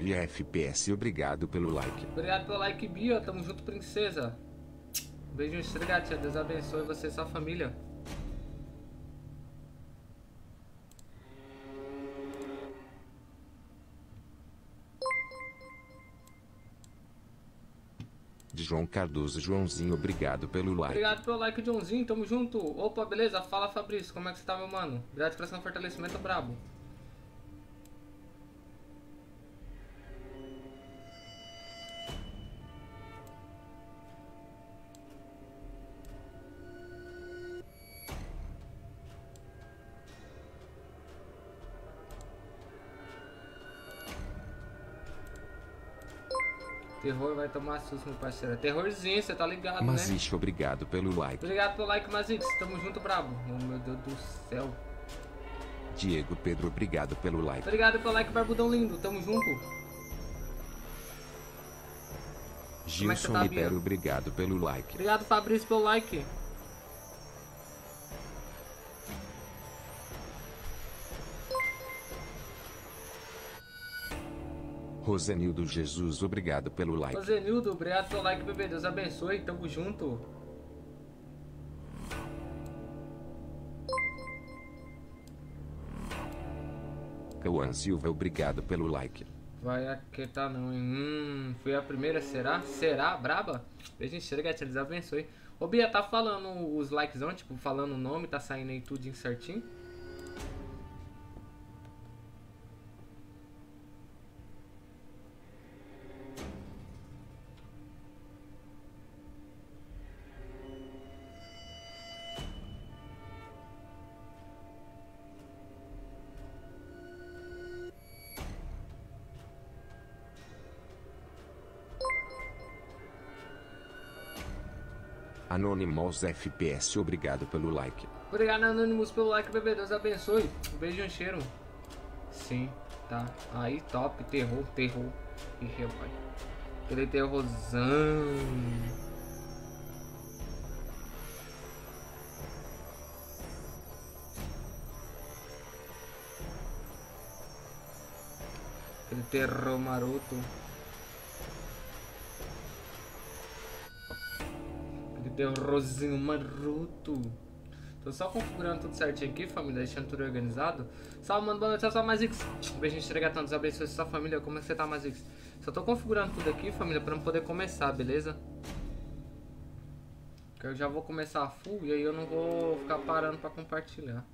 Bia FPS, obrigado pelo like. Obrigado pelo like, Bia. Tamo junto, princesa. Beijo estrigado, tia. Deus abençoe você e sua família. De João Cardoso, Joãozinho, obrigado pelo like. Obrigado pelo like, Joãozinho. Tamo junto. Opa, beleza? Fala, Fabrício. Como é que você tá, meu mano? Obrigado pelo seu fortalecimento, brabo. Terror vai tomar susto, meu parceiro. É terrorzinho, você tá ligado, né? Mazix, obrigado pelo like. Obrigado pelo like, Mazix. Tamo junto, brabo. Oh, meu Deus do céu. Diego Pedro, obrigado pelo like. Obrigado pelo like, barbudão lindo. Tamo junto. Gilson tá, Libero, obrigado pelo like. Obrigado, Fabrício, pelo like. Rosenildo Jesus, obrigado pelo like. Rosenildo, obrigado pelo like, bebê. Deus abençoe. Tamo junto. Cauã Silva, obrigado pelo like. Vai aquietar não, hein? Hum, foi a primeira, será? Será? Braba? Beijo enxerga, Deus abençoe. Ô Bia, tá falando os likes, não? Tipo, falando o nome, tá saindo aí tudo certinho? Anonymous FPS, obrigado pelo like. Obrigado, Anonymous, pelo like, bebê. Deus abençoe. Um beijo e um cheiro. Sim, tá. Aí, top. Terror, terror. Ih, pai. Aquele terrorzão. Aquele terror maroto. Terrorzinho maroto. Tô só configurando tudo certinho aqui, família, deixando tudo organizado. Salve, mano, boa noite, só Mazix. Beijinho, entregatão, Deus abençoe sua família. Como é que você tá, Mazix? Só tô configurando tudo aqui, família, pra não poder começar, beleza? Que eu já vou começar a full e aí eu não vou ficar parando pra compartilhar.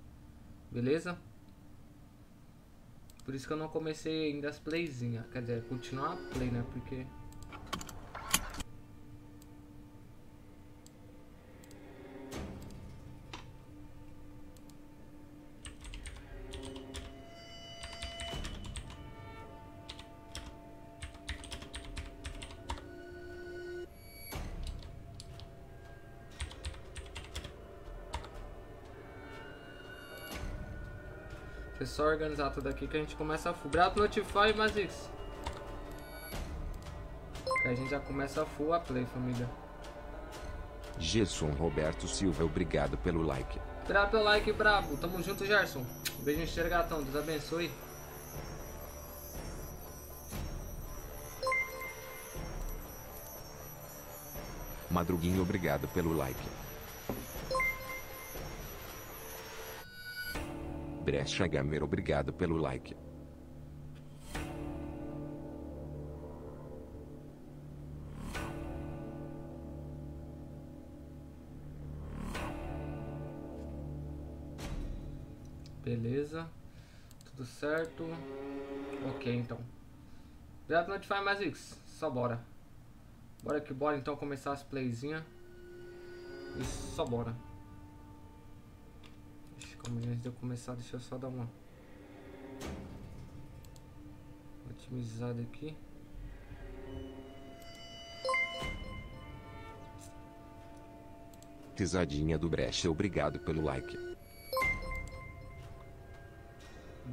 Beleza? Por isso que eu não comecei ainda as playzinhas. Quer dizer, continuar a play, né? Porque... só organizar tudo aqui que a gente começa a full. Grato Notify, Mazix. Que a gente já começa a full a play, família. Gerson Roberto Silva, obrigado pelo like. Obrigado pelo like, brabo. Tamo junto, Gerson. Beijo no gatão. Deus abençoe. Madruguinho, obrigado pelo like. Brecha Gamer, obrigado pelo like. Beleza. Tudo certo. Ok, então. Direto Notify mais X. Só bora. Bora que bora então começar as playzinhas. E só bora. Como antes de eu começar, deixa eu só dar uma otimizada aqui. Pisadinha do Brecha, obrigado pelo like.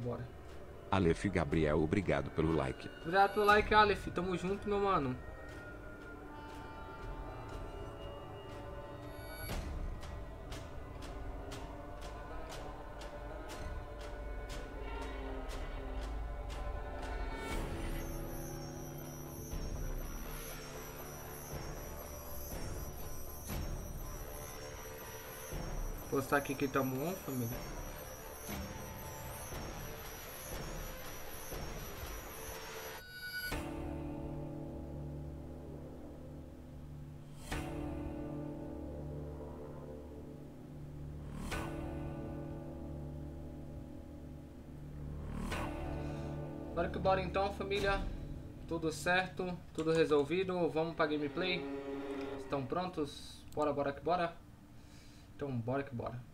Bora. Aleph Gabriel, obrigado pelo like. Obrigado pelo like, Aleph. Tamo junto, meu mano. Postar aqui que tamo on, família. Bora que bora então, família. Tudo certo, tudo resolvido. Vamos pra gameplay. Estão prontos? Bora, bora que bora. Então bora que bora.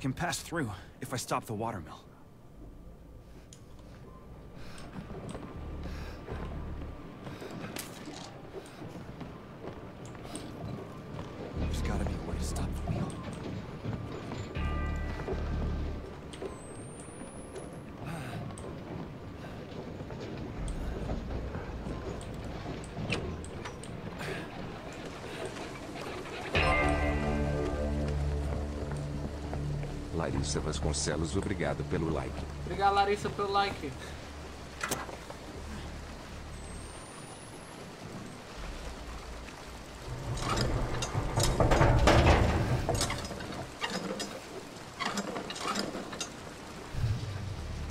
I can pass through if I stop the watermill. Larissa Vasconcelos, obrigado pelo like. Obrigado, Larissa, pelo like.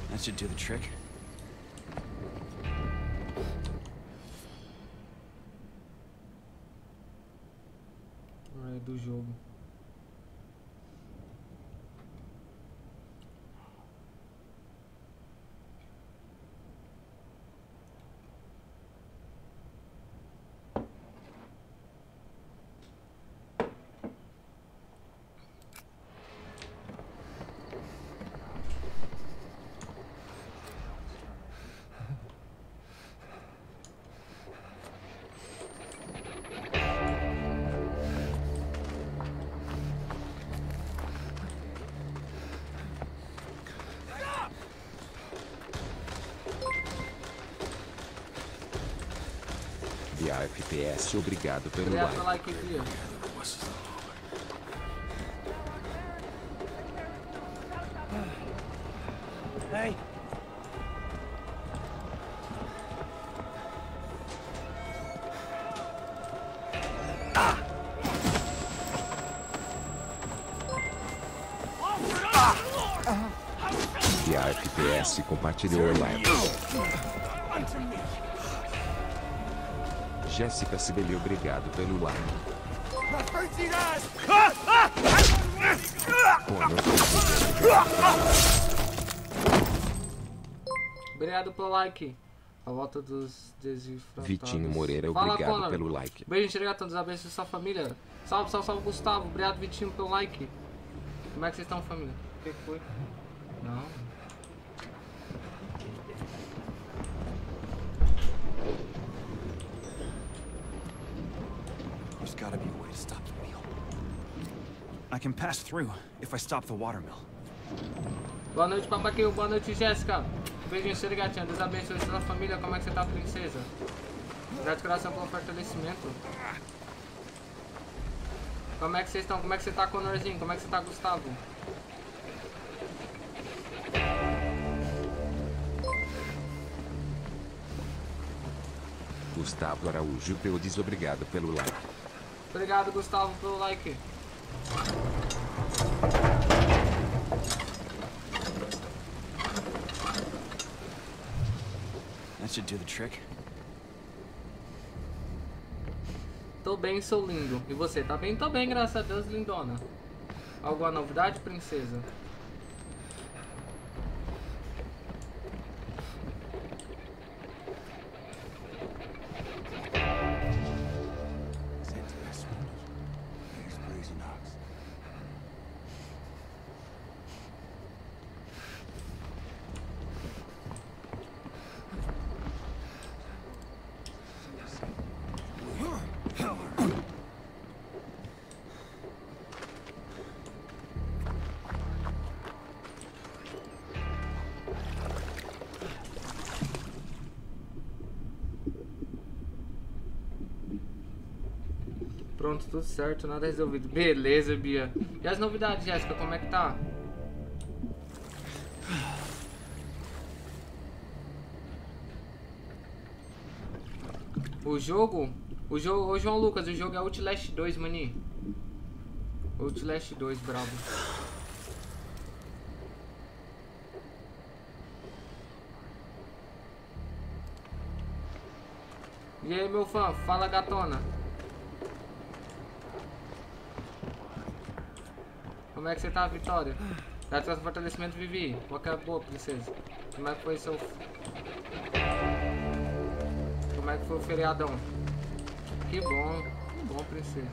That should do the trick. FPS, obrigado pelo Obrigado like. like. Hey! Via FPS, compartilhou o like. Jéssica Sibeli, obrigado pelo like. Conor, Obrigado pelo like. A volta dos desenfratados. Vitinho Moreira, Fala, obrigado pelo like. Beijo, entregatão. Deus abençoe sua família. Salve, salve, salve, Gustavo. Obrigado, Vitinho, pelo like. Como é que vocês estão, família? O que foi? Pass through if I stop the watermill. Boa noite, papaquinho. Boa noite, Jéssica. Beijinho, seu gatinho. Deus abençoe sua família. Como é que você tá, princesa? Obrigado de coração pelo fortalecimento. Como é que vocês estão? Como é que você tá, Conorzinho? Como é que você tá, Gustavo? Gustavo Araújo Peudes, obrigado pelo like. Obrigado, Gustavo, pelo like. Should do the trick. Tô bem, sou lindo. E você, tá bem? Tô bem, graças a Deus, lindona. Alguma novidade, princesa? Tudo certo, nada resolvido. Beleza, Bia. E as novidades, Jéssica, como é que tá? O jogo? O jogo, ô João Lucas, o jogo é Outlast 2, mani. Outlast 2, brabo. E aí, meu fã, fala gatona. Como é que você tá, Vitória? Já trouxe fortalecimento, Vivi. Qual que é a boa, princesa? Como é que foi seu... Como é que foi o feriadão? Que bom, que bom, princesa.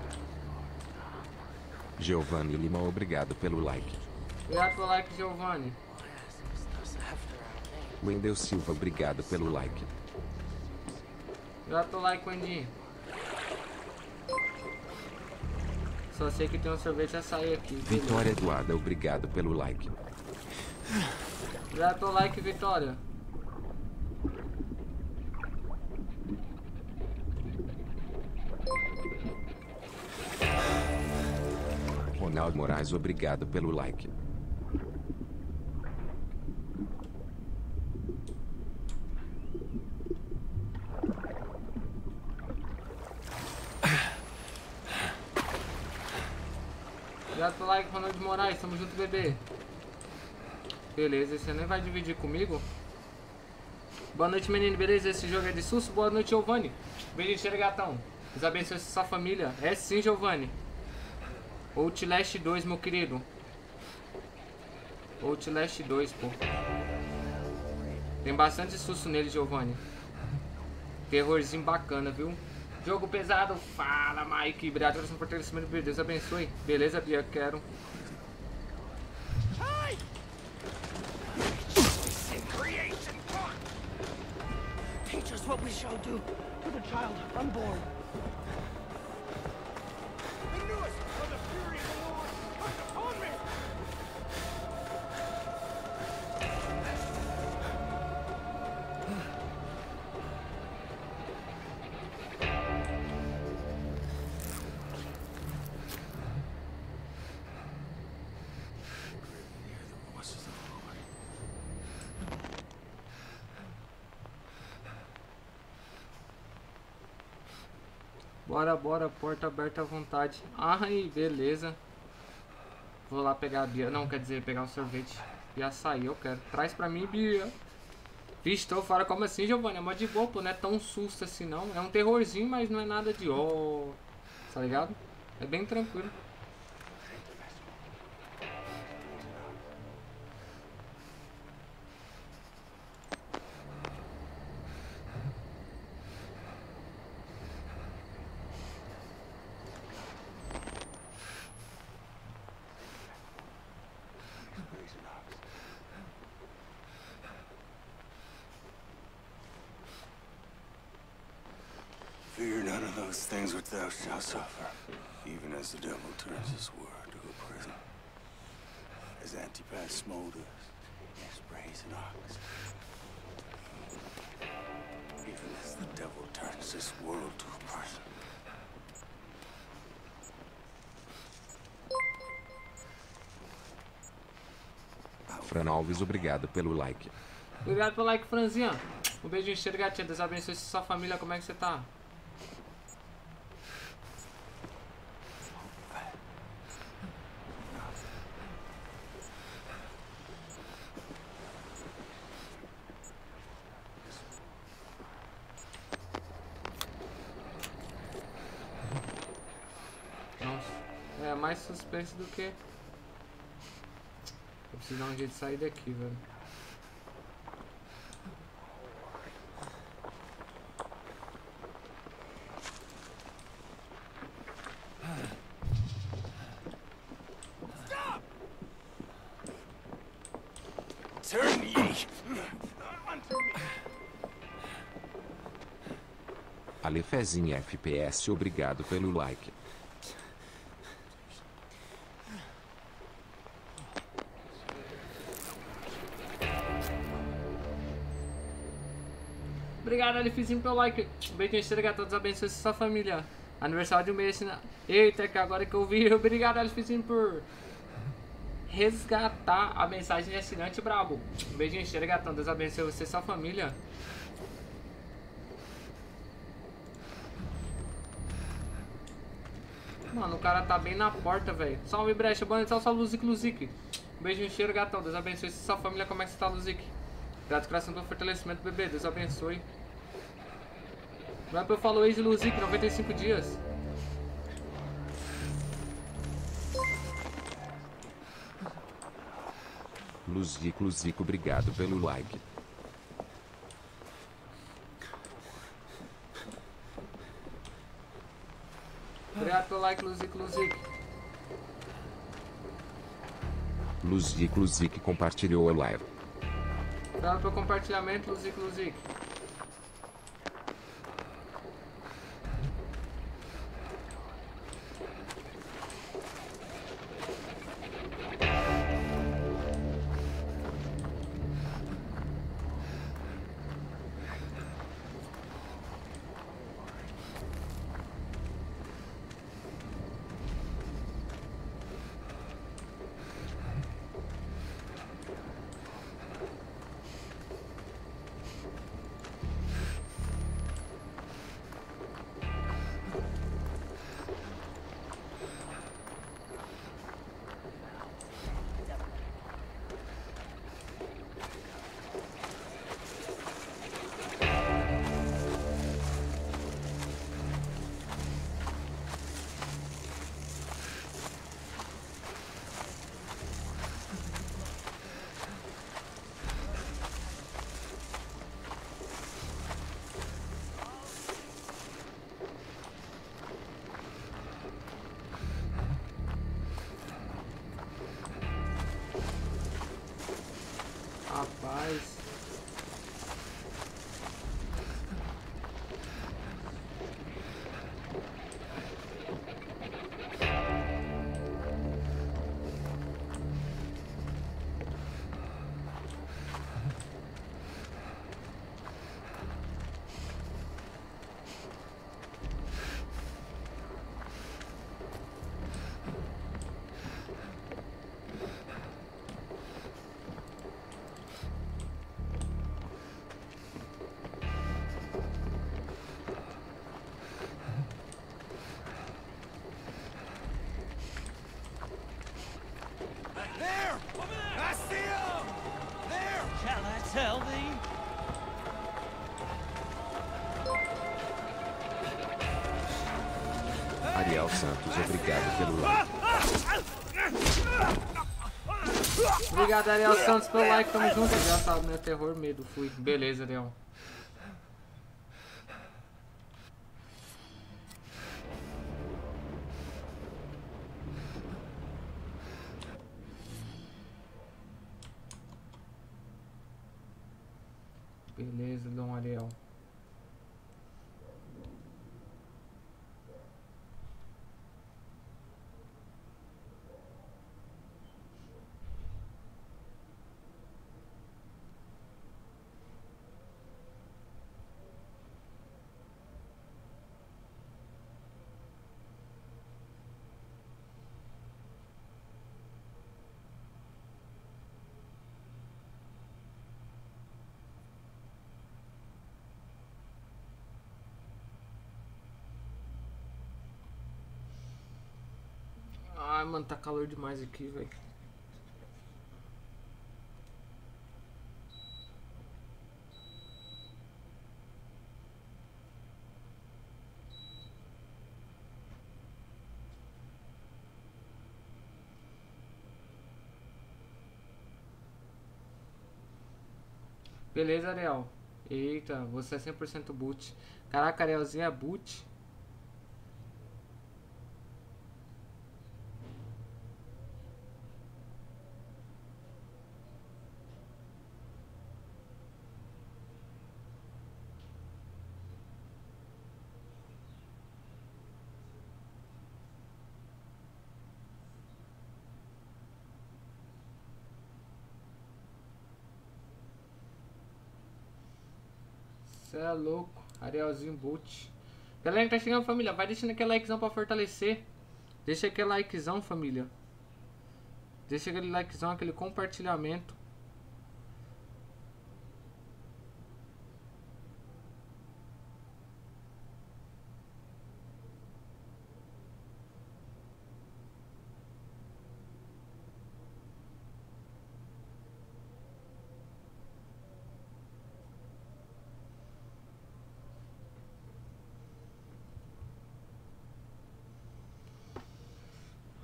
Giovanni Lima, obrigado pelo like. Obrigado pelo like, Giovanni. Wendel Silva, obrigado pelo like. Obrigado pelo like, Wendy. Só sei que tem um sorvete a sair aqui. beleza. Vitória Eduarda, obrigado pelo like. Obrigado pelo like, Vitória. Ronaldo Moraes, obrigado pelo like. Obrigado pelo like, Moraes. Tamo junto, bebê. Beleza, você nem vai dividir comigo? Boa noite, menino. Beleza? Esse jogo é de susto? Boa noite, Giovanni. Beijo, gatão. Deus abençoe sua família. É sim, Giovanni. Outlast 2, meu querido. Outlast 2, pô. Tem bastante susto nele, Giovanni. Terrorzinho bacana, viu? Jogo pesado. Fala, Mike. Obrigado pelo seu. Deus abençoe. Beleza, Bia? Quero. We shall do to the child unborn. Bora, porta aberta à vontade. Ai, beleza. Vou lá pegar a Bia. Não, quer dizer, pegar o sorvete e açaí, eu quero. Traz pra mim, Bia. Vixe, tô fora. Como assim, Giovanni? É mó de boa, pô. Não é tão susto assim, não. É um terrorzinho, mas não é nada de ó. Tá ligado? É bem tranquilo. Which thou shalt suffer, even as the devil turns his word to a prison. As Antipas smolders, as brazen ox. Even as the devil turns this world to a prison. Fran Alves, obrigado pelo like. Obrigado pelo like, Franzinha. Um beijinho, cheiro, gatinha. Deus abençoe sua família. Como é que você tá? Nossa, é mais suspense do que. Eu preciso dar um jeito de sair daqui, velho. Alefezinha FPS, obrigado pelo like. Obrigado, Alifizinho, pelo like. Um beijinho, cheiro, gato. Deus abençoe sua família. Aniversário de um mês. né? Eita, que agora que eu vi. Obrigado, Alificinho, por resgatar a mensagem de assinante brabo. Um beijinho cheiro, gatão. Deus abençoe você e sua família. Mano, o cara tá bem na porta, velho. Salve, brecha, boa noite, salve, Luzic, Luzic. Um beijinho cheiro, gatão. Deus abençoe você e sua família. Como é que você tá, Luzic? Grato coração pelo fortalecimento, bebê. Deus abençoe. Vai pro follow aí de Luzic, 95 dias. Luzico, Luzico, obrigado pelo like. Obrigado pelo like, Luzic, Luzic. Luzico, Luzico compartilhou a live. Obrigado pelo compartilhamento, Luzic, Luzic. Obrigado, Ariel Santos, pelo like. Tamo junto. Engraçado, né? Terror, medo. Fui. Beleza, Ariel. Beleza, Dom Ariel. Ai, mano, tá calor demais aqui, velho. Beleza, Ariel. Eita, você é 100% boot. Caraca, Arielzinho é boot. Cê é louco. Arielzinho boot. Galera que tá chegando, família, vai deixando aquele likezão pra fortalecer. Deixa aquele likezão, família. Deixa aquele likezão, aquele compartilhamento.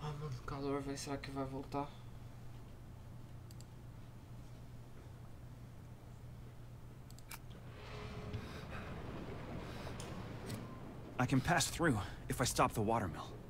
Ah, vai será que vai voltar? I can pass through if I stop the watermill.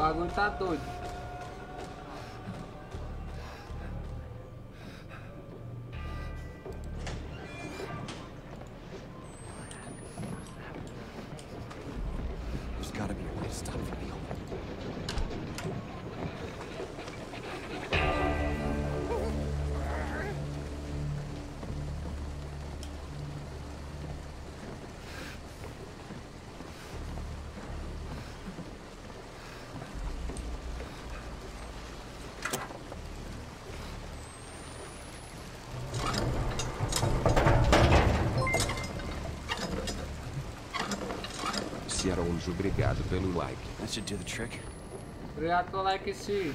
Bagulho tá doido. Pelo like. That should do the trick. Obrigado pelo like, esse.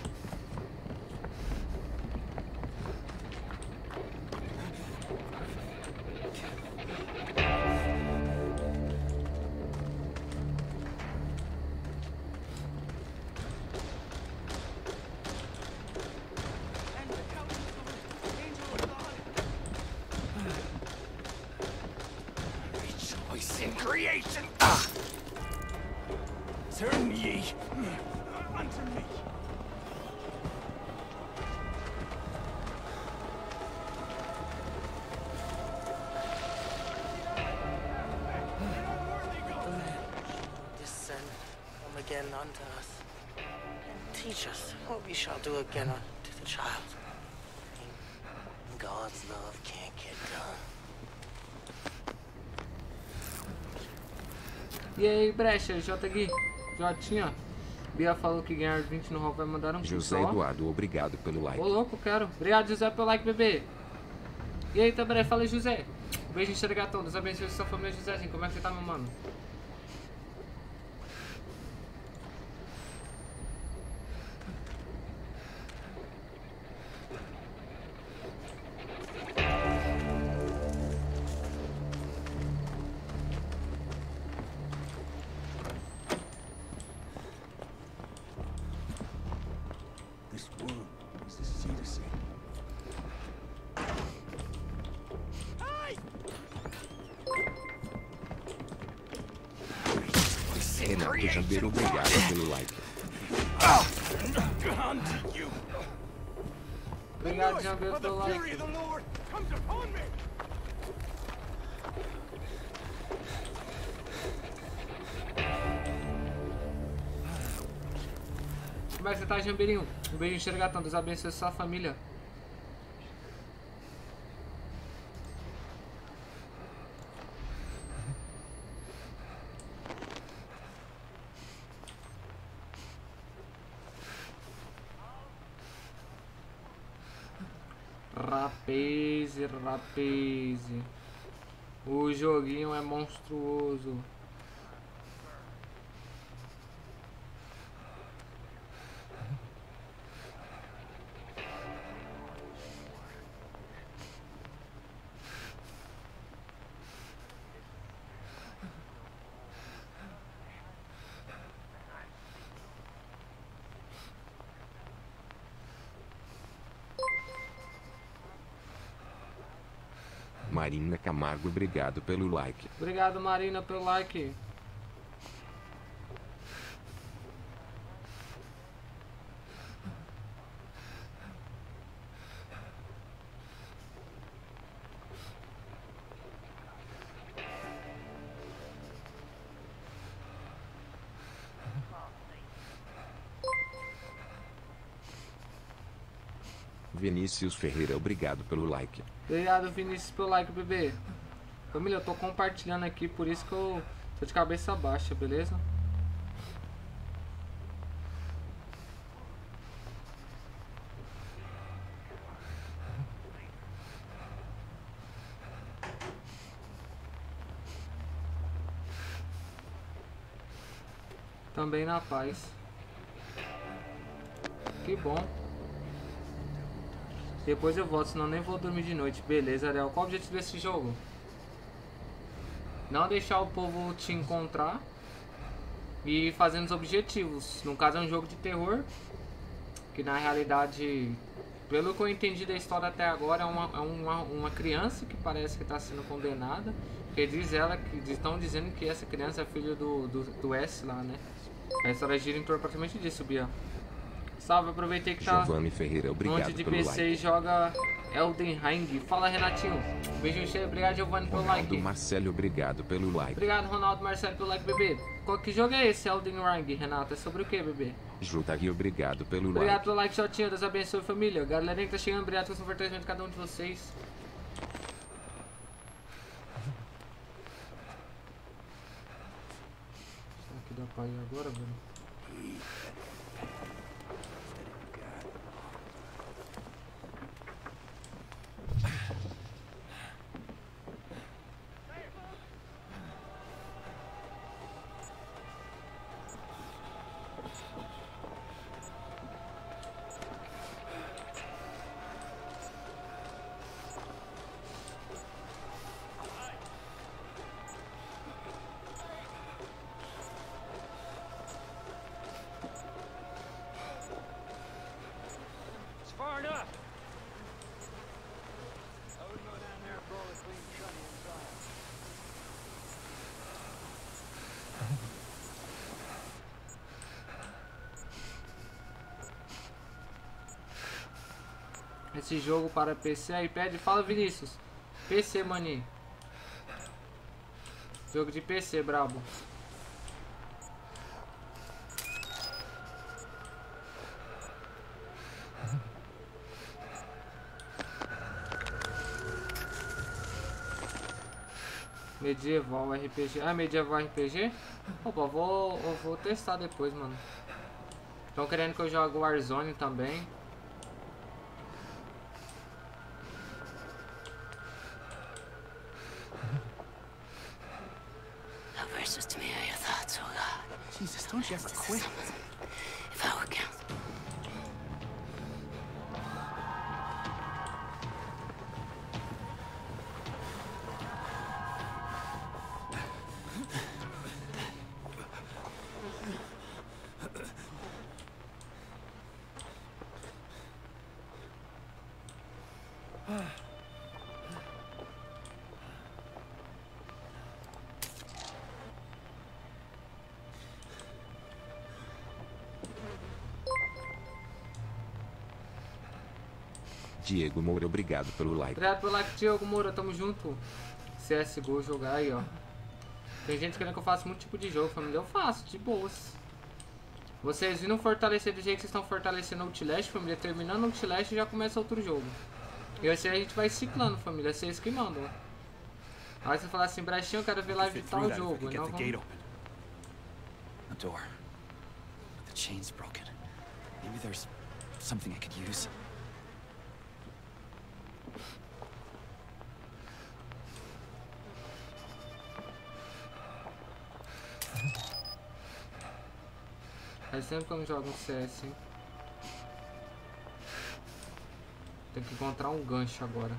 Do again unto the child. God's love can't get done. E aí, brecha, J Gui, Jotinha. Bia falou que ganhar 20 no rol vai mandar um José só. Eduardo, obrigado pelo like. Ô louco, quero. Obrigado, José, pelo like, bebê. E aí, Tabaré, fala aí, José. Beijo, enxergatão. Deus abençoe sua família, Josézinho. Como é que você tá, meu mano? Jambeirinho? Um beijo, enxergatão. Deus abençoe sua família. Rapaze, rapaze. O joguinho é monstruoso. Marina Camargo, obrigado pelo like. Obrigado, Marina, pelo like. Vinícius Ferreira, obrigado pelo like. Obrigado, Vinícius, pelo like, bebê. Família, eu tô compartilhando aqui, por isso que eu tô de cabeça baixa, beleza? Também na paz. Que bom. Depois eu volto, senão nem vou dormir de noite. Beleza, Ariel. Qual o objetivo desse jogo? Não deixar o povo te encontrar e fazendo os objetivos. No caso é um jogo de terror, que na realidade, pelo que eu entendi da história até agora, é uma, é uma, uma criança que parece que está sendo condenada. Porque diz ela que estão dizendo que essa criança é filho do, do, do S lá, né? A história gira em torno praticamente disso, Bia. Salve, aproveitei que tá Giovanni Ferreira, um obrigado monte de PC like. e joga Elden Ring. Fala, Renatinho. Beijo cheio, obrigado, Giovanni, pelo Ronaldo like. Marcelo, obrigado pelo like. Obrigado, Ronaldo Marcelo, pelo like, bebê. Qual que jogo é esse, Elden Ring, Renato? É sobre o que, bebê? Jutagui, obrigado pelo Obrigado like. pelo like, Jotinha. Deus abençoe, família. Galerinha que tá chegando, obrigado pelo fortalecimento de cada um de vocês. Será que dá pra ir agora, velho? Esse jogo para PC, iPad. Fala, Vinícius. PC, mani. Jogo de PC, brabo. Medieval RPG. Ah, Medieval RPG? Opa, vou, vou testar depois, mano. Estão querendo que eu jogue Warzone também. How precious to me are your thoughts, oh God. Jesus, don't Diego Moura, obrigado pelo like. Obrigado pelo like, Diogo Moura, tamo junto. CSGO jogar aí, ó. Tem gente querendo que eu faça muito tipo de jogo, família. Eu faço, de boas. Vocês viram fortalecer do jeito que vocês estão fortalecendo o Outlast, família. Terminando o Outlast já começa outro jogo. E assim a gente vai ciclando, família. Vocês que mandam. Aí você fala assim, Brechinho, eu quero ver live de tal jogo. the gate vamos... A door. The chain's broken. Maybe there's something I could use. Faz tempo que eu não jogo um CS, hein? Tem que encontrar um gancho agora.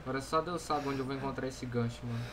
Agora só Deus sabe onde eu vou encontrar esse gancho, mano.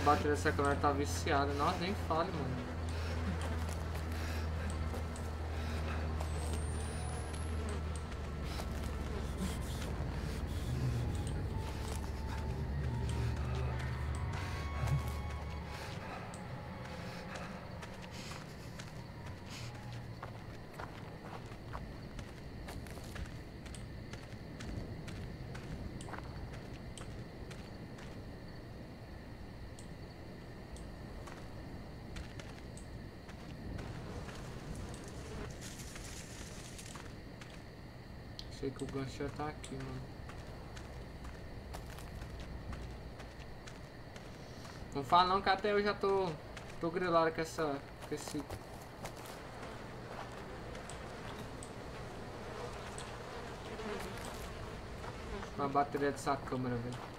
Essa bateria dessa câmera tá viciada. Nossa, nem fale, mano. O gancho ia tá aqui, mano. Não fala não que até eu já tô, tô grilado com essa. com esse. A bateria dessa câmera, velho.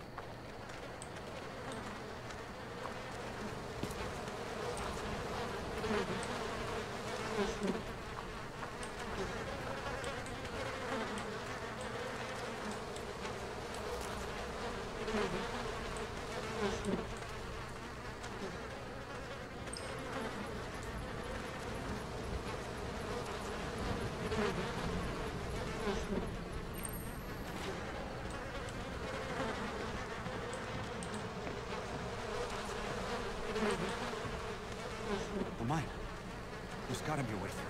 Oh, mine. There's gotta be a way through.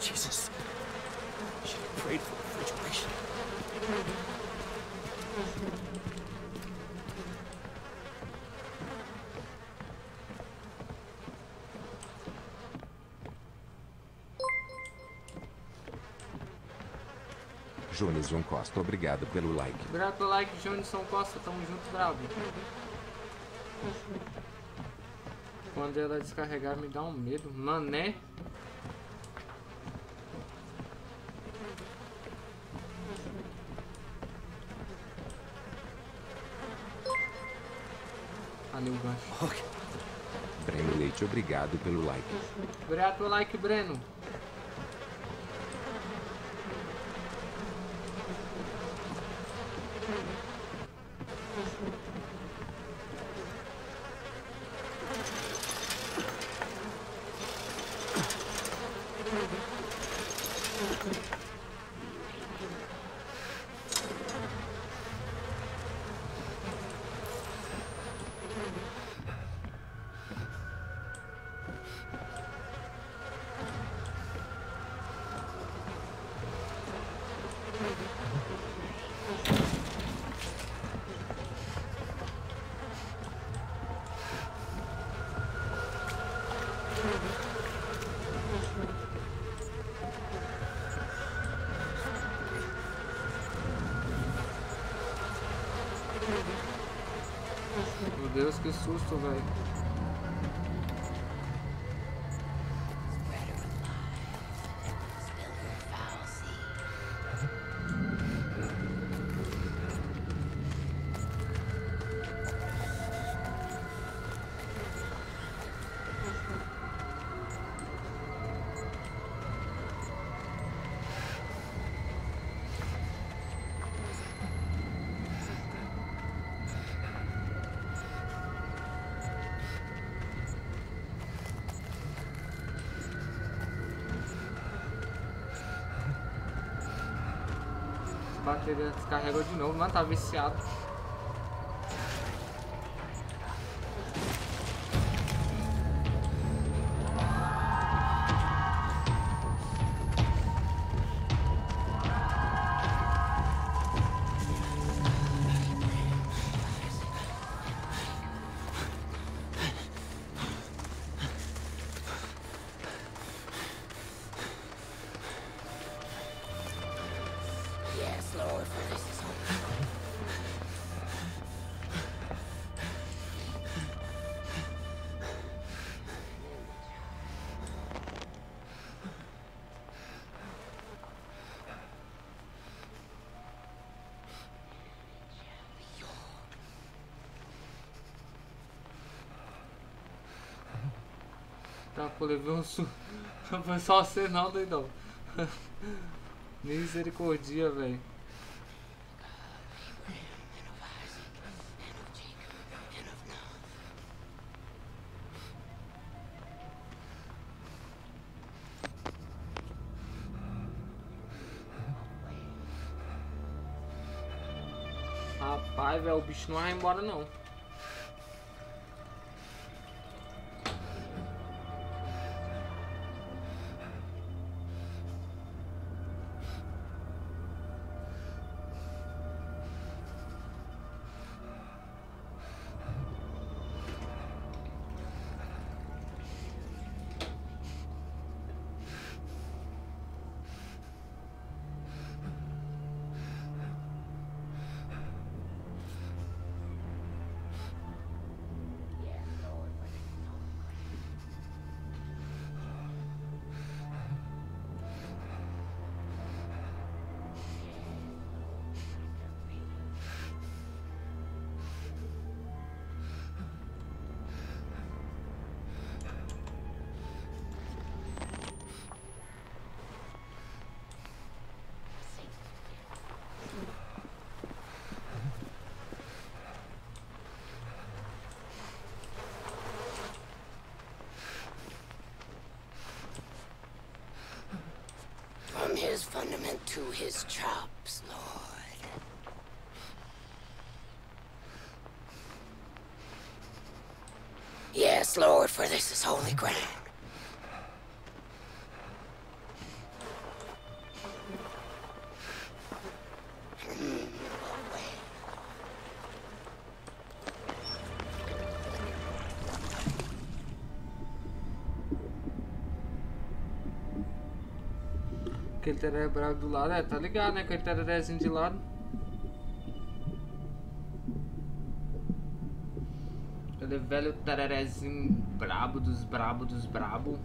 Jesus. Should have prayed for refrigeration. Jones John Costa, obrigado pelo like. Obrigado pelo like, Jonison Costa. Tamo junto, bravo. Quando ela descarregar, me dá um medo. Mané. Ali o gancho. Breno Leite, obrigado pelo like. Obrigado pelo like, Breno. Deus, que descarregou de novo, mano, tá viciado. Pô, levei um su... Foi só você não, doidão. Misericórdia, velho. Rapaz, velho, o bicho não vai embora não. His chops, Lord. Yes, Lord, for this is holy ground. Bravo do lado, é, tá ligado, né? Aquele tererézinho de lado. Aquele velho tererézinho brabo dos brabo dos brabo.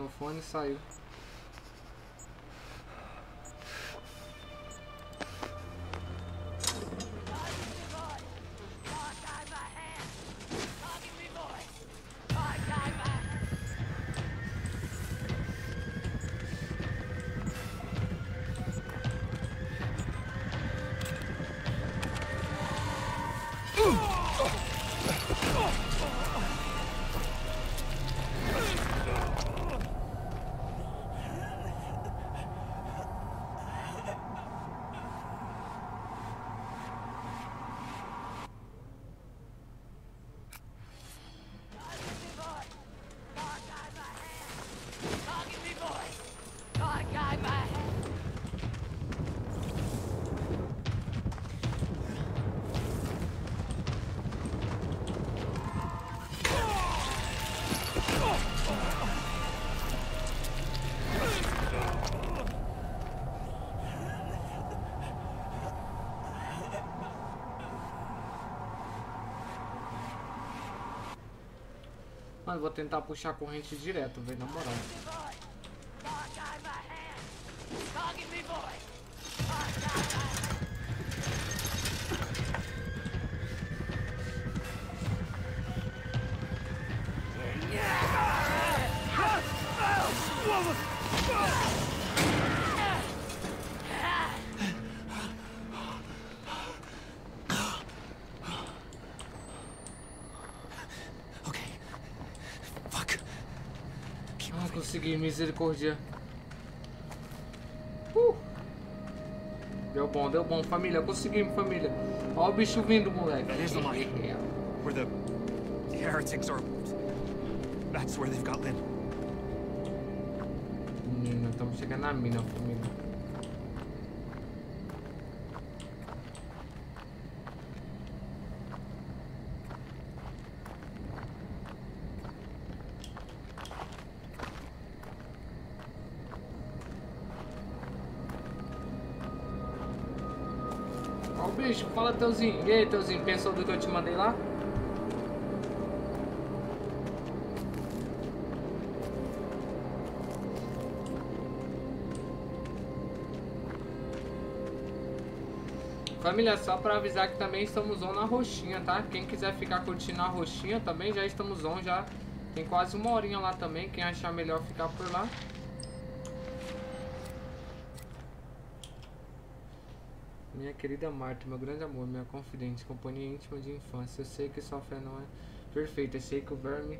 No fone e saiu. Mano, vou tentar puxar a corrente direto, velho, na moral. Consegui, misericórdia. Uh. Deu bom, deu bom, família, conseguimos, família. Ó o bicho vindo, moleque. That is the money. Where the heretics are. That's where they've got Lynn. Menina, estamos chegando na mina, família. Ó o bicho, fala Teuzinho. E aí, Teuzinho, pensou do que eu te mandei lá? Família, só pra avisar que também estamos on na roxinha, tá? Quem quiser ficar curtindo a roxinha também, já estamos on, já tem quase uma horinha lá também. Quem achar melhor ficar por lá. Minha querida Marta, meu grande amor, minha confidente, companhia íntima de infância. Eu sei que sua fé não é perfeita, eu sei que o verme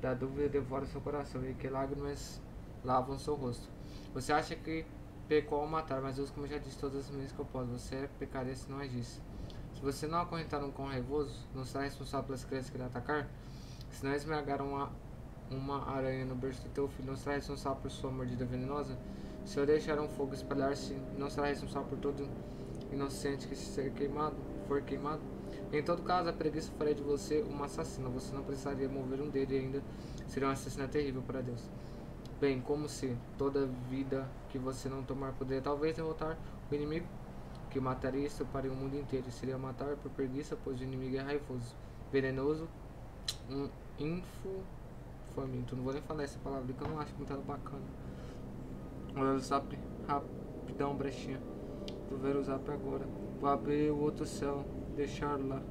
da dúvida devora seu coração e que lágrimas lavam seu rosto. Você acha que pecou ao matar, mas Deus, como já disse todas as vezes que eu posso, você é pecaria se não agisse. Se você não acorrentar um cão raivoso, não será responsável pelas crianças que lhe atacar? Se não esmagar uma, uma aranha no berço do teu filho, não será responsável por sua mordida venenosa? Se eu deixar um fogo espalhar-se, não será responsável por todo inocente que ser queimado, for queimado? Em todo caso, a preguiça faria de você uma assassina. Você não precisaria mover um dedo e ainda seria uma assassina terrível para Deus. Bem, como se toda vida que você não tomar poderia talvez derrotar o inimigo que mataria isso para o mundo inteiro. Seria matar por preguiça, pois o inimigo é raivoso, venenoso, um info faminto. Não vou nem falar essa palavra que eu não acho muito bacana. Olha zap rapidão, brechinha. Vou ver o zap agora. Vou abrir o outro céu, deixar lá.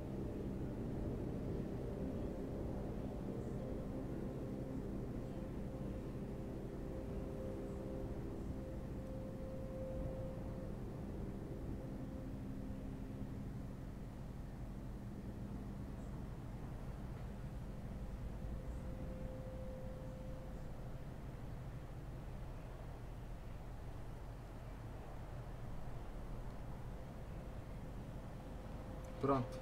Pronto.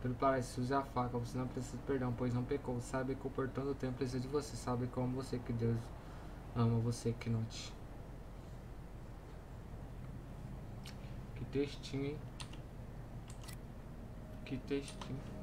Pelo parece, use a faca, você não precisa de perdão, pois não pecou. Sabe que o portão do templo precisa de você. Sabe como você que Deus ama você que note. Que textinho, hein? Que textinho.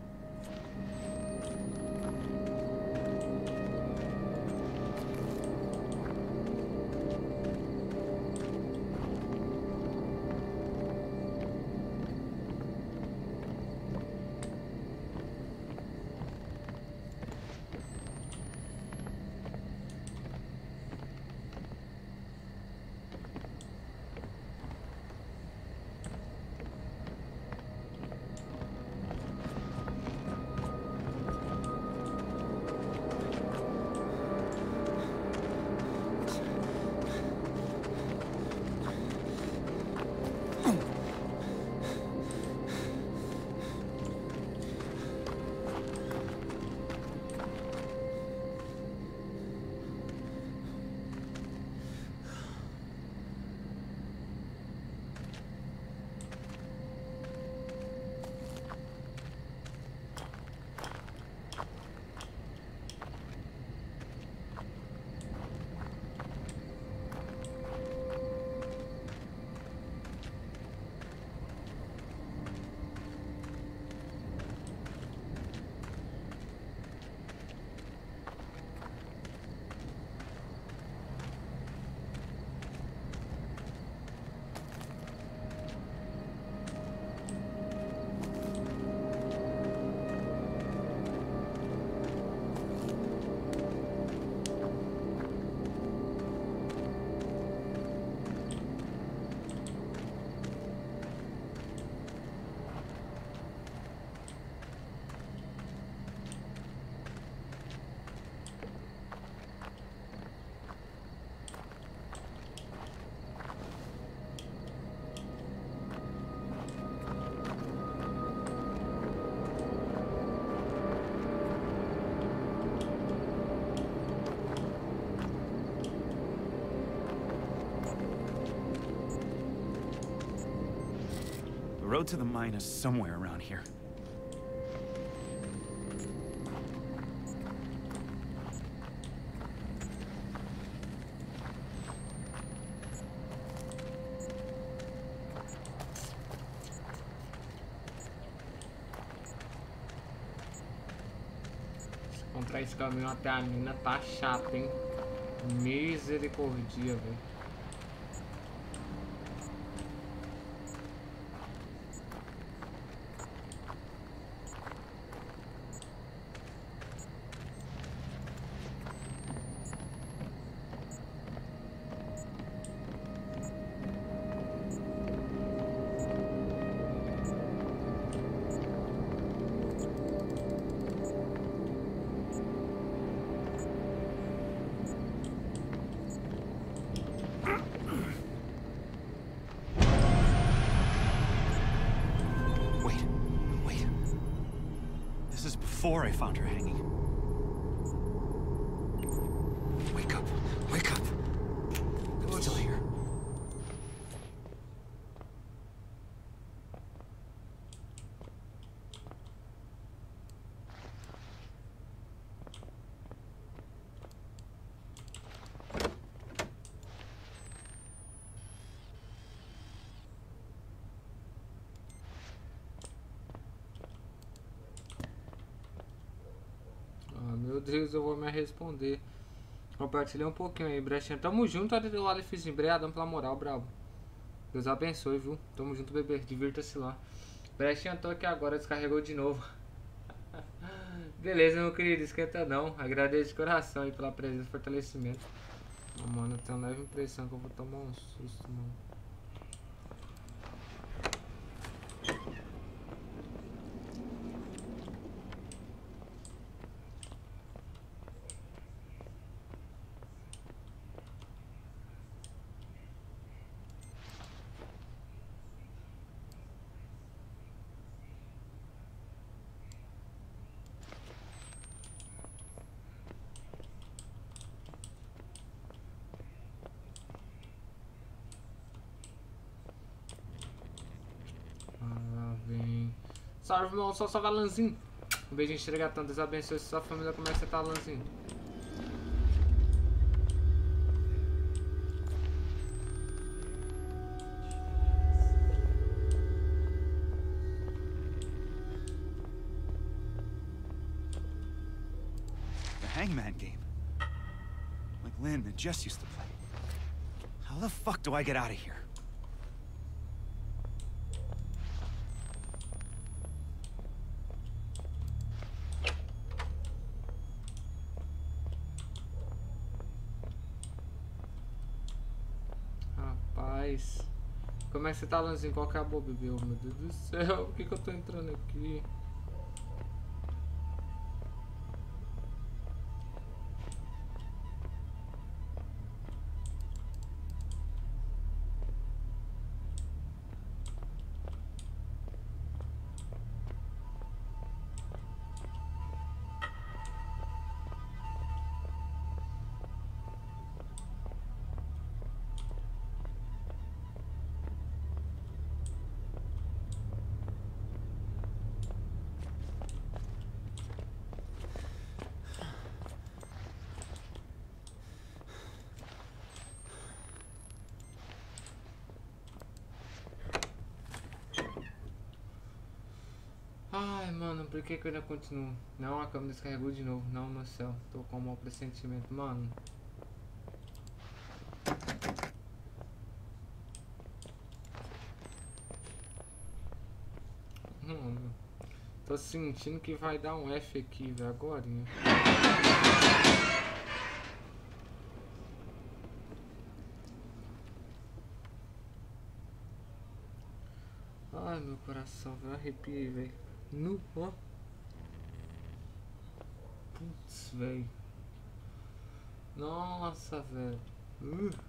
Road to the mine is somewhere around here. Encontrar esse caminho até a mina tá chato, hein? Misericordia, velho. Before I found her Deus, eu vou me responder. Compartilhei um pouquinho aí, Brechinha. Tamo junto, o Alifzinho. Obrigadão pela moral, bravo. Deus abençoe, viu? Tamo junto, bebê. Divirta-se lá. Brechinha, tô aqui agora, descarregou de novo. Beleza, meu querido, esquenta não. Agradeço de coração aí pela presença e fortalecimento. Mano, eu tenho uma leve impressão que eu vou tomar um susto, mano. Salve, irmão. Só salve, Alanzinho. Um beijinho, estregatão. Deus abençoe sua família. Como é que você tá, Alanzinho? The Hangman game. Like Lynn and Jess used to play. How the fuck do I get out of here? Rapaz. Como é que você tá, Alanzinho? Qual que é a boa, bebê? Meu Deus do céu. Por que, que eu tô entrando aqui? Por que que eu ainda continuo? Não, a câmera descarregou de novo. Não, meu céu. Tô com um mau pressentimento. Mano. Mano. Tô sentindo que vai dar um F aqui, velho. Agora. Ai, meu coração, velho. Arrepiei, velho. Nu, ó. Putz, velho. Nossa, velho. Uh.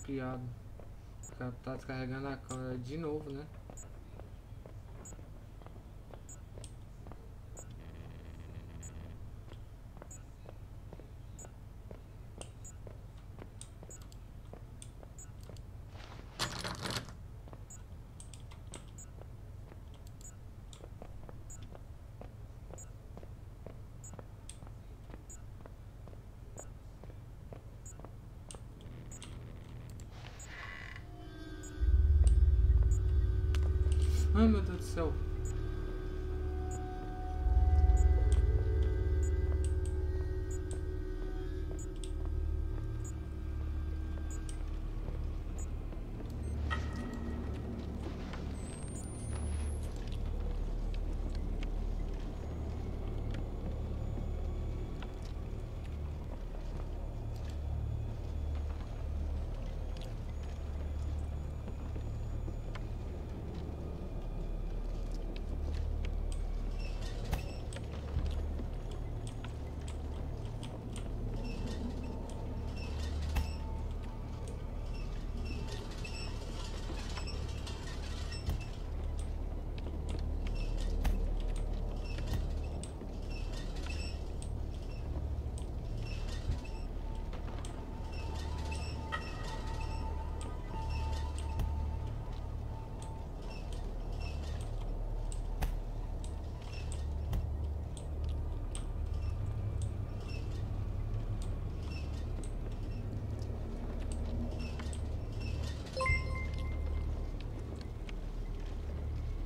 Arrepiado. O cara tá descarregando a câmera de novo, né? Ai meu Deus do céu.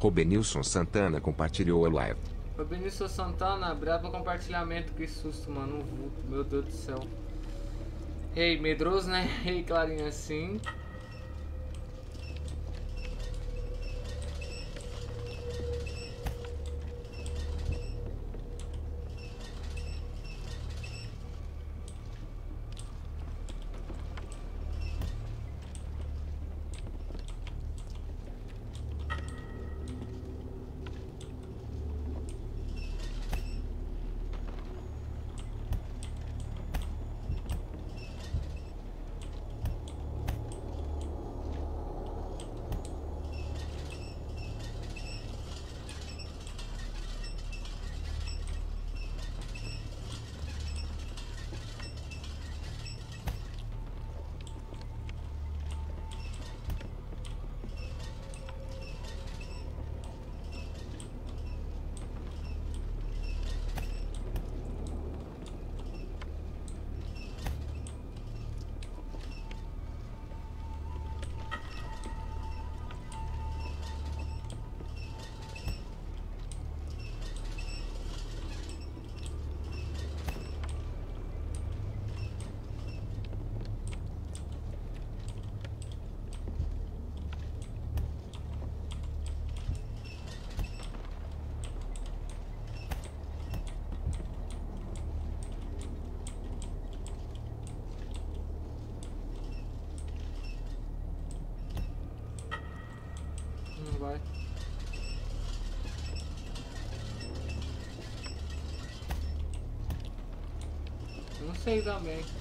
Robenilson Santana compartilhou a live. Benício Santana, pelo compartilhamento. Que susto, mano. Um vulto, meu Deus do céu. Ei, medroso, né? Ei, clarinha assim. Sei também.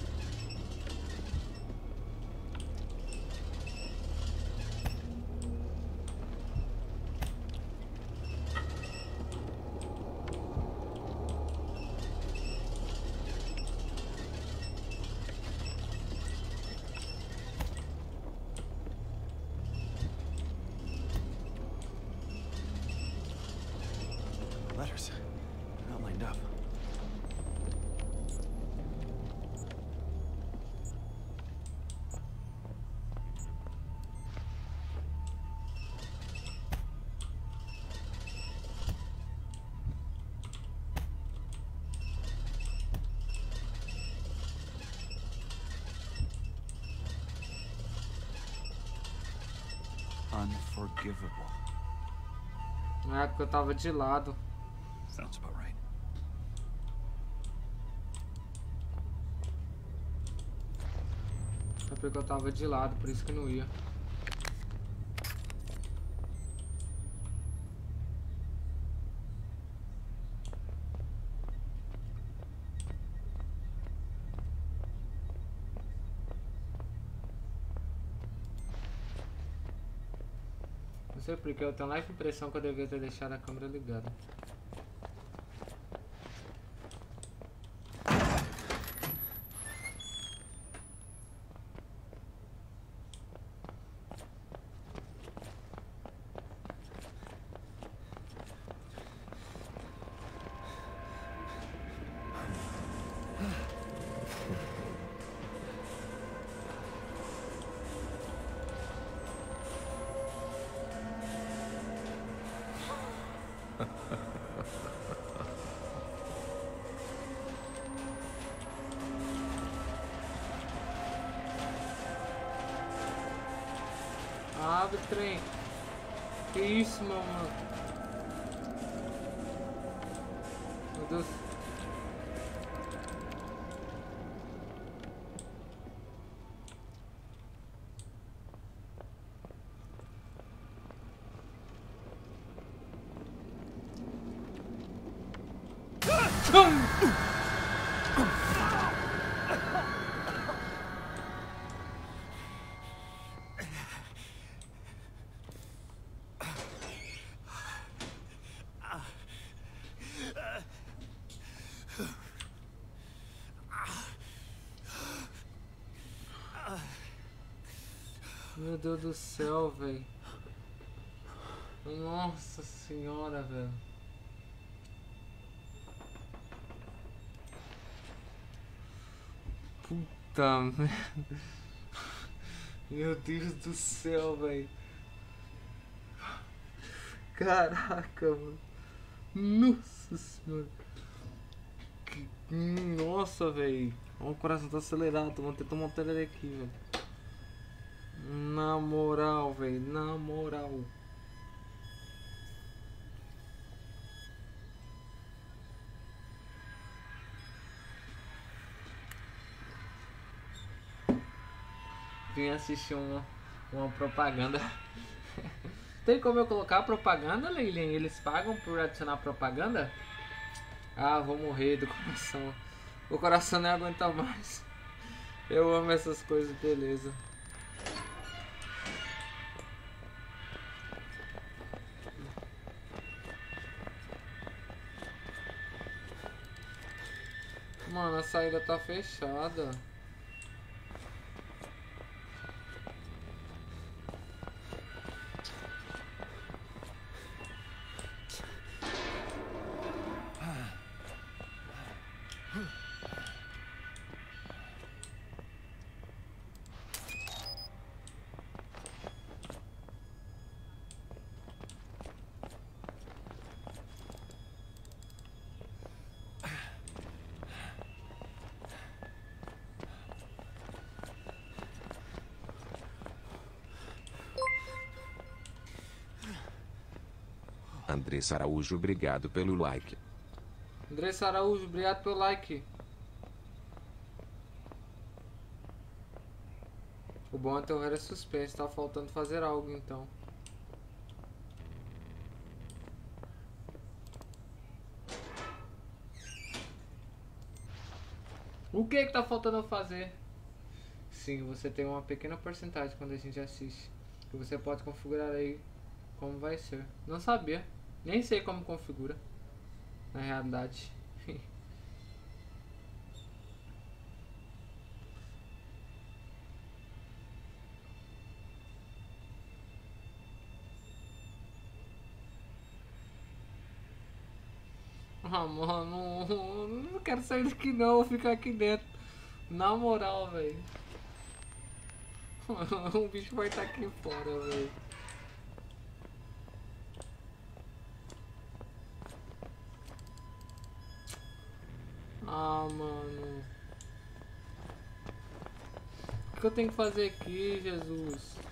Unforgivable. Na época eu tava de lado. Sounds about right. É porque eu tava de lado, por isso que não ia. Sei porque eu tenho leve impressão que eu devia ter deixado a câmera ligada. Deus do céu, velho. Nossa senhora, velho. Puta merda. Meu Deus do céu, velho. Caraca, mano. Nossa senhora. Que- Nossa, velho. O coração tá acelerado. Vou ter que tomar um aqui, velho. Moral, velho. Na moral. Vim assistir uma, uma propaganda. Tem como eu colocar propaganda? Eles pagam por adicionar propaganda? Ah, vou morrer do coração. O coração não aguenta mais. Eu amo essas coisas, beleza. Fechada. Andressa Araújo, obrigado pelo like. Andressa Araújo, obrigado pelo like. O bom é ter o era suspense, tá faltando fazer algo então. O que que tá faltando fazer? Sim, você tem uma pequena porcentagem quando a gente assiste. Que você pode configurar aí como vai ser. Não sabia. Nem sei como configura. Na realidade. Ah, mano, não quero sair daqui não, vou ficar aqui dentro. Na moral, velho. o bicho vai estar aqui fora, velho. Ah, mano. O que eu tenho que fazer aqui, Jesus?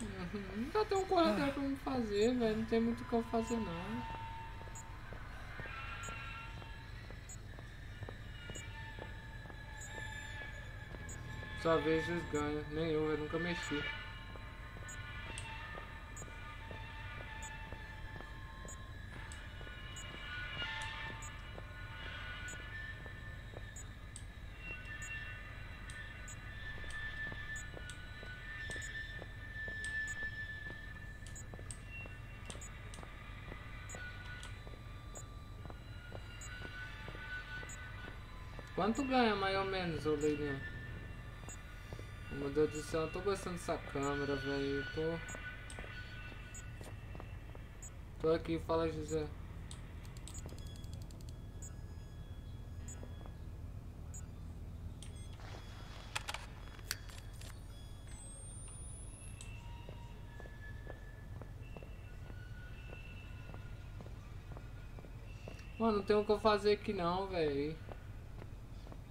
Uhum, Ainda tem um corredor pra me fazer, velho. Não tem muito o que eu fazer, não. Só vejo os ganhos. Nem eu, eu nunca mexi. Quanto ganha mais ou menos, ô meu Deus do céu, eu tô gostando dessa câmera, velho. Tô. Tô aqui, fala José. Mano, não tem o que eu fazer aqui não, velho.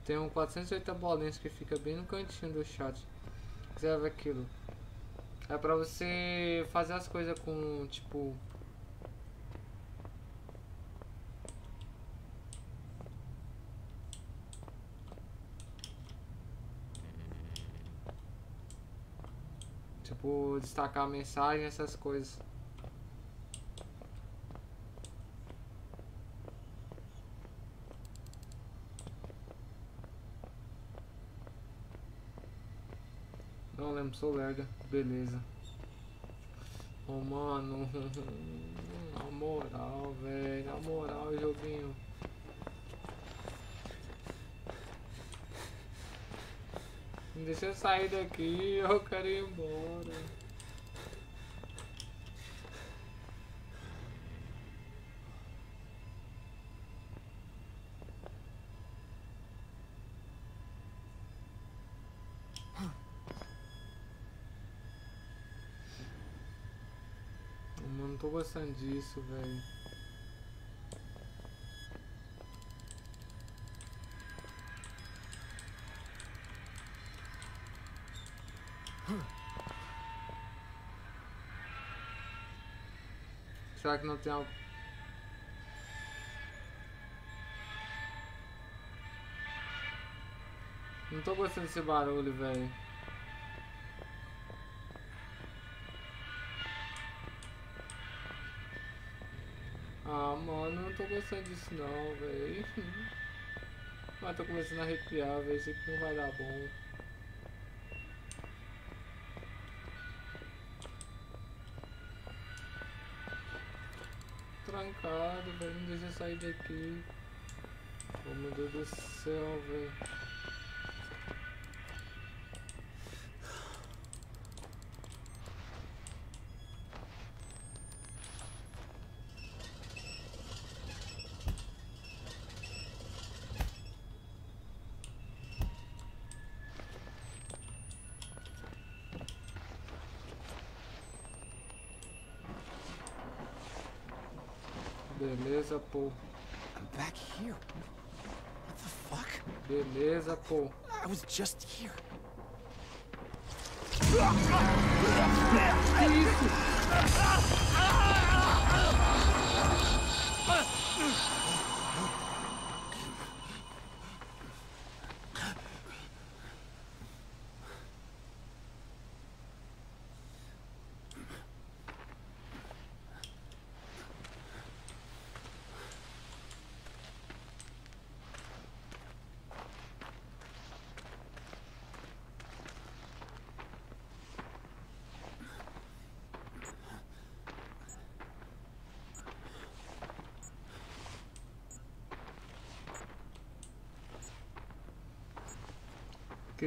Tem um 480 bolinhas que fica bem no cantinho do chat. Ver aquilo. É pra você fazer as coisas com, tipo... Tipo, destacar a mensagem, essas coisas. Sou lerda. Beleza. Oh, mano. Na moral, velho. Na moral, joguinho. Deixa eu sair daqui. Eu quero ir embora. Eu não tô gostando disso, velho. Será que não tem algo? Não tô gostando desse barulho, velho. Gostando disso não, velho. Mas tô começando a arrepiar, velho. Isso aqui não vai dar bom. Trancado, velho. Não deixa eu sair daqui. Oh, meu Deus do céu, velho. Beleza, pô. I'm back here. What the fuck? Beleza, pô. I was just here. Que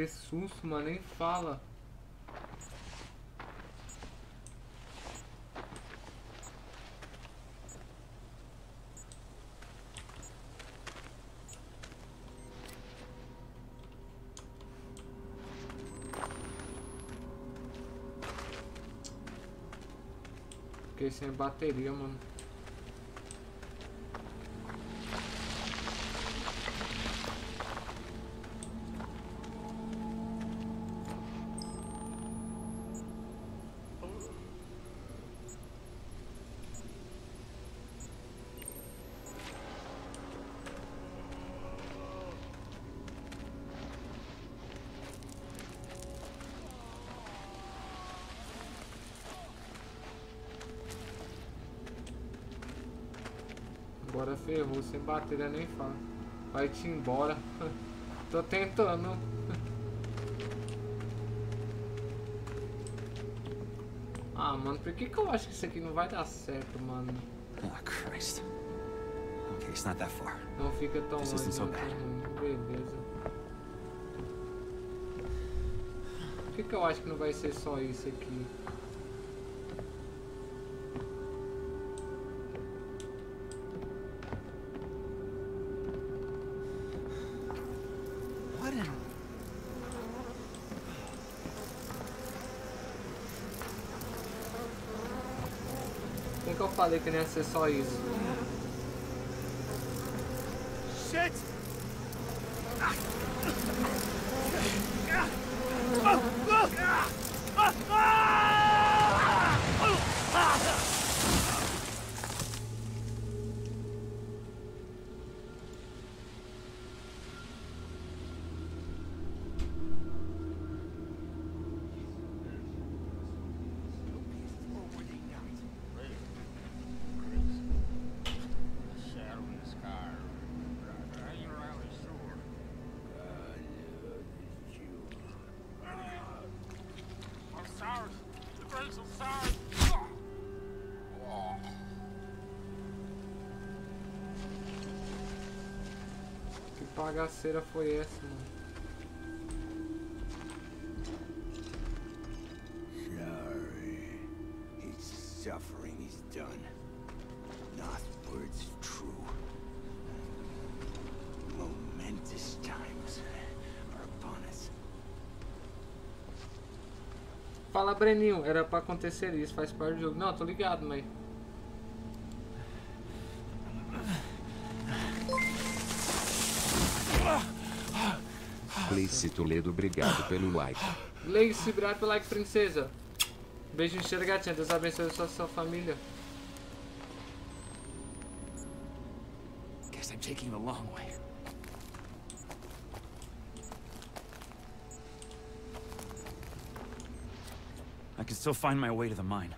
susto, mano. Nem fala. Fiquei sem bateria, mano. Ferrou, sem bateria nem fala. Vai te embora. Tô tentando. Ah, mano, por que que eu acho que isso aqui não vai dar certo, mano? Oh, Christ. Okay, it's not that far. Não fica tão This longe. isn't so não, bad. Beleza. Por que, que eu acho que não vai ser só isso aqui? Falei que não ia ser só isso? Bagaceira foi essa, mano? Sorry. His suffering is done. Northward's true. Momentous times are upon us. Fala, Breninho, era pra acontecer isso, faz parte do jogo. Não, tô ligado, mas. Cleice Toledo, obrigado pelo like. Gleice, obrigado pelo like, princesa. Beijo cheiro, gatinha. Deus abençoe a sua, sua família. Guess I'm taking the long way. I can still find my way to the mine.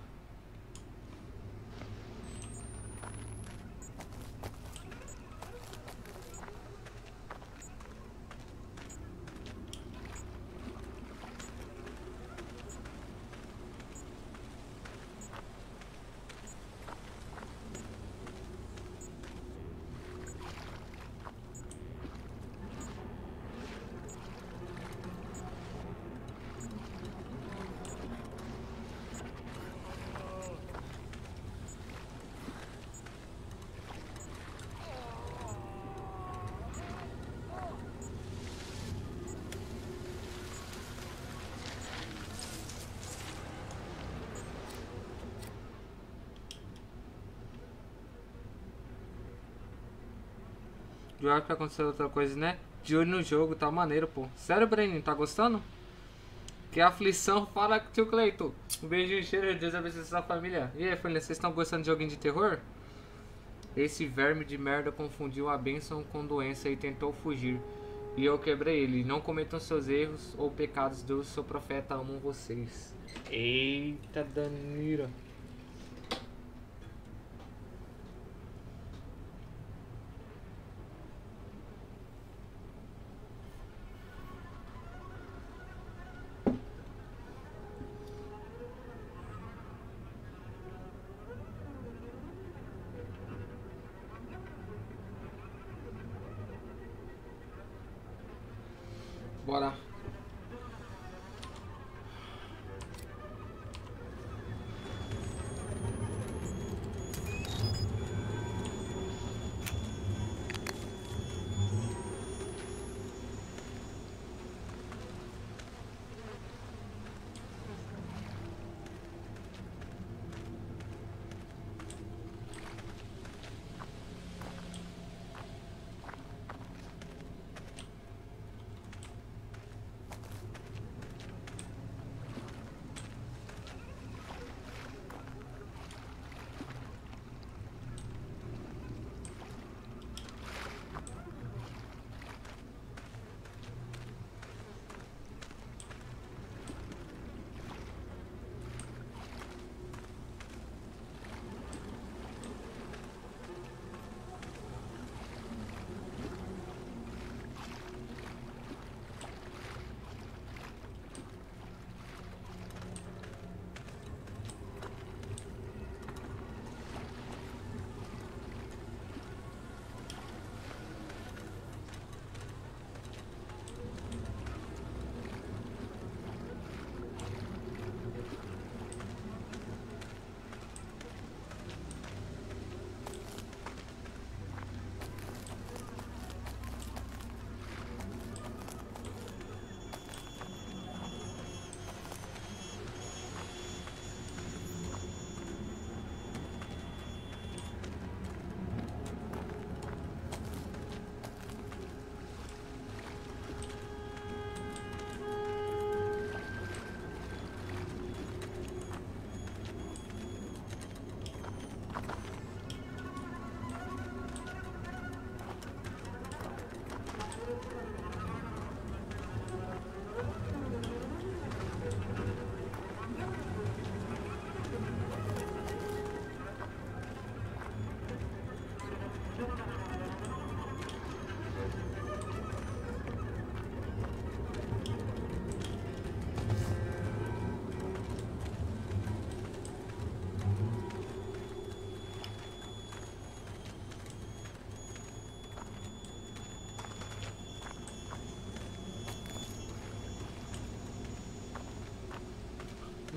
Hora pra acontecer outra coisa, né? De olho no jogo, tá maneiro, pô. Sério, Breninho, tá gostando? Que aflição, fala tio Cleito. Um beijo e cheiro, Deus abençoe sua família. E aí, família, vocês estão gostando de joguinho de terror? Esse verme de merda confundiu a bênção com doença e tentou fugir. E eu quebrei ele. Não cometam seus erros ou pecados, Deus seu profeta amam vocês. Eita, Danira.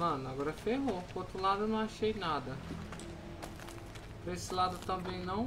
Mano, agora ferrou. Pro outro lado eu não achei nada. Pra esse lado também não.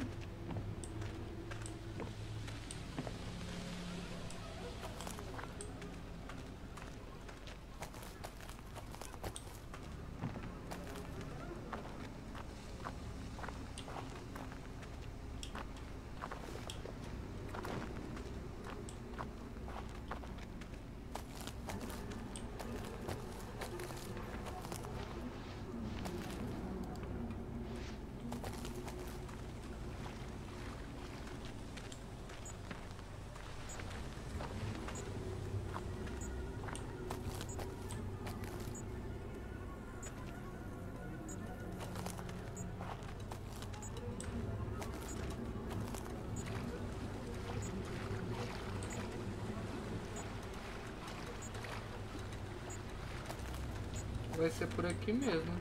Vai ser por aqui mesmo.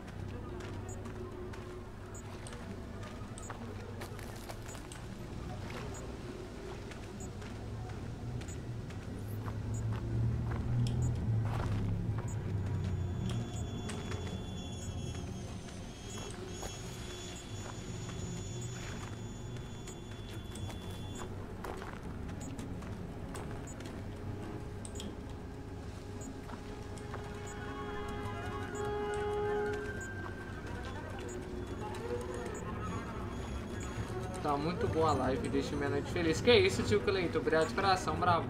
Tá muito boa a live, deixa minha noite feliz. Que isso, tio Cleito? Obrigado de coração, bravo.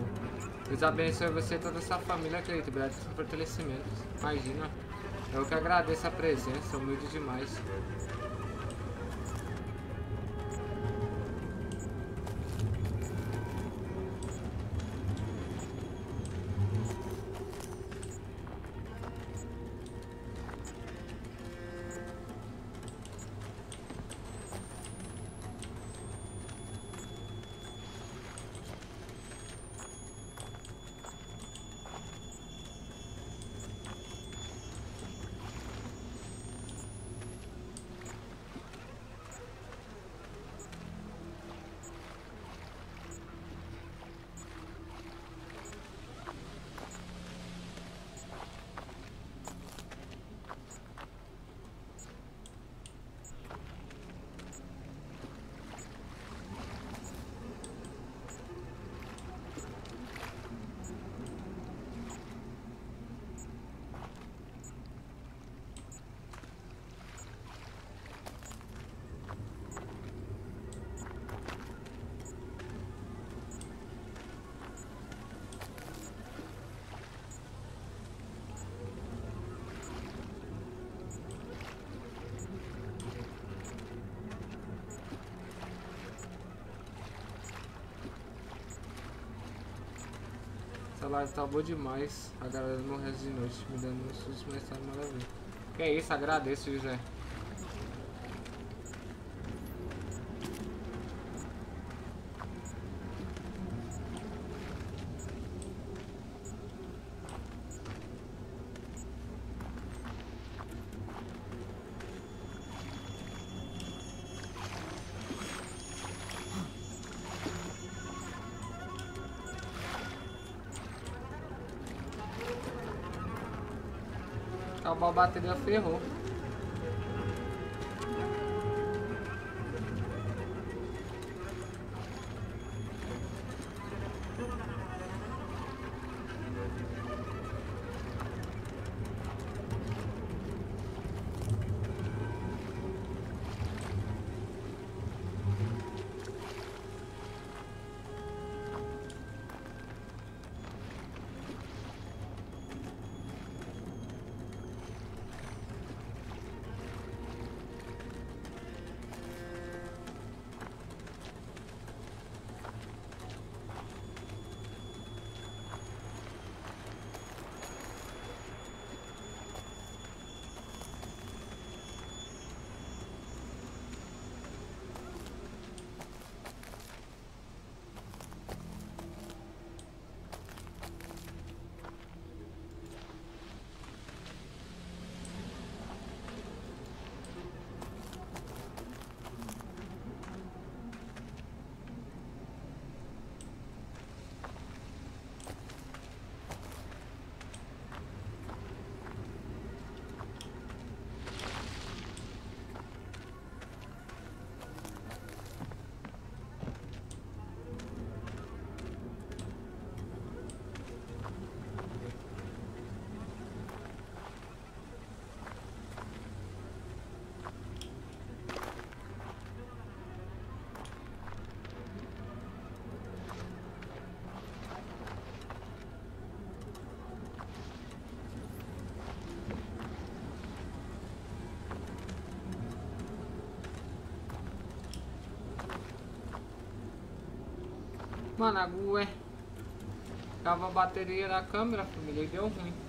Deus abençoe você e toda essa família, Cleito. Obrigado por fortalecimentos. Imagina. Eu que agradeço a presença, humilde demais. Live tá boa demais. A galera no resto de noite me dando um susto, mas tá maravilha. Que é isso, agradeço, José. A bateria, ferrou. Mano, a ué. Tava a bateria da câmera, família, e deu ruim.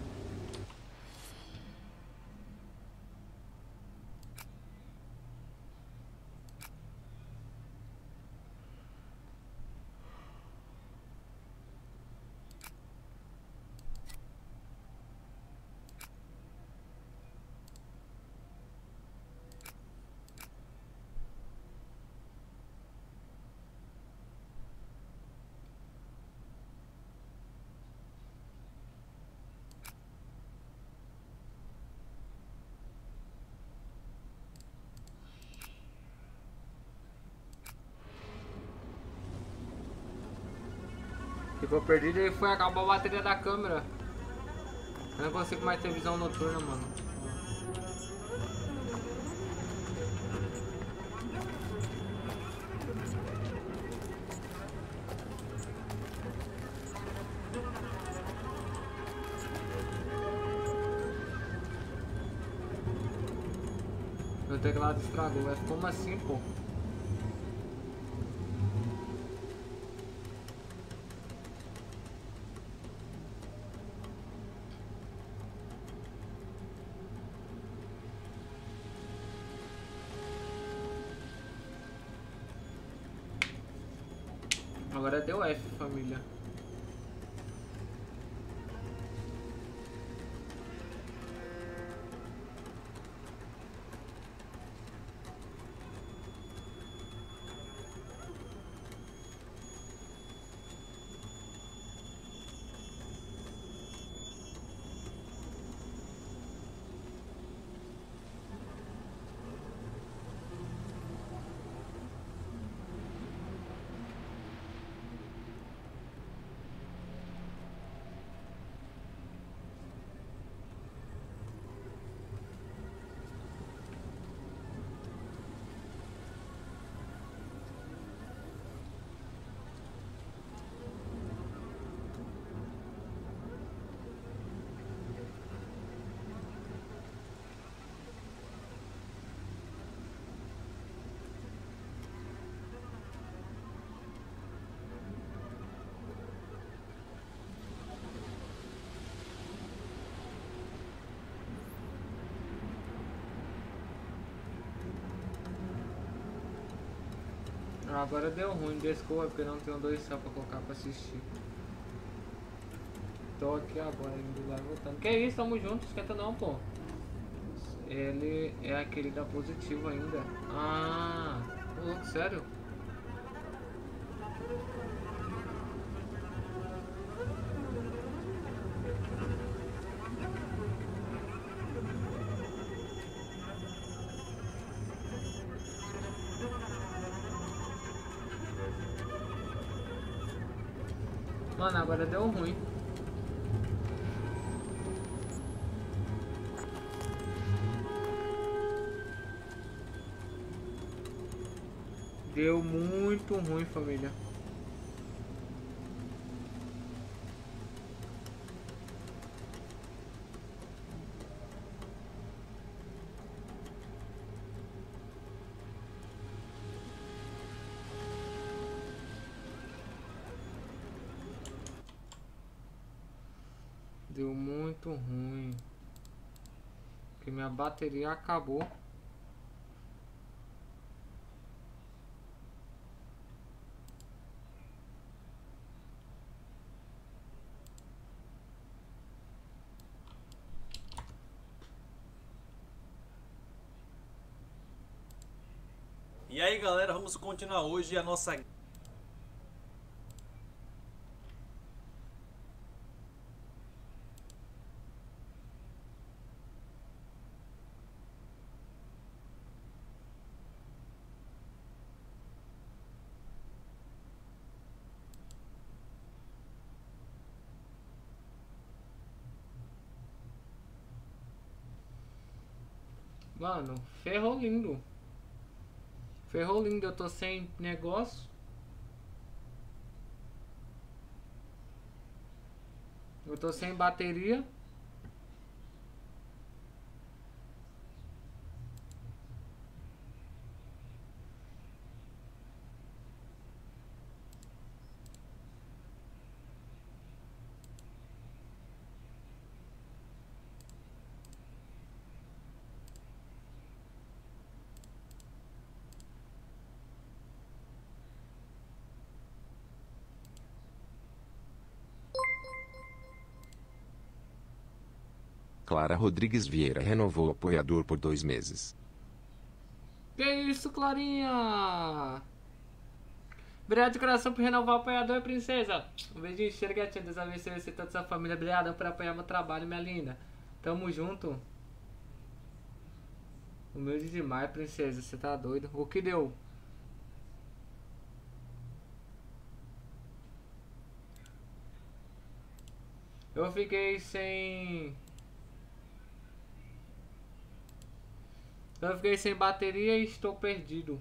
Ficou perdido e foi acabar a bateria da câmera. Eu não consigo mais ter visão noturna, mano. Meu teclado estragou, mas como assim, pô? Agora deu F, família. Ah, Agora deu ruim, desculpa porque não tenho dois céus pra colocar pra assistir. Tô aqui agora indo lá voltando. Que isso, tamo junto, esquenta não, pô. Ele é aquele da positivo ainda. Ah, sério? Agora deu ruim. Deu muito ruim, família. Muito ruim. Porque minha bateria acabou. E aí galera, vamos continuar hoje a nossa Mano, ferrou lindo. Ferrou lindo, eu tô sem negócio. Eu tô sem bateria. Clara Rodrigues Vieira renovou o apoiador por dois meses. Que isso, Clarinha? Obrigado de coração por renovar o apoiador, princesa. Um beijinho, cheiro gatinho. Deus abençoe você e toda sua família. Obrigado por apoiar meu trabalho, minha linda. Tamo junto. Humilde demais, princesa. Você tá doido? O que deu? Eu fiquei sem. Eu fiquei sem bateria e estou perdido.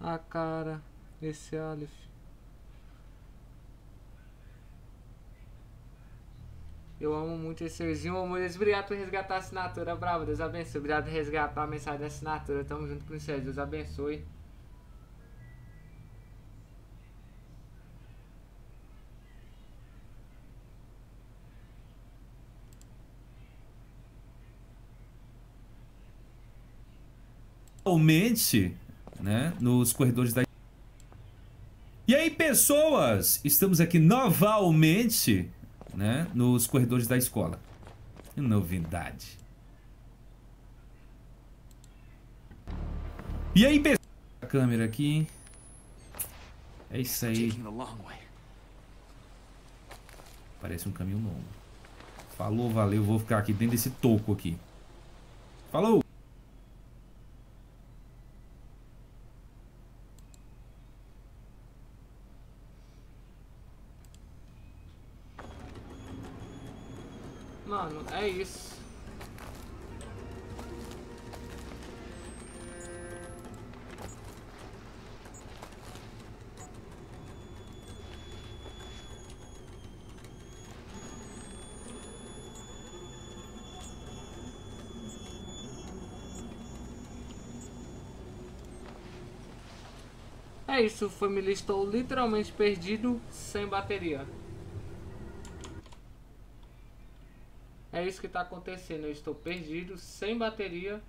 Ah, cara, esse Aleph. Eu amo muito esse serzinho. Amor, obrigado por resgatar a assinatura. Bravo, Deus abençoe. Obrigado por resgatar a mensagem da assinatura. Tamo junto, princesa. Deus abençoe. Aumente, né, nos corredores da E aí, pessoas, estamos aqui novamente, né, nos corredores da escola. Novidade. E aí, pessoas, a câmera aqui. É isso aí. Parece um caminho longo. Falou, valeu. Vou ficar aqui dentro desse toco aqui. Falou! Isso, família. Estou literalmente perdido sem bateria. É isso que está acontecendo. Eu estou perdido, sem bateria.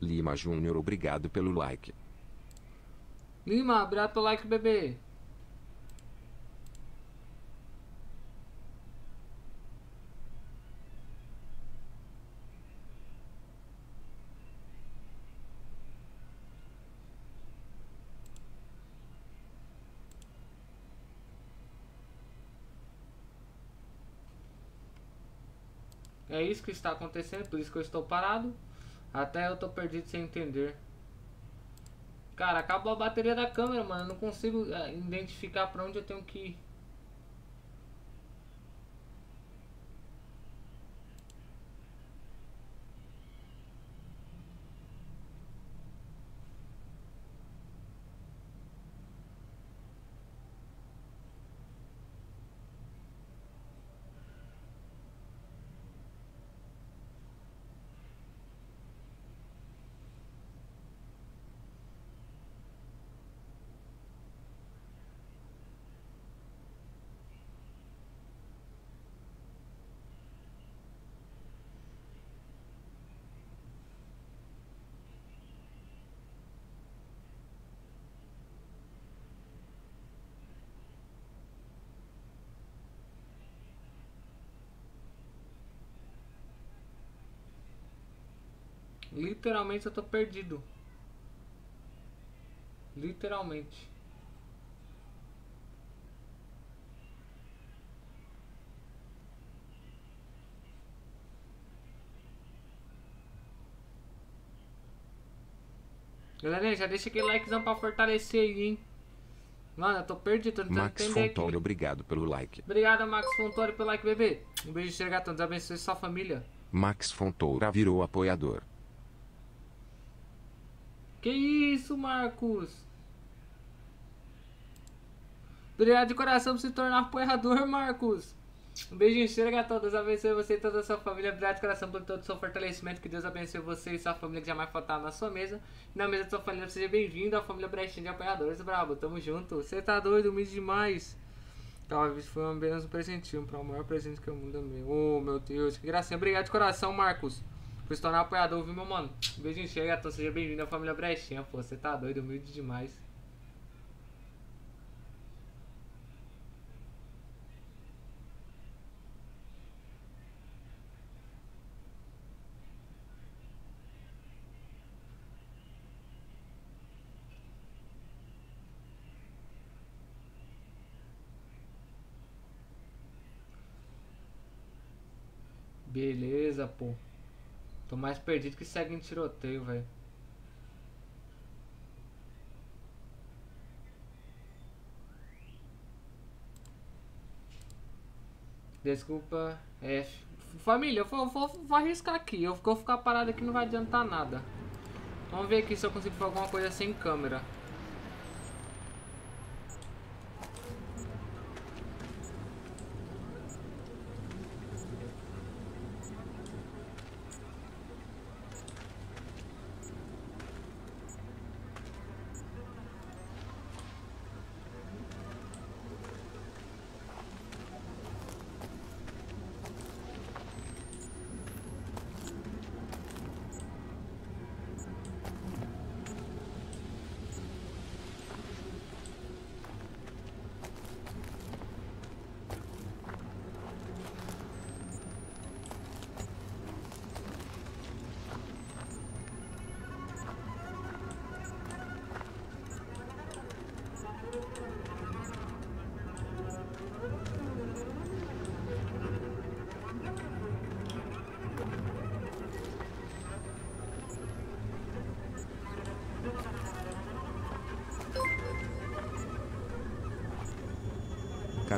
Lima Júnior, obrigado pelo like. Lima, pelo like, bebê. É isso que está acontecendo, por isso que eu estou parado. Até eu tô perdido sem entender. Cara, acabou a bateria da câmera, mano. Eu não consigo eh, identificar pra onde eu tenho que ir. Literalmente eu tô perdido. Literalmente. Galerinha, já deixa aquele likezão pra fortalecer aí, hein? Mano, eu tô perdido, tô Max. Fontoura, obrigado pelo like. Obrigado, Max Fontoura, pelo like, bebê. Um beijo, Xergatão. Deus abençoe sua família. Max Fontoura virou apoiador. Que isso, Marcos? Obrigado de coração por se tornar apoiador, Marcos. Um beijinho cheiro a todos. Abençoe você e toda a sua família. Obrigado de coração por todo o seu fortalecimento. Que Deus abençoe você e sua família que jamais faltar na sua mesa. Na mesa da sua família, seja bem-vindo à família Brechinha de Apoiadores. Brabo, tamo junto. Você tá doido, humilde demais. Talvez foi apenas um presentinho, para o maior presente que o mundo meu. Oh, meu Deus, que gracinha. Obrigado de coração, Marcos. Por se tornar apoiador, viu, meu mano? Um beijinho cheio a todos. Seja bem-vindo à família Brechinha, pô. Você tá doido, humilde demais. Beleza, pô. Tô mais perdido que segue em tiroteio, velho. Desculpa, é. Família, eu vou, vou, vou arriscar aqui. Eu vou ficar parado aqui não vai adiantar nada. Vamos ver aqui se eu consigo fazer alguma coisa sem câmera.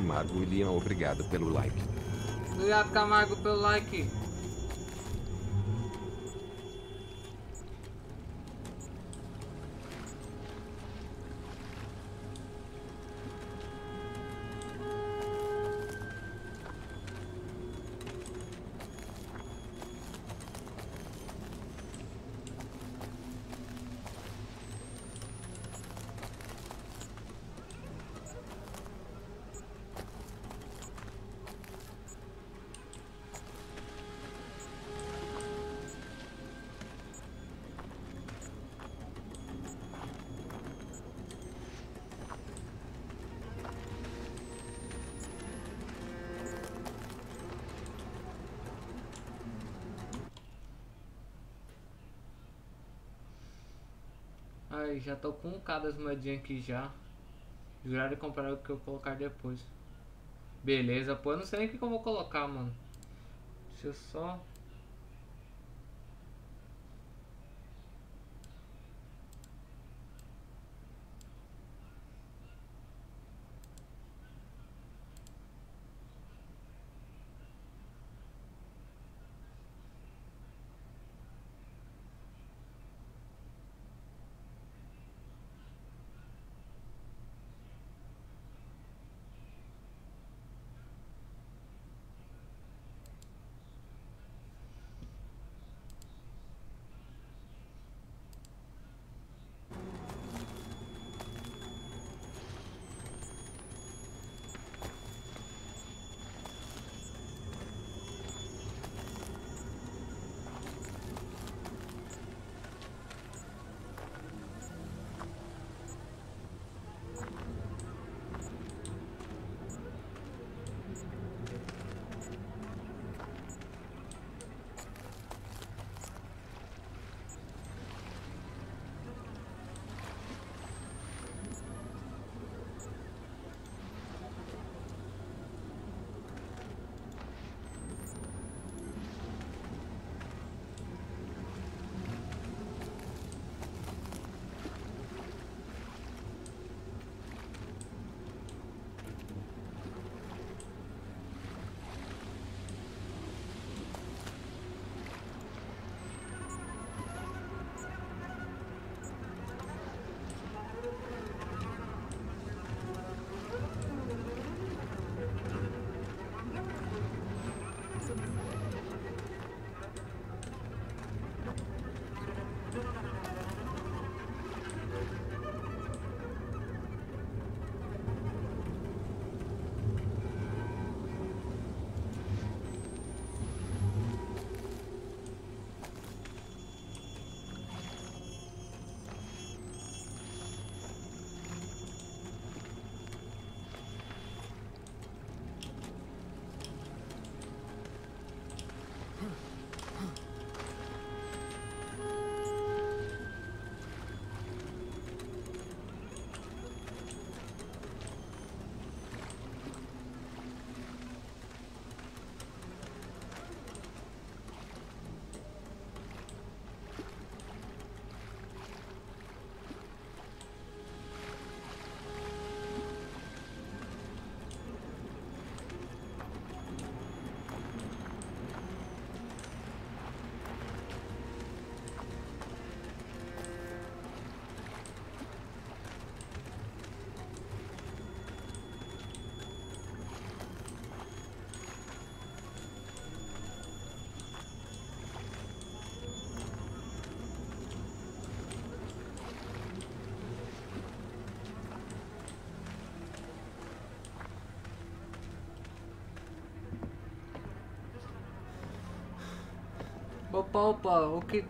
Camargo William, obrigado pelo like. Obrigado, Camargo, pelo like. Já tô com um K das moedinhas aqui já. Jurar de comprar o que eu colocar depois. Beleza, pô, eu não sei nem o que, que eu vou colocar, mano. Deixa eu só. Opa, opa, o que.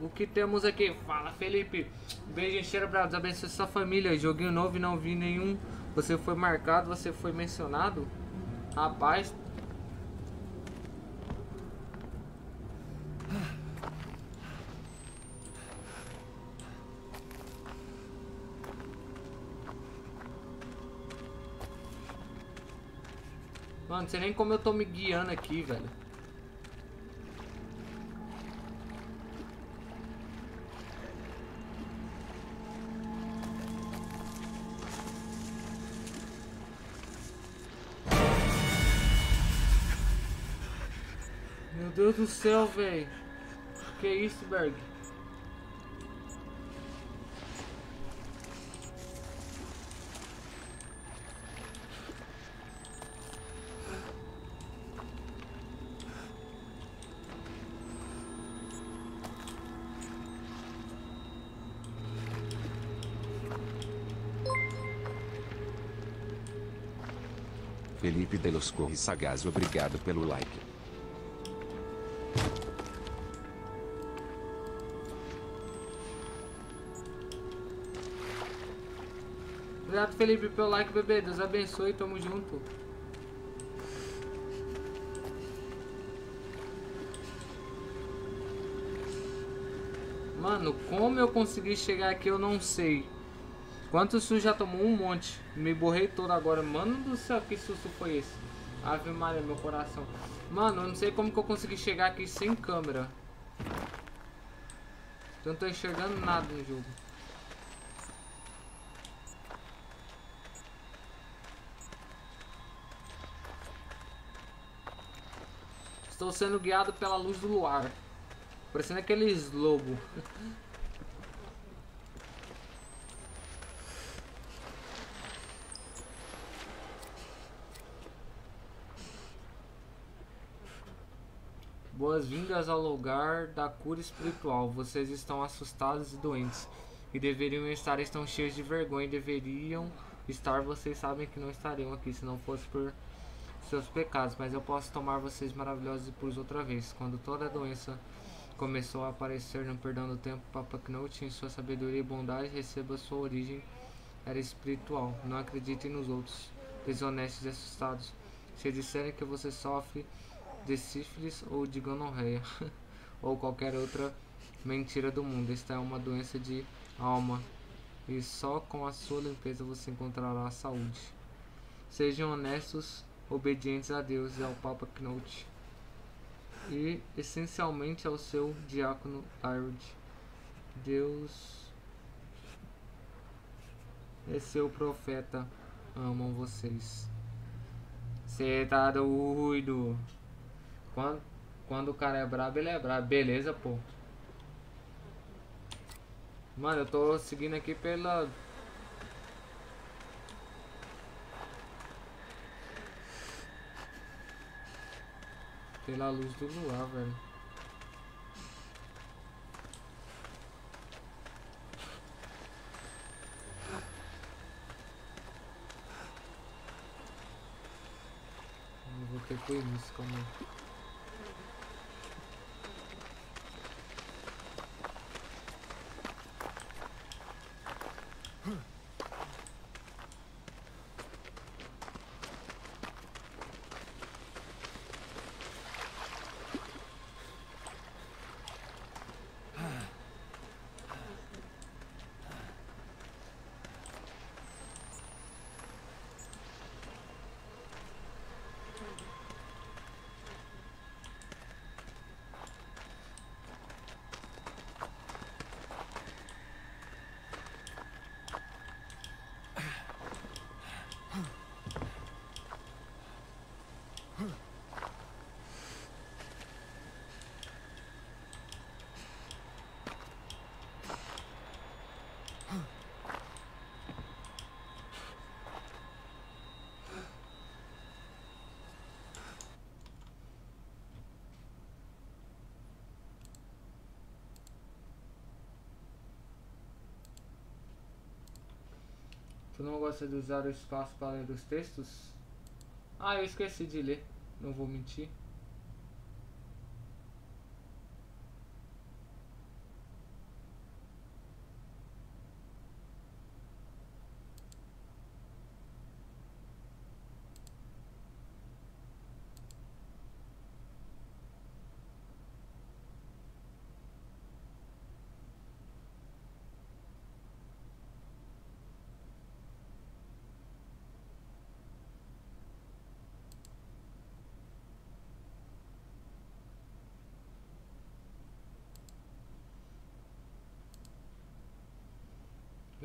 O que temos aqui? Fala, Felipe. Beijo, cheiro, bravo. Deus abençoe sua família. Joguinho novo e não vi nenhum. Você foi marcado, você foi mencionado. Rapaz. Mano, não sei nem como eu tô me guiando aqui, velho. Meu Deus do céu, velho. Que isso, Berg? Felipe Delos Corre Sagaz, obrigado pelo like. Obrigado, Felipe, pelo like, bebê. Deus abençoe, tamo junto. Mano, como eu consegui chegar aqui eu não sei. Quanto susto já tomou um monte. Me borrei todo agora. Mano do céu, que susto foi esse? Ave Maria, meu coração. Mano, eu não sei como que eu consegui chegar aqui sem câmera. Eu não tô enxergando nada no jogo. Estou sendo guiado pela luz do luar. Parecendo aqueles lobo. Boas-vindas ao lugar da cura espiritual. Vocês estão assustados e doentes. E deveriam estar estão cheios de vergonha. Deveriam estar, vocês sabem que não estariam aqui se não fosse por seus pecados. Mas eu posso tomar vocês maravilhosos e puros outra vez. Quando toda a doença começou a aparecer, não perdendo tempo, Papa Knut, em sua sabedoria e bondade, receba sua origem. Era espiritual. Não acreditem nos outros, desonestos e assustados. Se disserem que você sofre de sífilis ou de gonorreia ou qualquer outra mentira do mundo. Esta é uma doença de alma e só com a sua limpeza você encontrará a saúde. Sejam honestos, obedientes a Deus e ao Papa Knut e essencialmente ao seu diácono Lard. Deus é seu profeta. Amam vocês. Cê tá doido. Quando, quando o cara é brabo, ele é brabo. Beleza, pô. Mano, eu tô seguindo aqui pela... Pela luz do luar, velho. Eu vou ter ir nisso, calma aí. Tu não gosta de usar o espaço para ler os textos? Ah, eu esqueci de ler. Não vou mentir.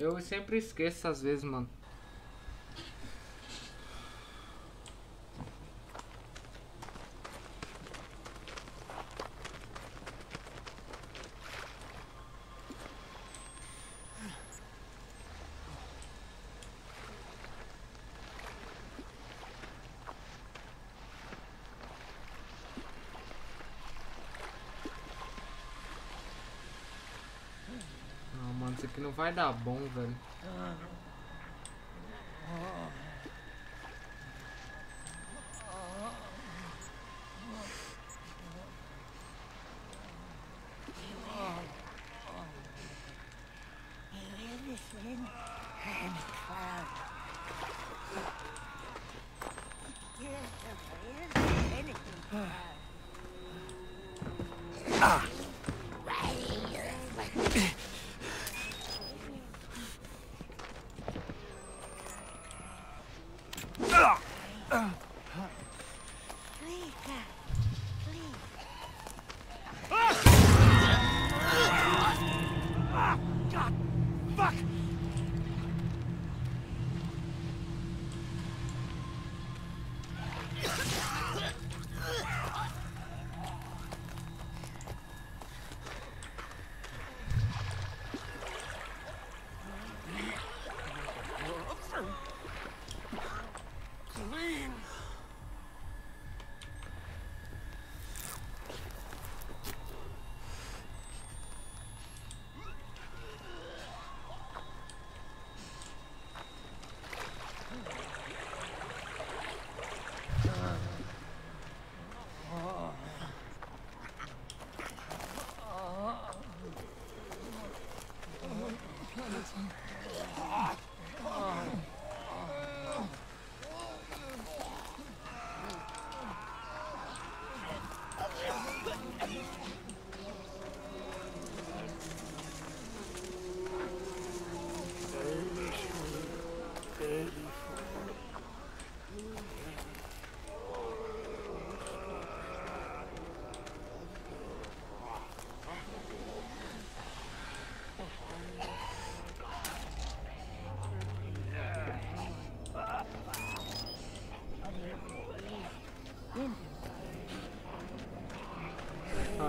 Eu sempre esqueço às vezes, mano. Aqui não vai dar bom, velho.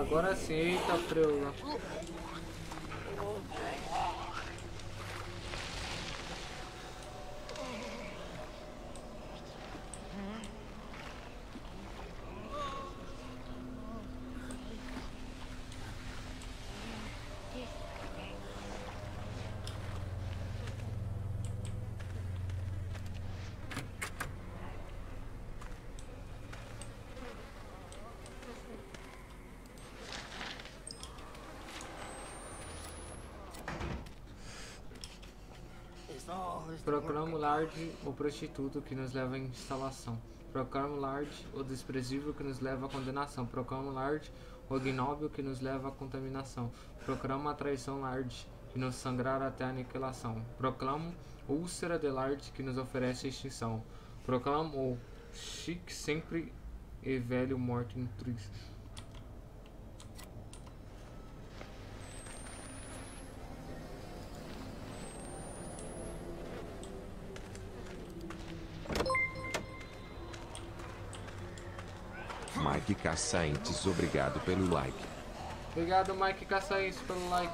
Agora sim, eita preula. Proclamo Lard, o prostituto que nos leva à instalação. Proclamo Lard, o desprezível que nos leva à condenação. Proclamo Lard, o ignóbil que nos leva à contaminação. Proclamo a traição Lard, que nos sangrar até a aniquilação. Proclamo úlcera de Lard, que nos oferece extinção. Proclamo o chique sempre e velho morte triste. Mike Caçaentes, obrigado pelo like. Obrigado, Mike Caçaís, pelo like.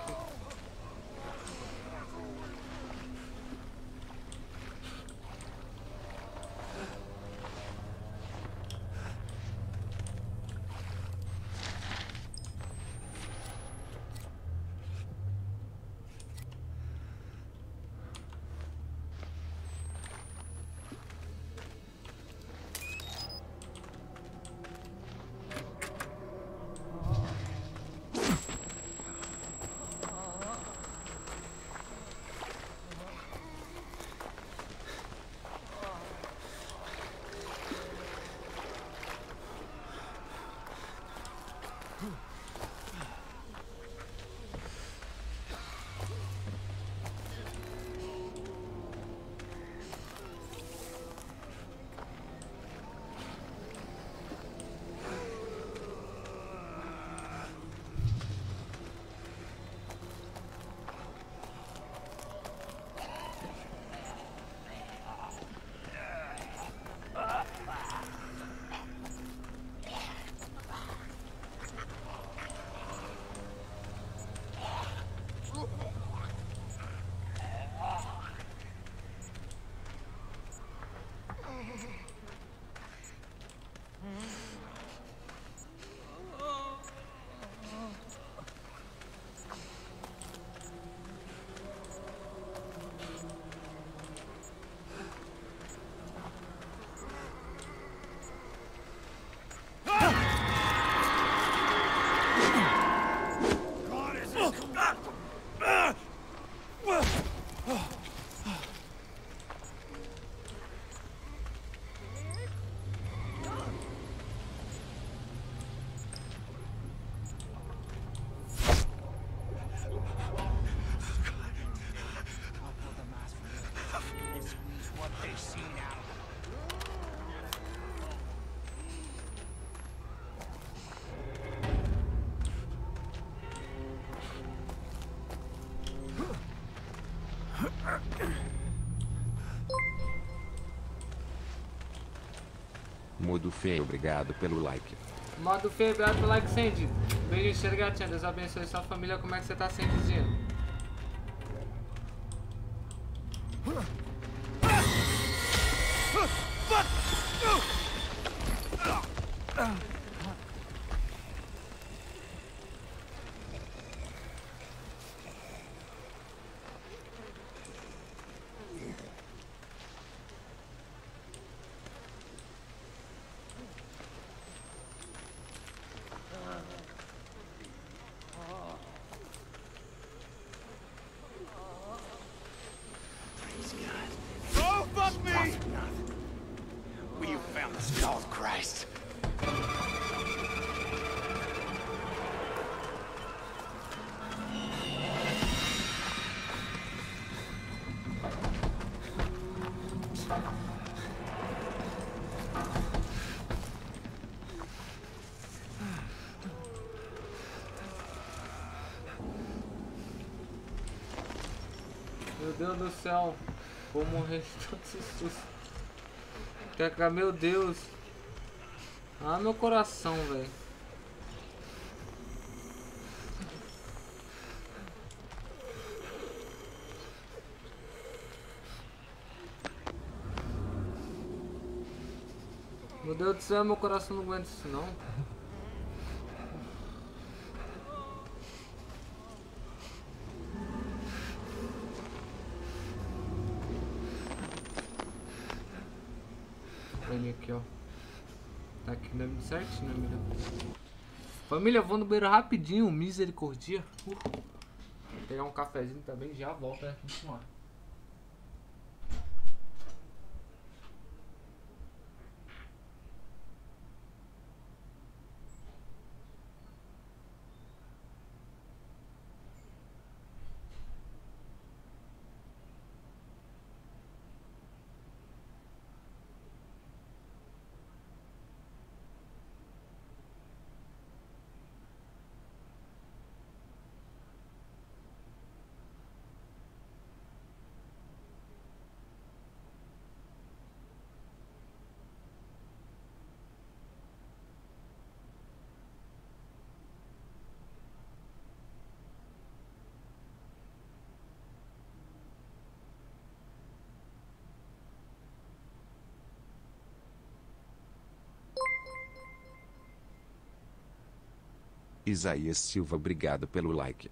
Modo feio, obrigado pelo like. Modo feio, obrigado pelo like, Sandy. Beijo, cheiro, gatinha. Deus abençoe sua família. Como é que você tá, Sandyzinha? Do céu. Vou morrer de tanto susto. Meu Deus. Ah, meu coração, velho. Meu Deus do céu, meu coração não aguenta isso não. Ele aqui, ó. Tá aqui né, certinho, né, milhão? Família, vou no banheiro rapidinho, misericórdia. Uh. Vou pegar um cafezinho também, já volto, né? Continuar. Isaías Silva, obrigado pelo like.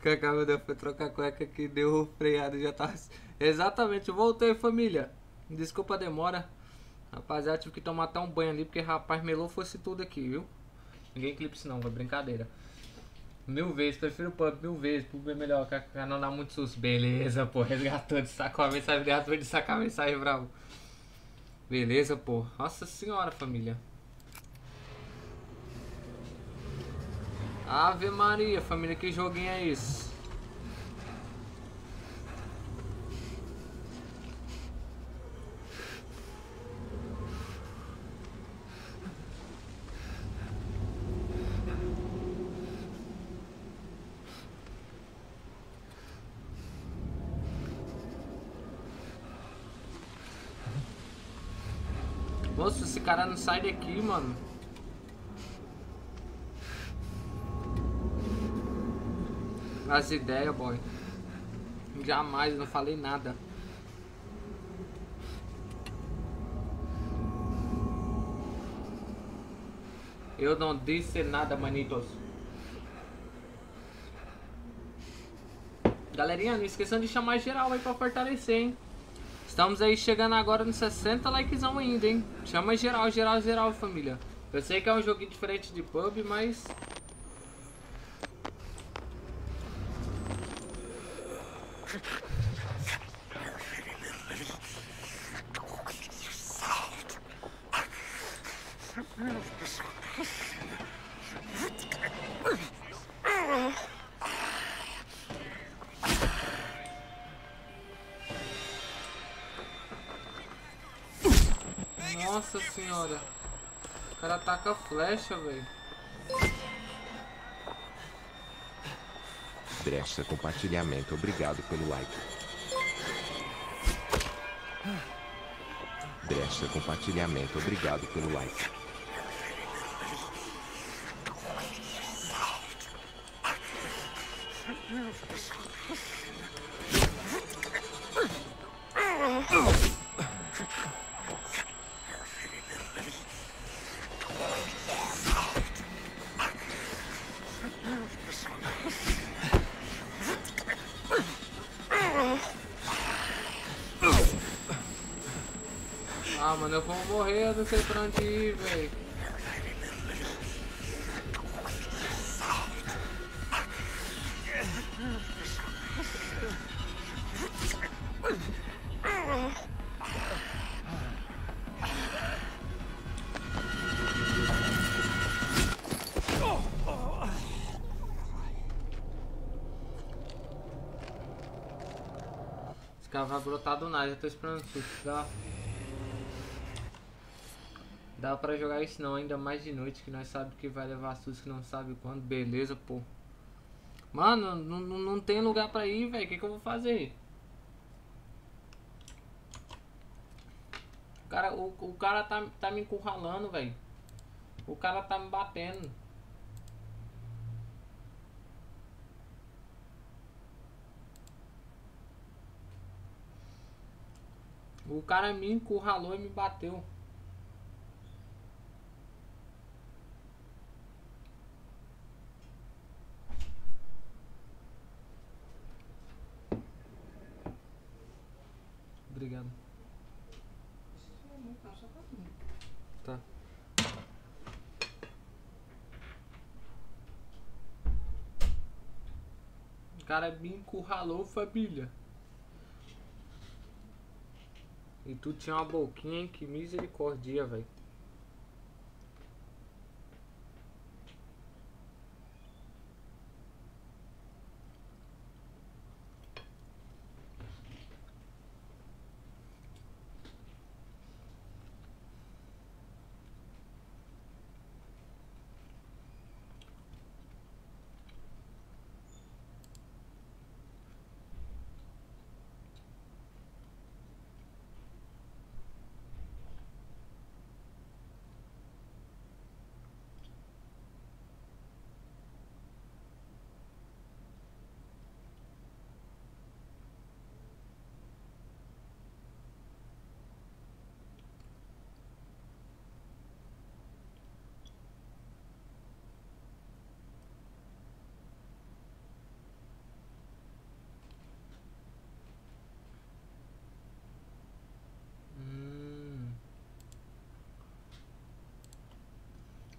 Cacá, meu Deus, foi trocar a cueca que deu freado, já tá. Exatamente, voltei, família. Desculpa a demora. Rapaziada, tive que tomar até um banho ali, porque rapaz, melou fosse tudo aqui, viu? Ninguém clipe não, foi brincadeira. Mil vezes, prefiro pub, mil vezes, pub é melhor, Cacá não dá muito susto. Beleza, pô, resgatou de saco a mensagem, resgatou de sacar a mensagem, bravo. Beleza, pô. Nossa senhora, família. Ave Maria, família, que joguinho é esse? Moço, esse cara não sai daqui, mano. As ideias, boy. Jamais, não falei nada. Eu não disse nada, manitos. Galerinha, não esqueçam de chamar geral aí pra fortalecer, hein? Estamos aí chegando agora nos 60 likezão ainda, hein? Chama geral, geral, geral, família. Eu sei que é um joguinho diferente de pub, mas... flecha, velho. Brecha compartilhamento, obrigado pelo like. Brecha compartilhamento, obrigado pelo like. Morrer, eu não sei pra onde ir, velho. Esse cara vai brotar do nada, eu tô esperando susto, Dá pra jogar isso não, ainda mais de noite, que nós sabe que vai levar susto, que não sabe quando. Beleza, pô. Mano, não, não, não tem lugar pra ir, velho. O que, que eu vou fazer? O cara, o, o cara tá, tá me encurralando, velho. O cara tá me batendo. O cara me encurralou e me bateu. Obrigado. Tá. O cara me encurralou, família. E tu tinha uma boquinha, hein? Que misericórdia, velho.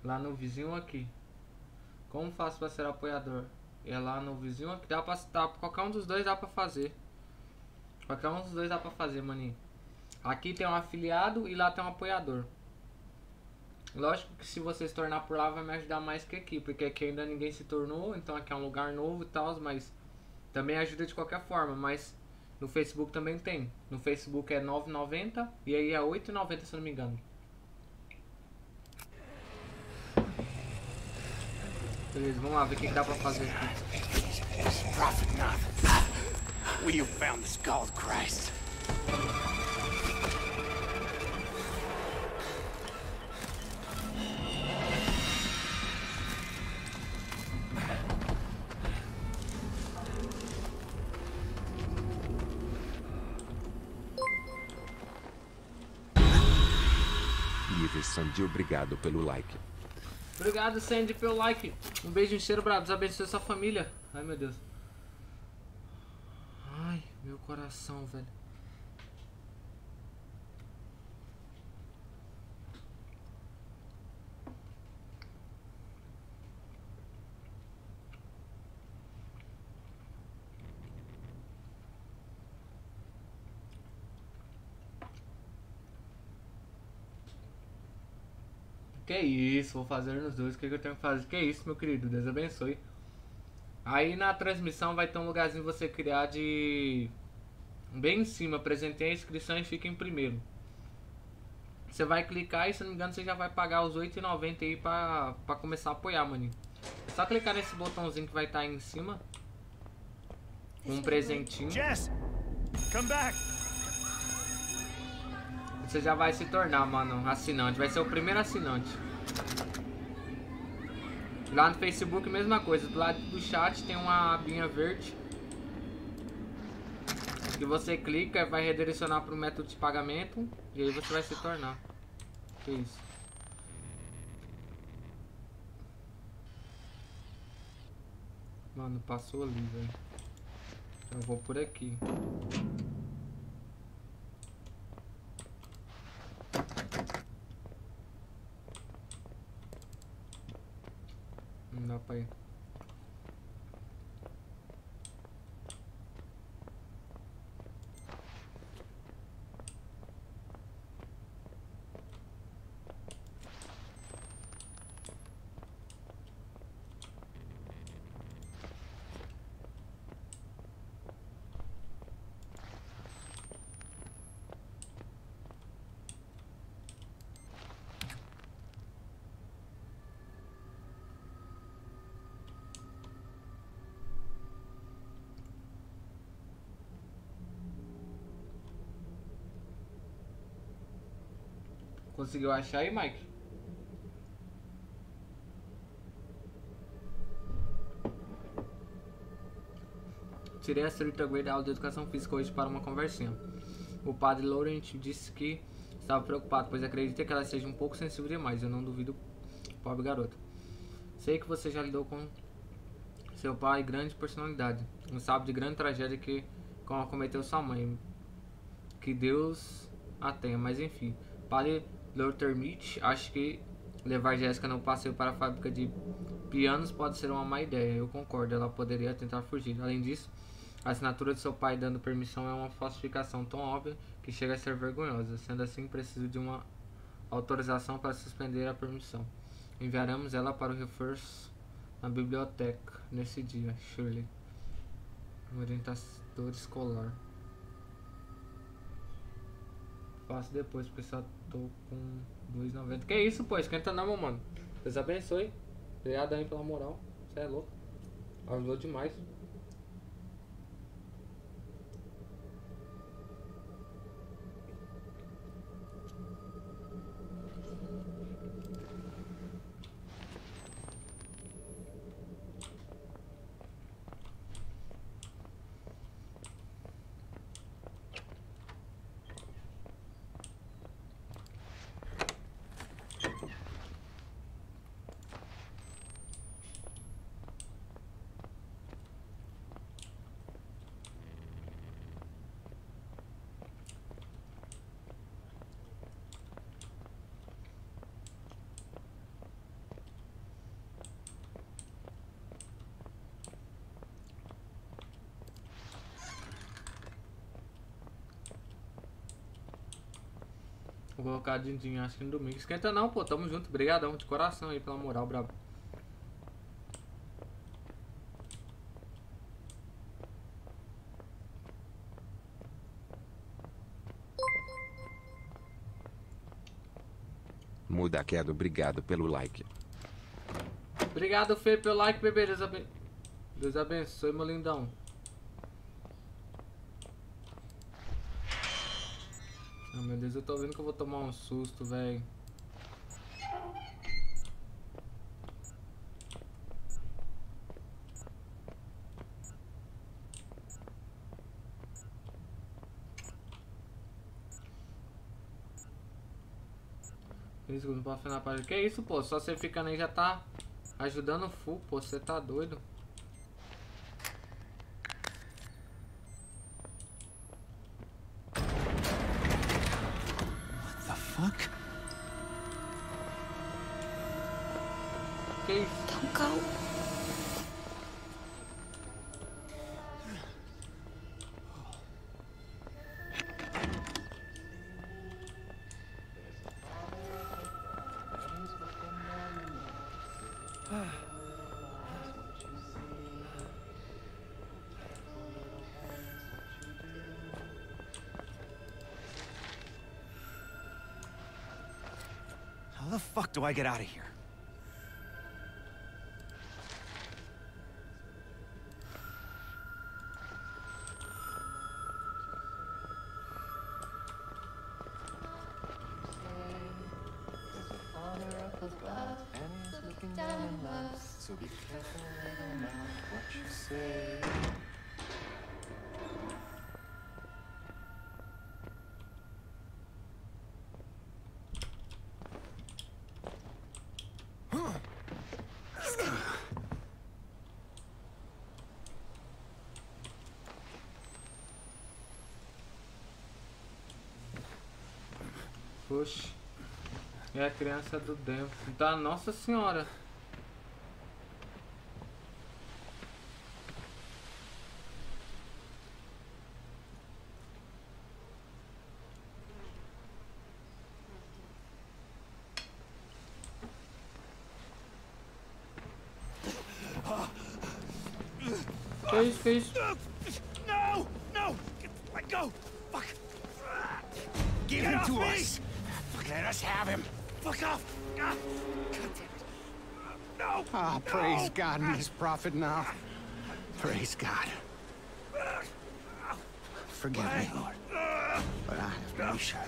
Lá no vizinho aqui. Como faço pra ser apoiador? É lá no vizinho aqui. Dá pra, dá, qualquer um dos dois dá pra fazer. Qualquer um dos dois dá pra fazer, maninho. Aqui tem um afiliado e lá tem um apoiador. Lógico que se você se tornar por lá vai me ajudar mais que aqui, porque aqui ainda ninguém se tornou, então aqui é um lugar novo e tal, mas também ajuda de qualquer forma, mas no Facebook também tem. No Facebook é 9,90 e aí é 8,90 se não me engano. Beleza, vamos lá ver o que, que dá pra fazer aqui. Prophet Nathan, we have found the skull of Christ. Livre Sandy, obrigado pelo like. Obrigado, Sandy, pelo like. Um beijo, um cheiro, brabo. Deus abençoe sua família. Ai, meu Deus. Ai, meu coração, velho. Que isso, vou fazer nos dois. O que, que eu tenho que fazer? Que isso, meu querido. Deus abençoe. Aí na transmissão vai ter um lugarzinho você criar de. Bem em cima, apresentei a inscrição e fica em primeiro. Você vai clicar e se não me engano você já vai pagar os R$8,90 aí pra, pra começar a apoiar, maninho. É só clicar nesse botãozinho que vai estar aí em cima. Um presentinho. Jess, come back. Você já vai se tornar, mano, assinante. Vai ser o primeiro assinante. Lá no Facebook, mesma coisa. Do lado do chat tem uma abinha verde. Que você clica e vai redirecionar para o método de pagamento. E aí você vai se tornar. Que isso. Mano, passou ali, velho. Eu vou por aqui. Não Conseguiu achar aí, Mike? Tirei a Street Grade da aula de educação física hoje para uma conversinha. O padre Laurent disse que estava preocupado, pois acredita que ela seja um pouco sensível demais. Eu não duvido, pobre garoto. Sei que você já lidou com seu pai, grande personalidade. Um sabe de grande tragédia que cometeu sua mãe. Que Deus a tenha, mas enfim. Padre Luthermith, acho que levar Jéssica no passeio para a fábrica de pianos pode ser uma má ideia. Eu concordo, ela poderia tentar fugir. Além disso, a assinatura de seu pai dando permissão é uma falsificação tão óbvia que chega a ser vergonhosa. Sendo assim, preciso de uma autorização para suspender a permissão. Enviaremos ela para o reforço na biblioteca nesse dia, Shirley. Orientador escolar. Faço depois, porque só tô com 2,90. Que isso, pô? Esquenta não, meu mano. Deus abençoe. Obrigado aí pela moral. Você é louco. Ajudou demais. Vou colocar din-din, acho que no domingo. Esquenta não, pô. Tamo junto. Obrigadão de coração aí pela moral, brabo. Muda queda, obrigado pelo like. Obrigado, Fê, pelo like, bebê. Deus abençoe, meu lindão. Ah, meu Deus, eu tô vendo que eu vou tomar um susto, velho. Isso, não pode afinar a parede. Que isso, pô? Só você ficando aí já tá ajudando full, pô. Você tá doido. Do I get out of here? Puxa. É a criança do dentro. Da Nossa Senhora. Que isso, que isso? Praise God and his prophet now. Praise God. Forgive me, Lord. But I have no shot.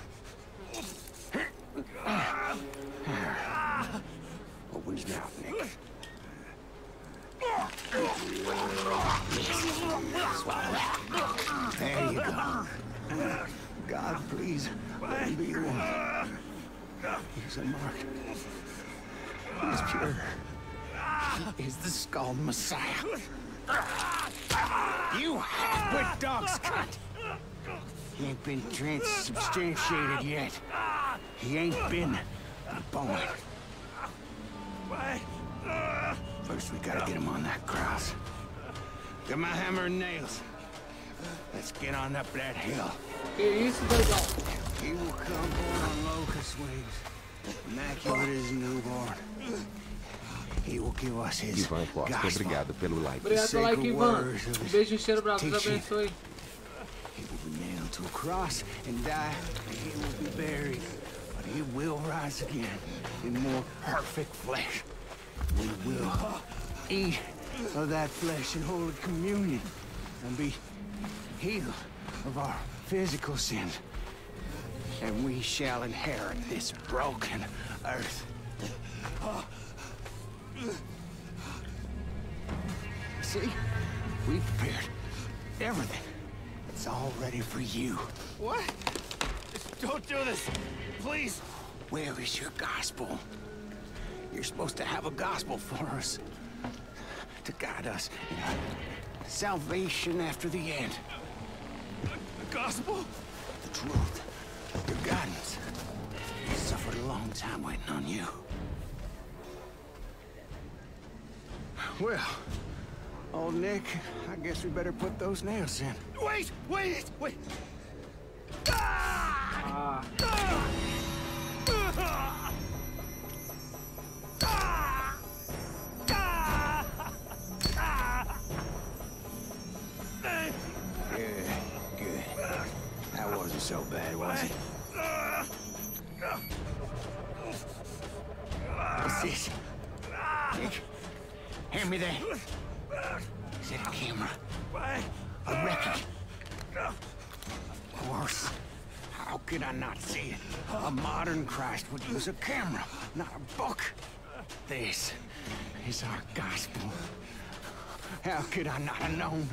Open his mouth, Nick. There you go. God, please, let him be one. He's unmarked. He's pure. Is the skull Messiah. You half-wit dog's cut. He ain't been transubstantiated yet. He ain't been born. First, we gotta get him on that cross. Get my hammer and nails. Let's get on up that hill. Que isso, doidão? He will come born on locust wings, immaculate as a newborn. He will his Ivan Costa, gospel. obrigado pelo like. Obrigado pelo like, Ivan. Um his beijo, cheiro, bravo. Deus abençoe. He will be nailed to a cross and die, and he will be buried. But he will rise again in more perfect flesh. We will eat of that flesh in holy communion and be healed of our physical sins. And we shall inherit this broken earth. See? We prepared everything. It's all ready for you. What? Just Don't do this! Please! Where is your gospel? You're supposed to have a gospel for us. To guide us in our salvation after the end. The gospel? The truth. Your guidance. We suffered a long time waiting on you. Well, old Nick, I guess we better put those nails in. Wait! Wait! Wait! Ah, Use a camera, not a book. This is our gospel. How could I not have known?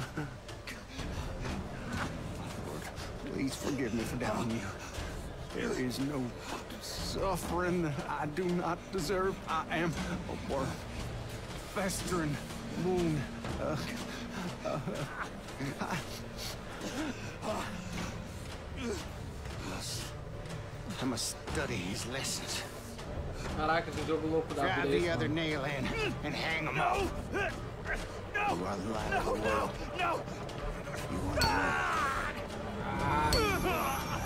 Lord, please forgive me for doubting you. There is no suffering that I do not deserve. I am a worm, festering wound. Uh, uh, I, I must study his lessons. Caraca, que jogo louco da Drive vida the other nail in and hang him up. You are the light of the world. No! You are the light.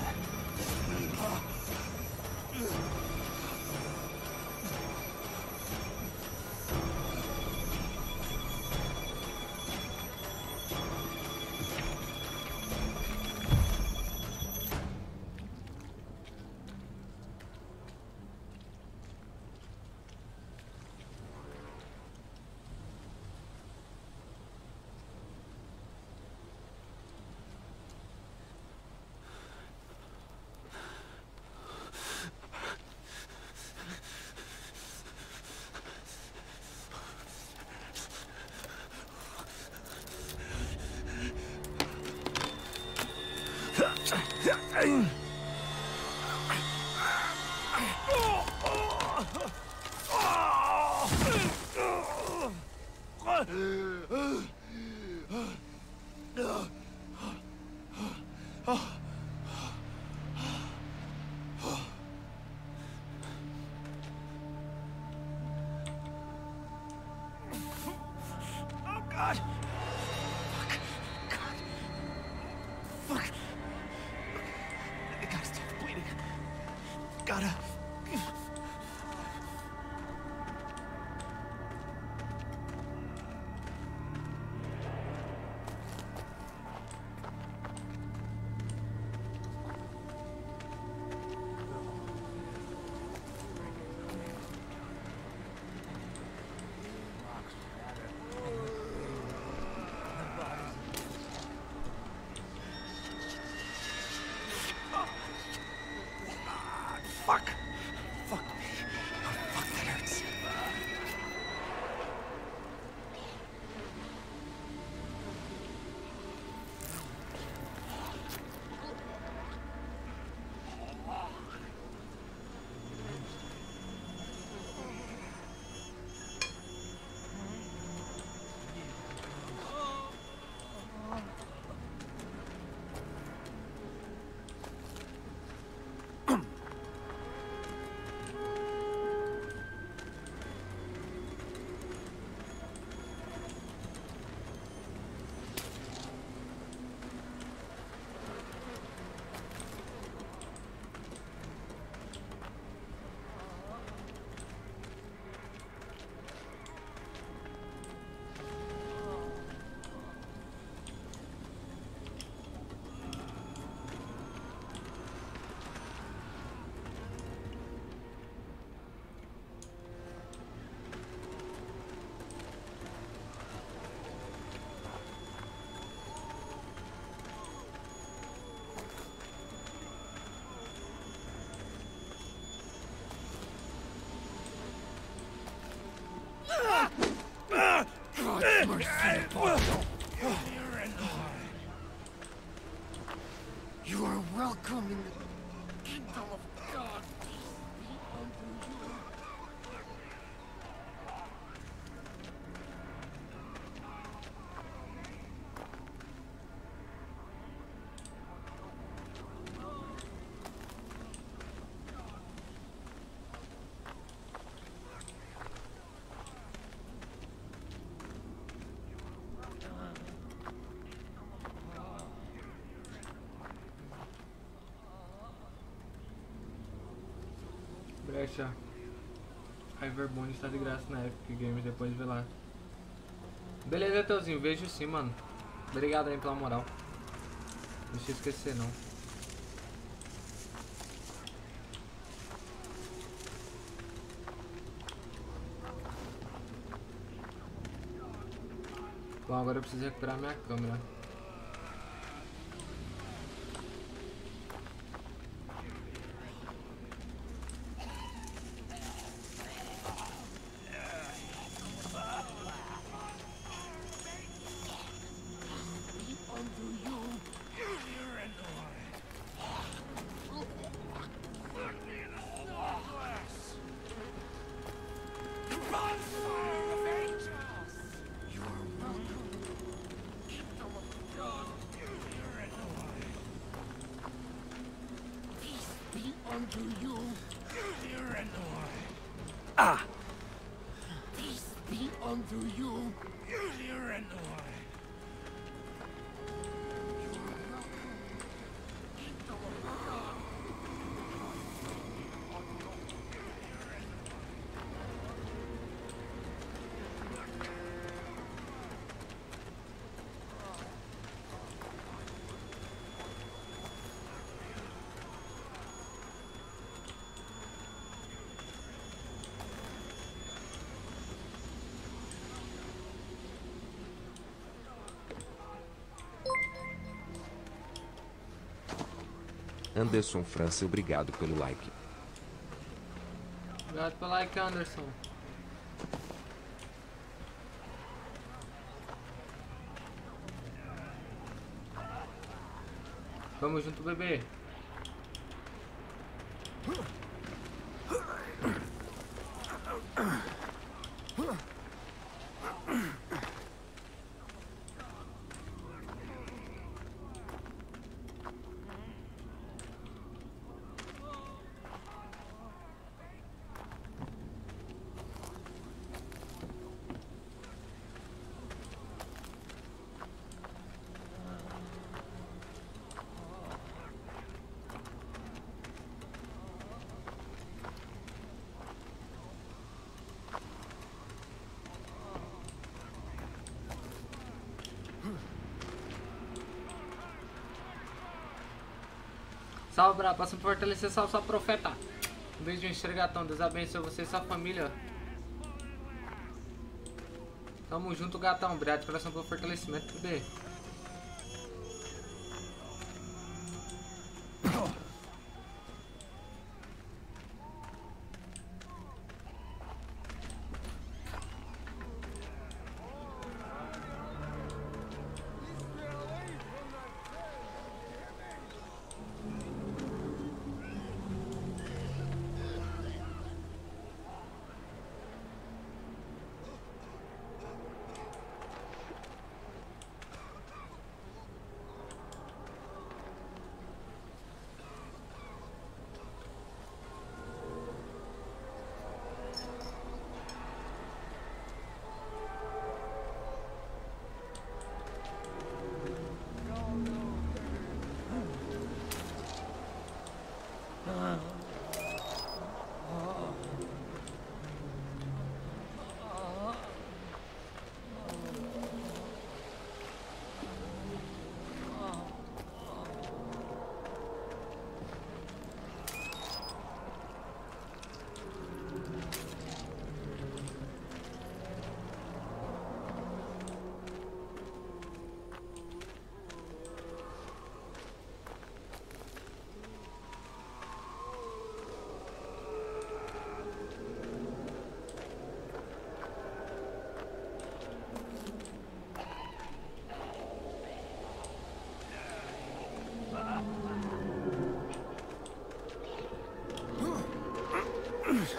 Oh, God's Caixa. Hyperbond está de graça na Epic Games, depois vê lá. Beleza, Teuzinho, vejo sim, mano. Obrigado aí pela moral. Não se esquecer, não. Bom, agora eu preciso recuperar minha câmera. Anderson França, obrigado pelo like. Obrigado pelo like, Anderson. Vamos junto, bebê. Salve, Brabo. Por fortalecer, salve, salve, profeta. Um beijo, gente. gatão. Deus abençoe você e sua família. Tamo junto, gatão. Obrigado coração pelo fortalecimento, bebê. Vamos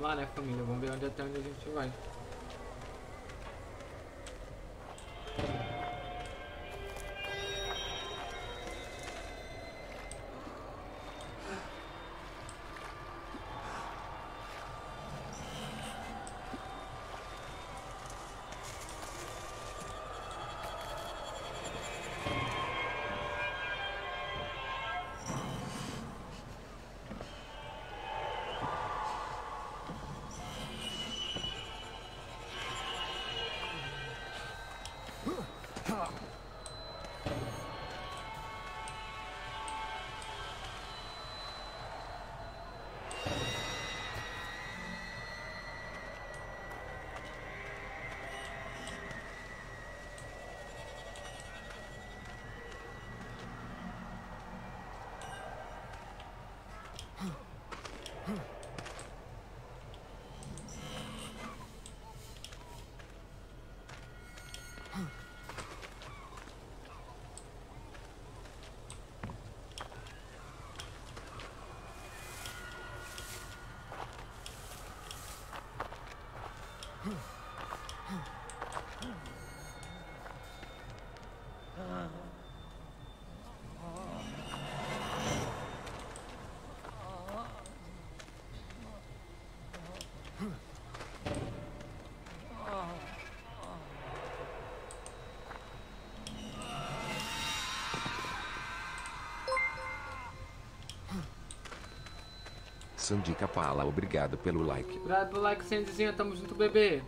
lá, né, família? Vamos ver onde até onde a gente vai. Sandy Capala, obrigado pelo like. Obrigado pelo like, Sandyzinha. Tamo junto, bebê.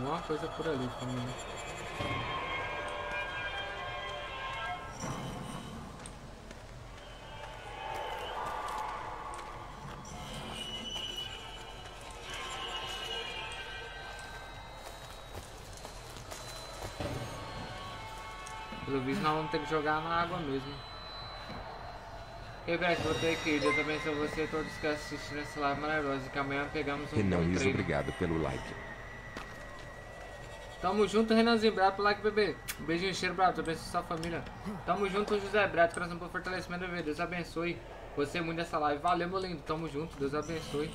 Alguma coisa por ali, família. Pelo visto nós vamos ter que jogar na água mesmo. E Brett, vou ter que ir. Deus abençoe você e todos que assistiram essa live maravilhosa. E que amanhã pegamos um bom Liz, treino. obrigado pelo like. Tamo junto, Renanzinho. Pelo like, bebê. Um beijinho, cheiro. Deus abençoe sua família. Tamo junto, José Brato. Coração por fortalecimento, bebê. Deus abençoe você muito nessa live. Valeu, meu lindo. Tamo junto. Deus abençoe.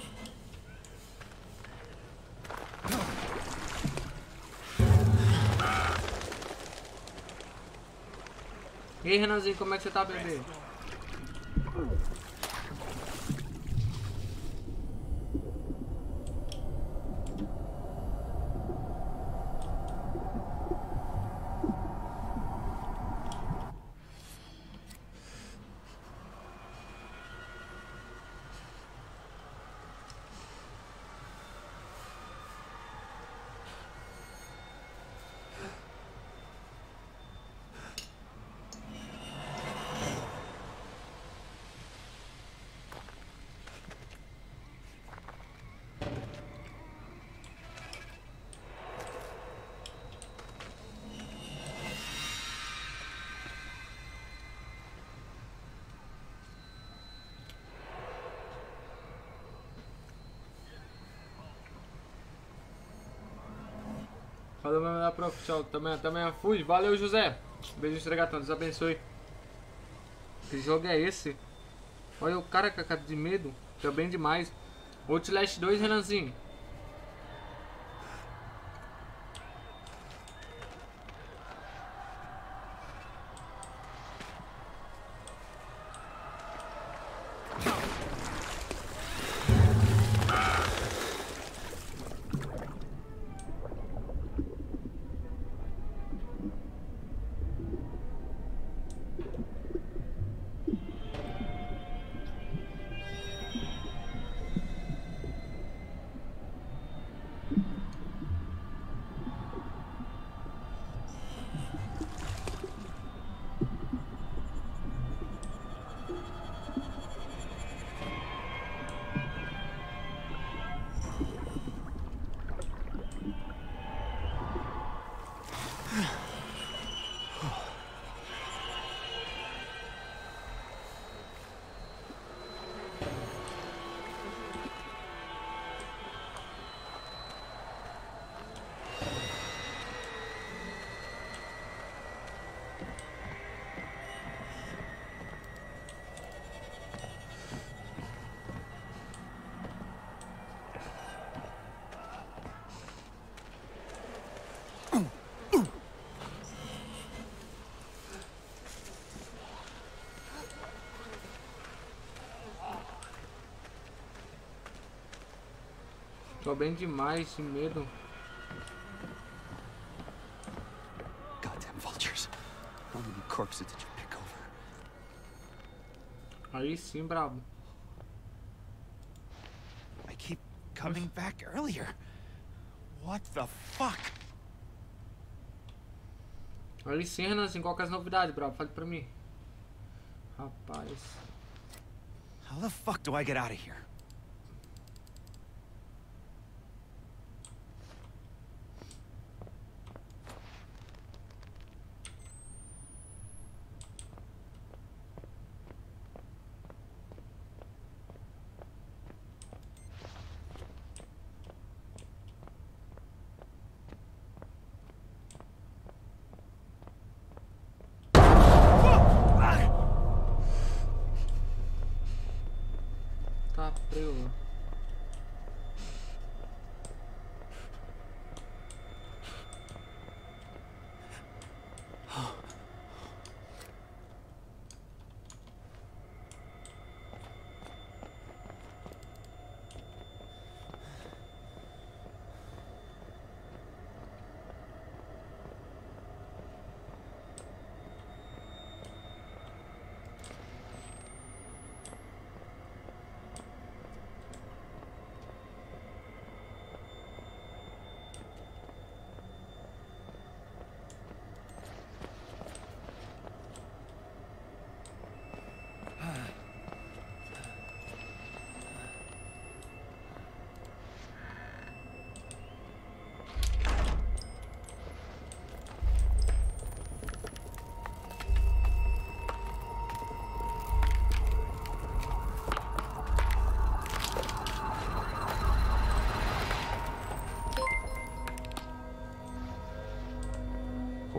E aí, Renanzinho, como é que você tá, bebê? Prof. Tchau. Também, também fui. Valeu, José. Beijo, entregatão. Deus abençoe. Que jogo é esse? Olha o cara com a cara de medo. Tá bem demais. Outlast 2, Renanzinho. Tô bem demais, de medo. Goddamn vultures. How many corpses did you pick over? Aí sim, brabo. I keep coming back earlier. What the fuck? Aí sim, Renanzinho. Qual que é as novidades, brabo? Fale pra mim. Rapaz. How the fuck do I get out of here?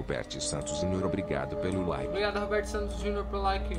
Roberto Santos Júnior, obrigado pelo like. Obrigado, Roberto Santos Júnior, pelo like.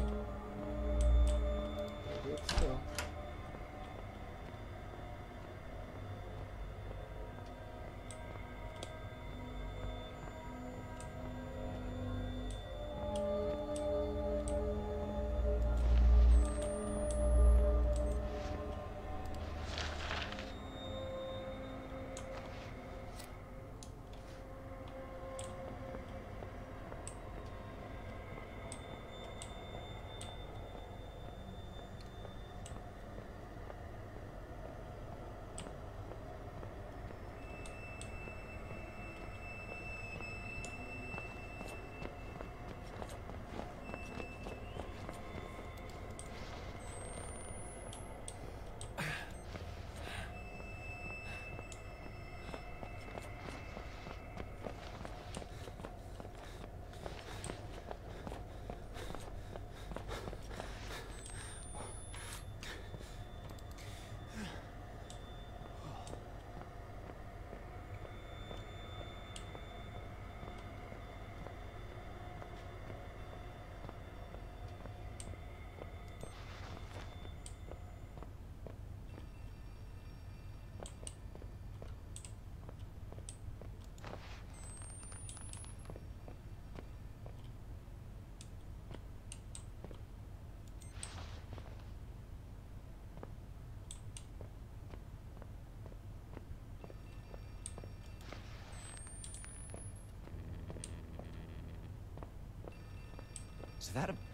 That a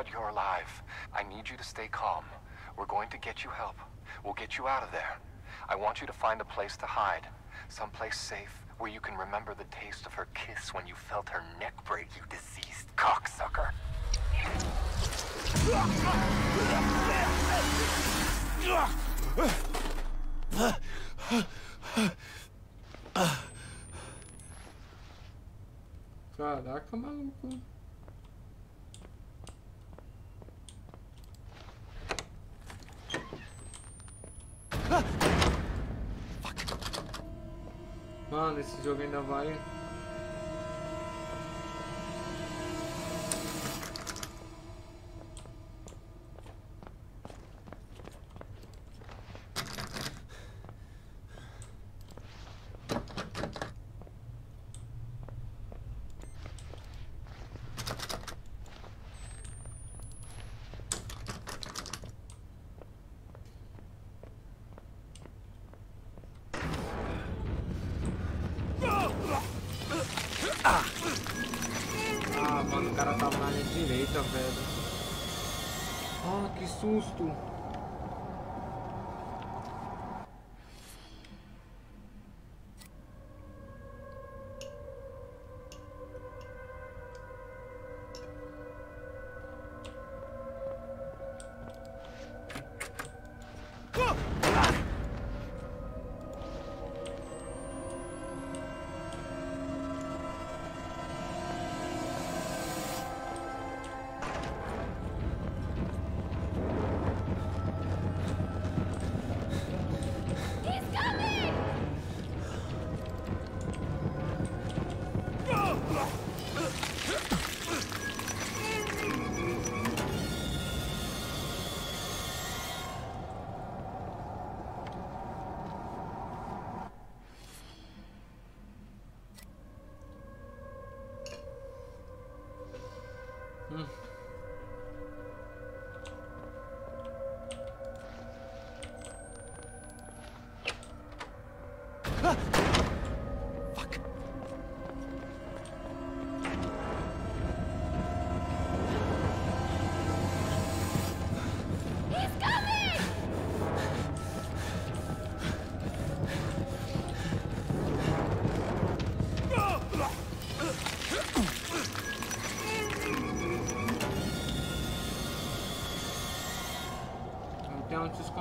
God you're alive. I need you to stay calm. We're going to get you help. We'll get you out of there. I want you to find a place to hide. Someplace safe where you can remember the taste of her kiss when you felt her neck break, you diseased cocksucker. Caraca, maluco. Mano, esse Ah,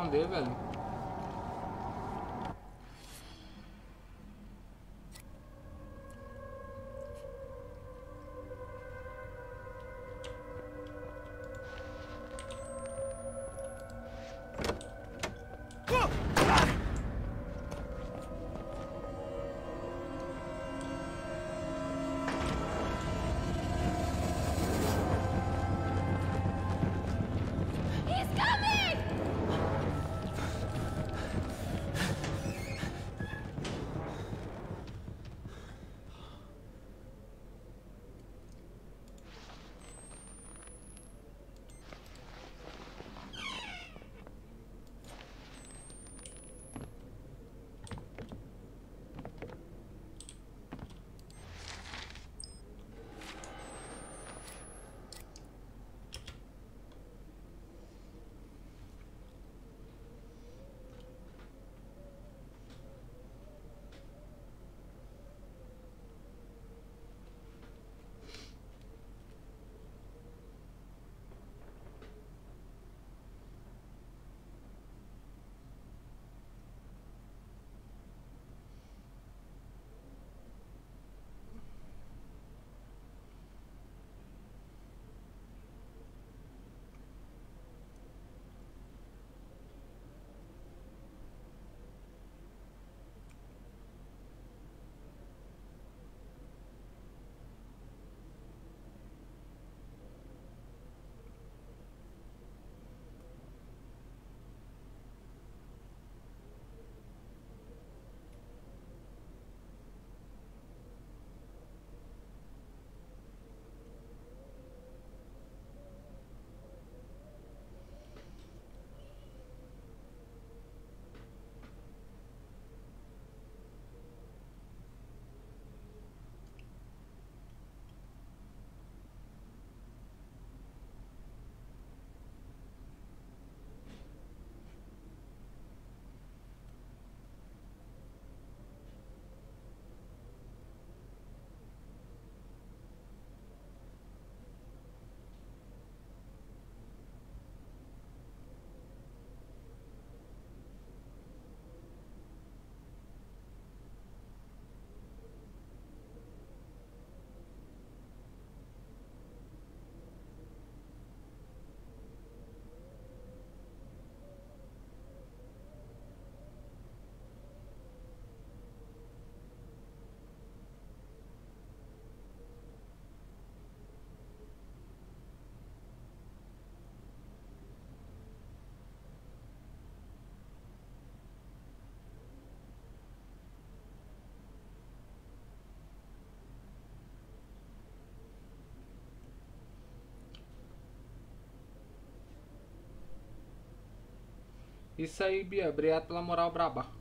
esconder, velho. Isso aí, Bia. Obrigado pela moral braba.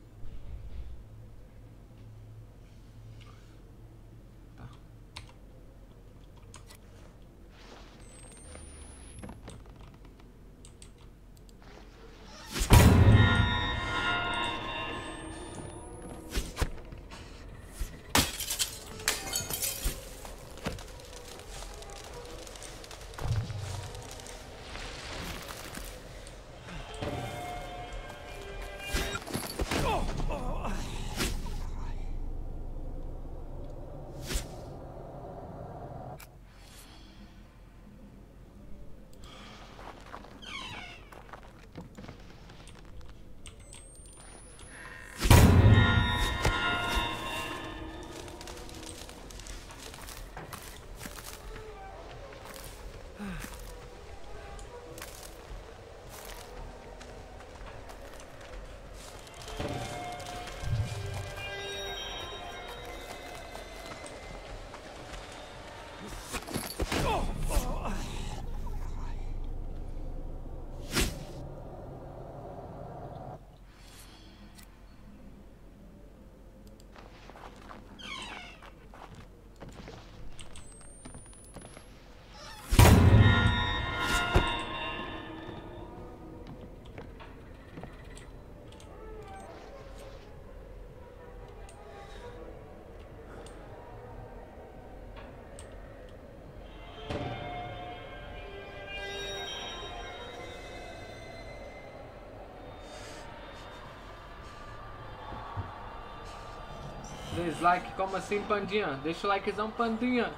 Dislike, como assim, Pandinha? Deixa o likezão, Pandinha.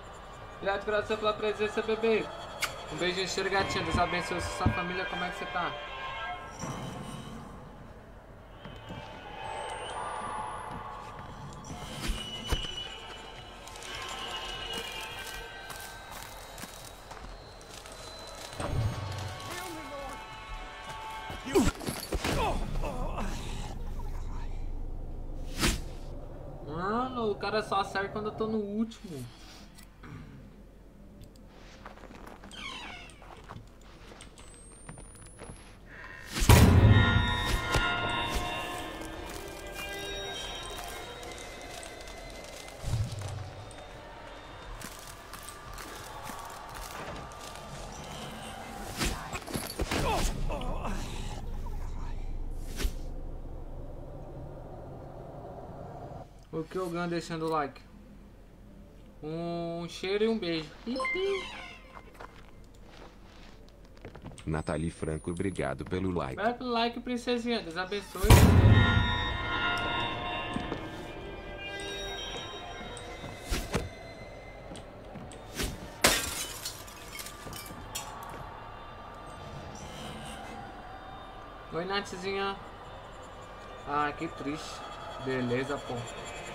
Obrigado, coração, pela presença, bebê. Um beijo cheiro, gatinha. Deus abençoe sua família. Como é que você tá? Acerta quando eu tô no último. Deixando o like? Um cheiro e um beijo. Nathalie Franco, obrigado pelo like. Vai pelo like, princesinha. Deus abençoe. Oi, Natzinha. Ah, que triste. Beleza, pô.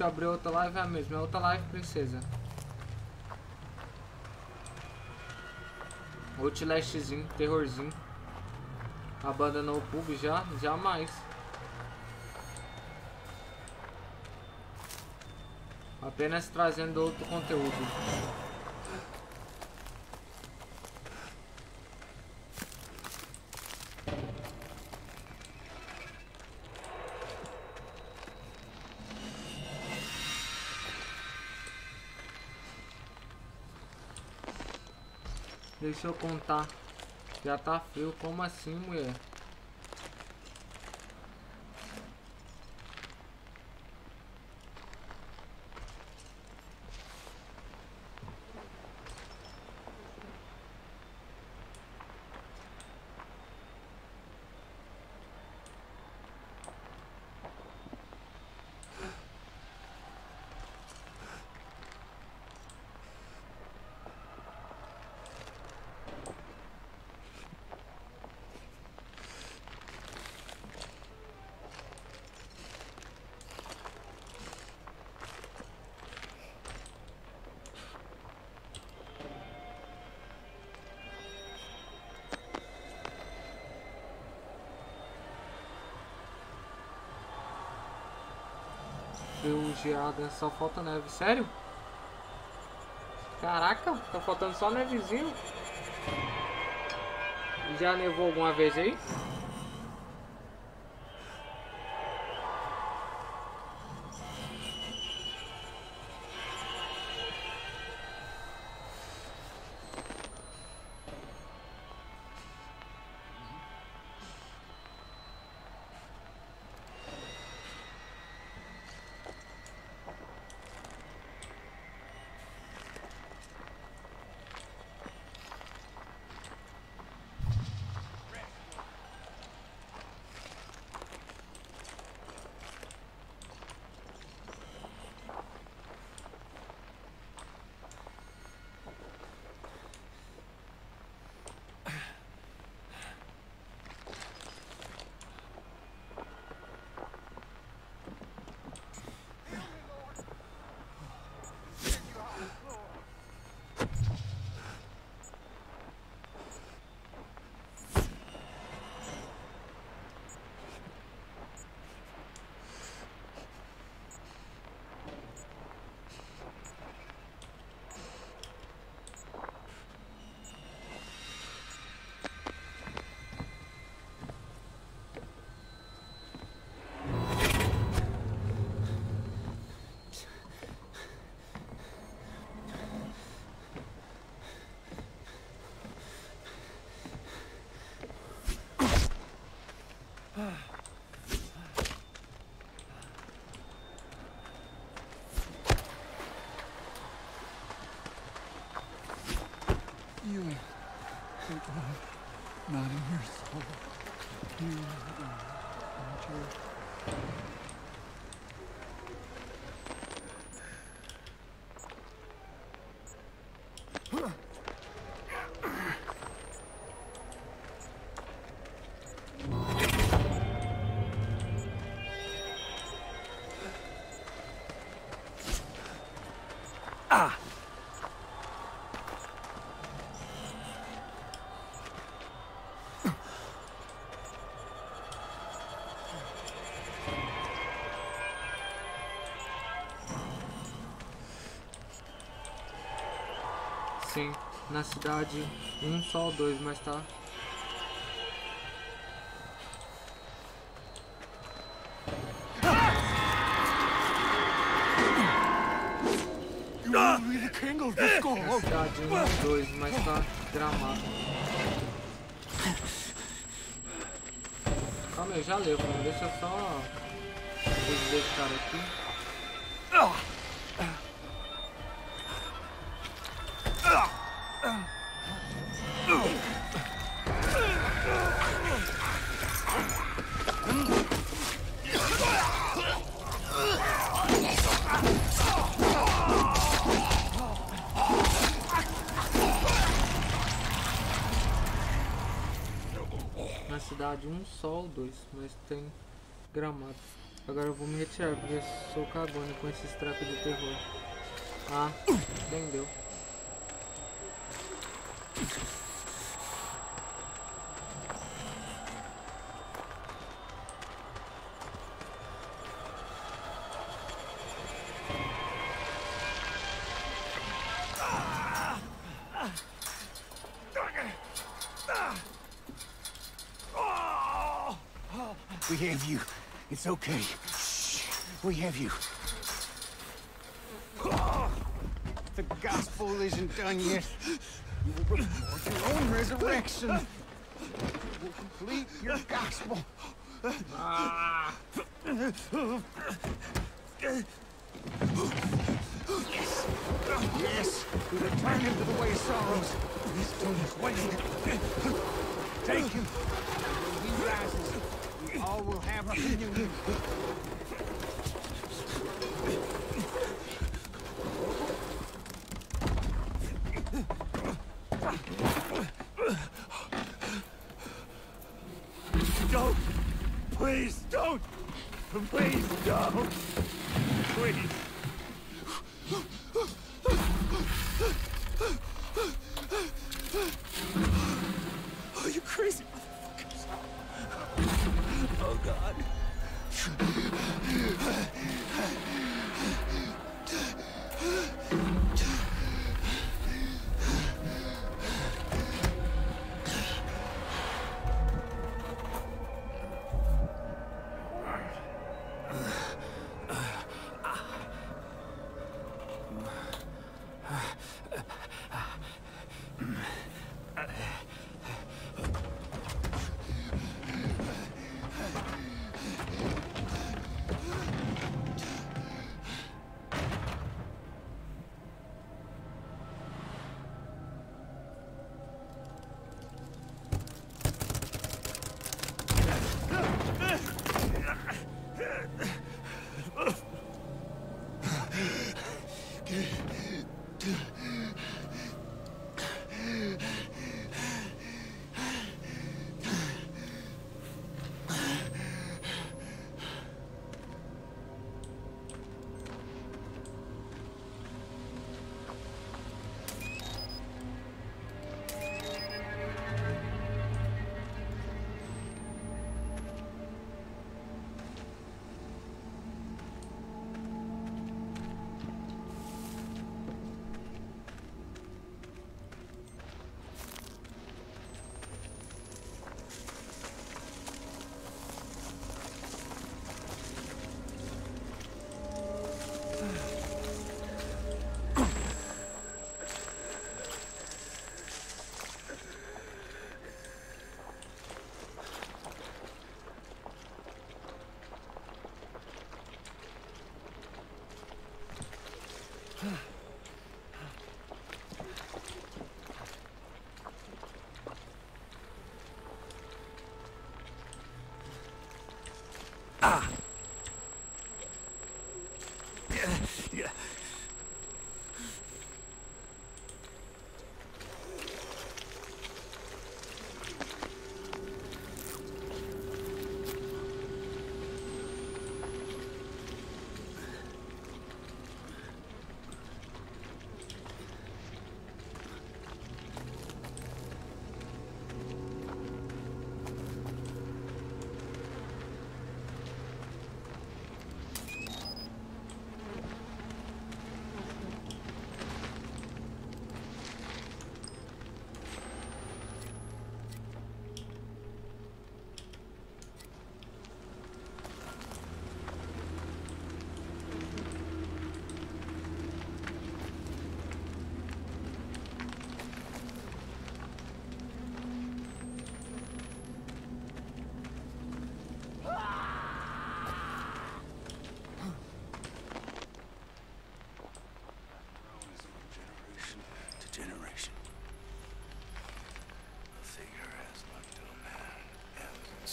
Oxe, abriu outra live é a mesma. É outra live, princesa. Outlastzinho, terrorzinho. Abandonou o pub já? Jamais. Apenas trazendo outro conteúdo. Deixa eu contar. Já tá frio, como assim, mulher? Frio, geada, só falta neve. Sério? Caraca, tá faltando só nevezinho. Já nevou alguma vez aí? Not in your soul. You are not your na cidade um só ou dois, mas tá. Na cidade um ou dois, mas tá gramado. Calma aí, já mano. Deixa eu só dizer esse cara aqui. Retirar porque sou cagona com esses trapos de terror. Ah, entendeu. We have you. It's okay. We have you. The gospel isn't done yet. You will report your own resurrection. You will complete your gospel. Yes. Yes. We return him to the way of sorrows. His tomb is waiting. Take him. When he rises, we all will have a reunion. Ah!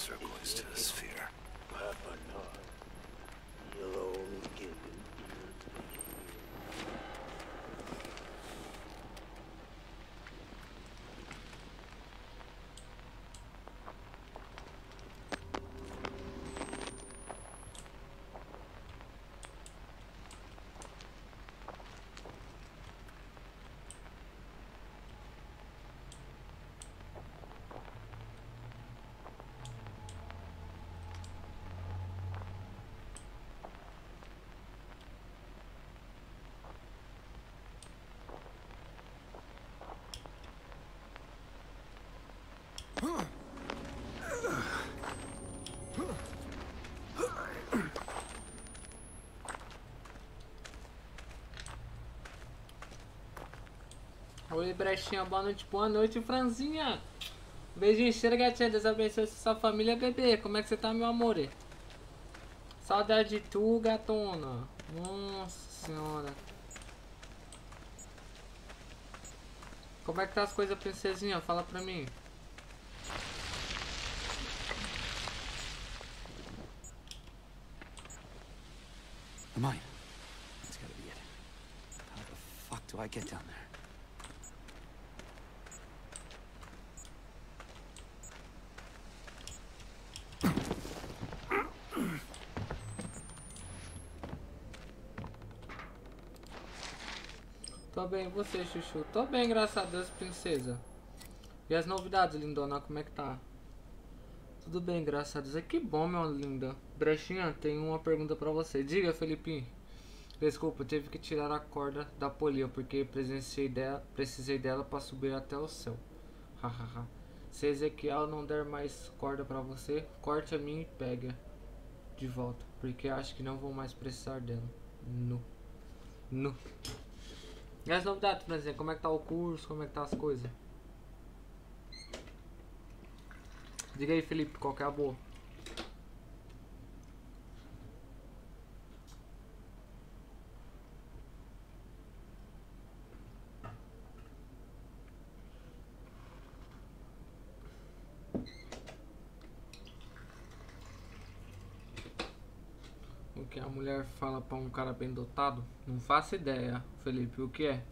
circle is to the sphere. Oi, Brechinha, boa noite, boa noite, Franzinha. Beijinho, cheiro, gatinha, Deus abençoe sua família, bebê. Como é que você tá, meu amor? Saudade de tu, gatona. Nossa senhora. Como é que tá as coisas, princesinha? Fala pra mim. Mine. That's gotta be it. How the fuck do I get down there? Tô bem, e você, Chuchu? Tô bem, graças a Deus, princesa. E as novidades, lindona, como é que tá? Tudo bem, graças a Deus. É que bom, meu linda. Brechinha, tem uma pergunta pra você. Diga, Felipinho. Desculpa, tive que tirar a corda da polia porque presenciei dela, precisei dela pra subir até o céu. Hahaha. Se Ezequiel não der mais corda pra você, corte a mim e pega de volta, porque acho que não vou mais precisar dela. No. No. E as novidades, Franzinha? Como é que tá o curso? Como é que tá as coisas? Diga aí, Felipe, qual que é a boa? O que a pra um cara bem dotado? Não faço ideia, Felipe. O que é?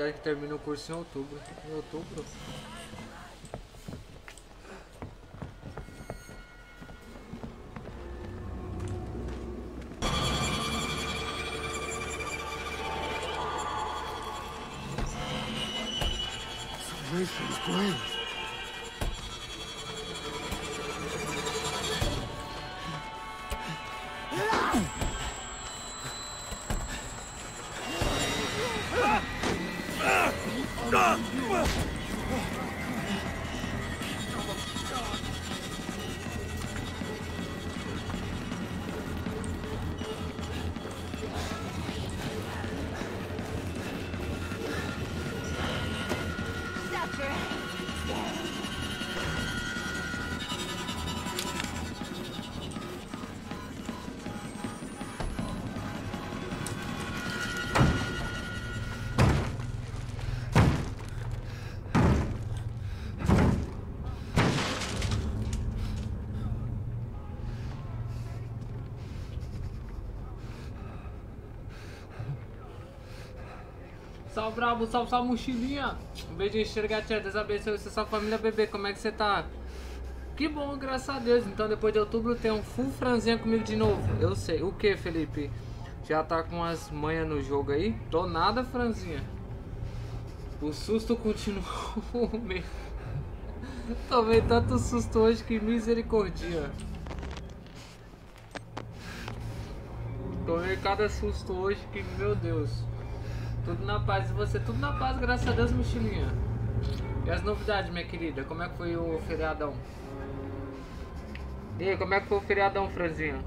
É que termina o curso em outubro. Em outubro? Salve brabo, salve, salve mochilinha. Um beijinho, cheiro gatinha. Deus abençoe você, sua família, bebê. Como é que você tá? Que bom, graças a Deus. Então depois de outubro tem um full franzinha comigo de novo. Eu sei. O que, Felipe? Já tá com as manhas no jogo aí? Tô nada, franzinha. O susto continua o mesmo. Tomei tanto susto hoje que misericórdia. Tomei cada susto hoje que, meu Deus. Tudo na paz. E você, tudo na paz, graças a Deus, mochilinha. E as novidades, minha querida? Como é que foi o feriadão? E aí, como é que foi o feriadão, franzinha?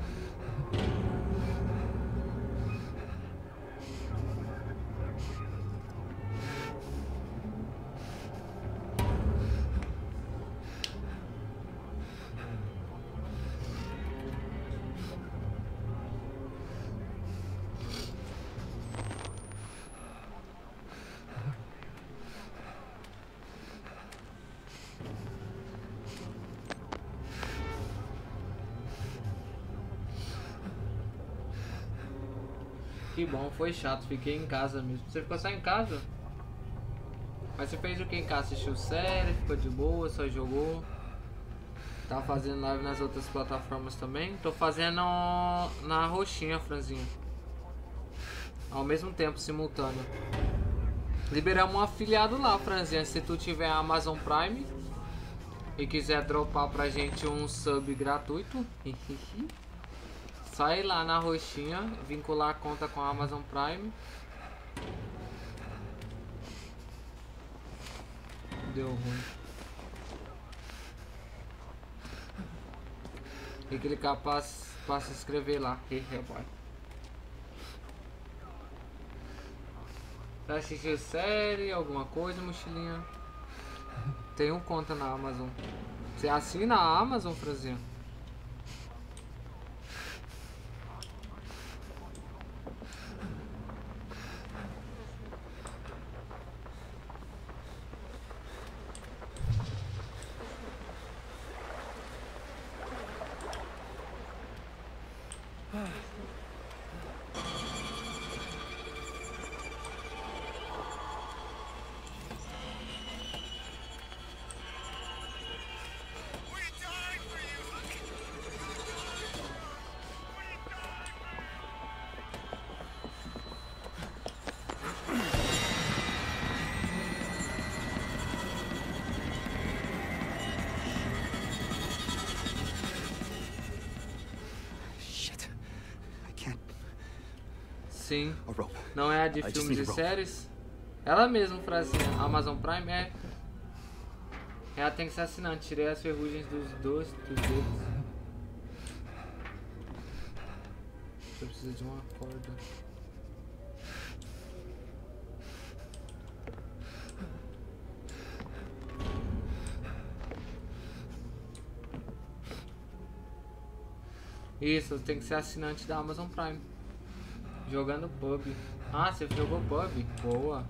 Foi chato, fiquei em casa mesmo. Você ficou só em casa? Mas você fez o que em casa? Assistiu série, ficou de boa, só jogou? Tá fazendo live nas outras plataformas também? Tô fazendo na roxinha, Franzinho. Ao mesmo tempo, simultâneo. Liberamos um afiliado lá, Franzinha. Se tu tiver Amazon Prime e quiser dropar pra gente um sub gratuito, só ir lá na roxinha, vincular a conta com a Amazon Prime. Deu ruim. E clicar pra se inscrever lá. Boy. Pra assistir série, alguma coisa, mochilinha? Tem um conta na Amazon. Você assina a Amazon, Franzinha? Não é a de filmes e séries? Ela mesma, Franzinha. Amazon Prime é. Ela tem que ser assinante. Tirei as ferrugens dos dois, dos dedos. Eu preciso de uma corda. Isso, tem que ser assinante da Amazon Prime. Jogando pub. Ah, você jogou pub? Boa.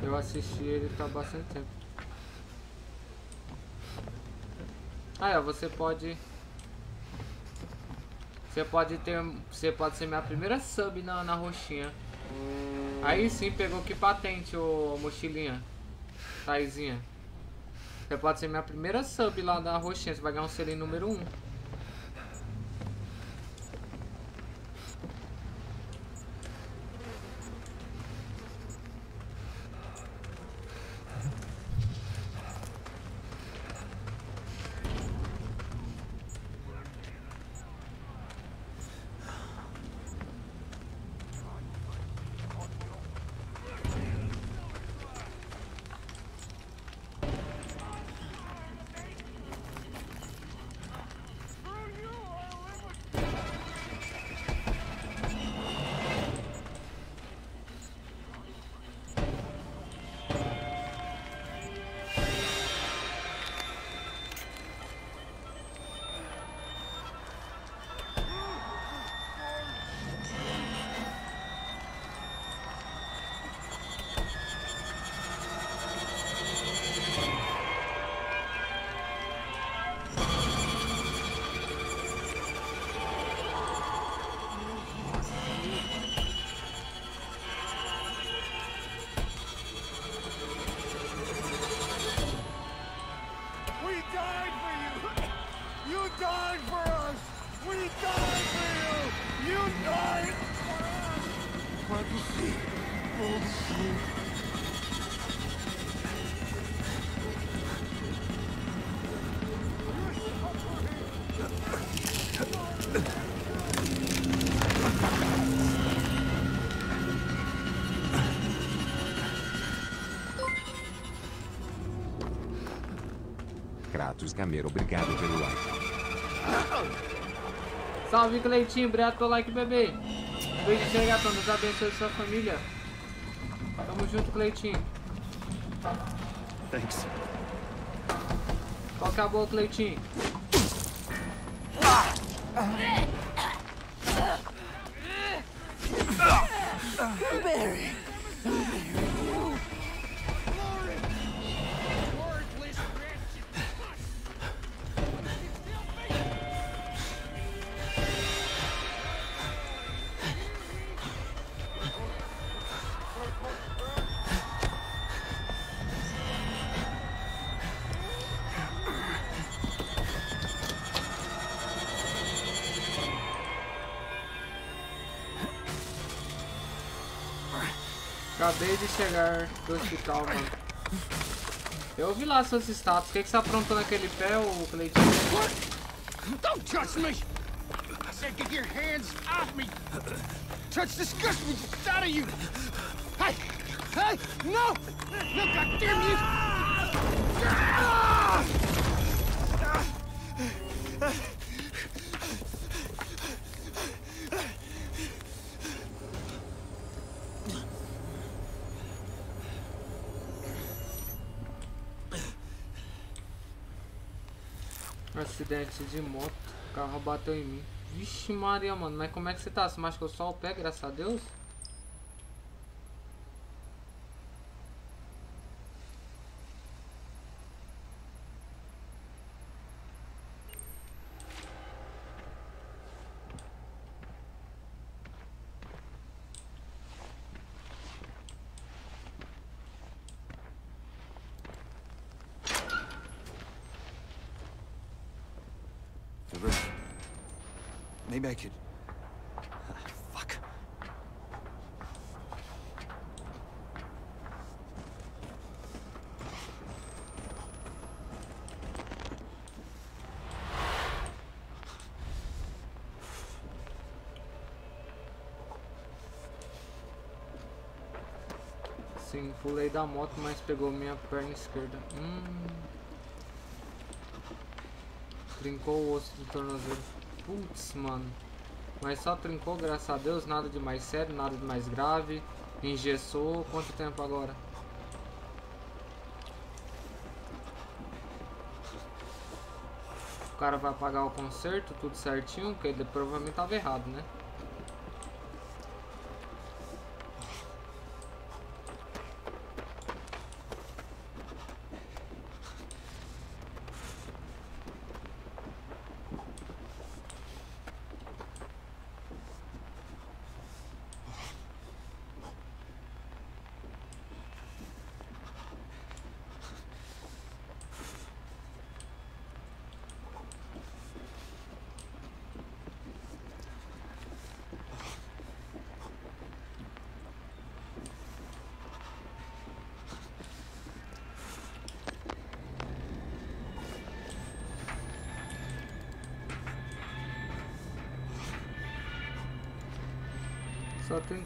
Eu assisti ele há bastante tempo. Ah, é, você pode. Você pode ter. Você pode ser minha primeira sub na, na roxinha. Aí sim pegou que patente, ô mochilinha. Taizinha. Você pode ser minha primeira sub lá da roxinha. Você vai ganhar um selinho número 1. Um. Gamer, obrigado pelo like. Salve Cleitinho, obrigado pelo like, bebê. Beijo de gatão, Deus abençoe sua família. Tamo junto, Cleitinho. Thanks. Qual que é Cleitinho? Acabei de chegar do hospital, mano. Eu vi lá seus status. O que, que você aprontou naquele pé, ô Cleitinho? Don't me! I said get your me! Touch disgust me out of you! Hey! Hey! No! No, goddamn you! Ah! Acidente de moto. O carro bateu em mim. Vixe Maria, mano. Mas como é que você tá? Você machucou só o pé, graças a Deus? Could. Fuck. Sim, pulei da moto, mas pegou minha perna esquerda. Hum. Trincou o osso do tornozelo. Putz, mano. Mas só trincou, graças a Deus. Nada de mais sério, nada de mais grave. Engessou. Quanto tempo agora? O cara vai pagar o conserto, tudo certinho, porque ele provavelmente tava errado, né?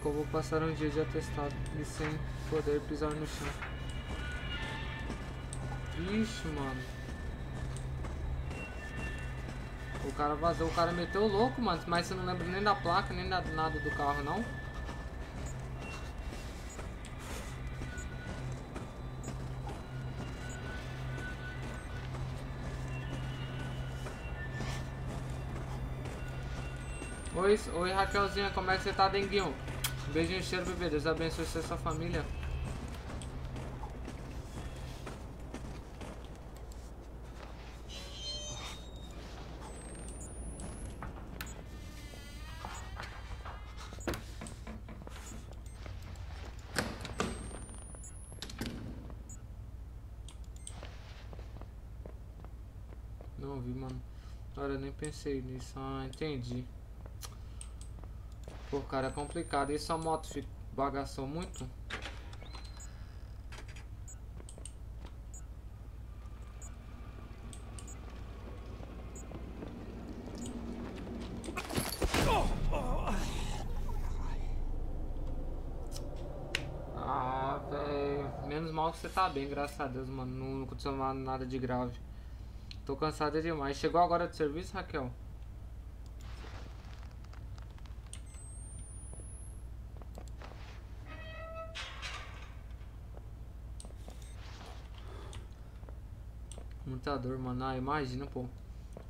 Trincou, vou passar um dia de atestado e sem poder pisar no chão. Ixi, mano. O cara vazou, o cara meteu o louco, mano. Mas você não lembra nem da placa, nem da, nada do carro, não? Oi, oi Raquelzinha, como é que você tá, Denguinho? Beijinho, cheiro, bebê. Deus abençoe você e sua família. Não vi, mano. Olha, nem pensei nisso. Ah, entendi. Pô, cara, é complicado. E se a moto bagaçou muito? Ah, velho. Menos mal que você tá bem, graças a Deus, mano. Não aconteceu nada- de grave. Tô cansada demais. Chegou agora de serviço, Raquel? Muita dor, mano. Ah, imagina, pô.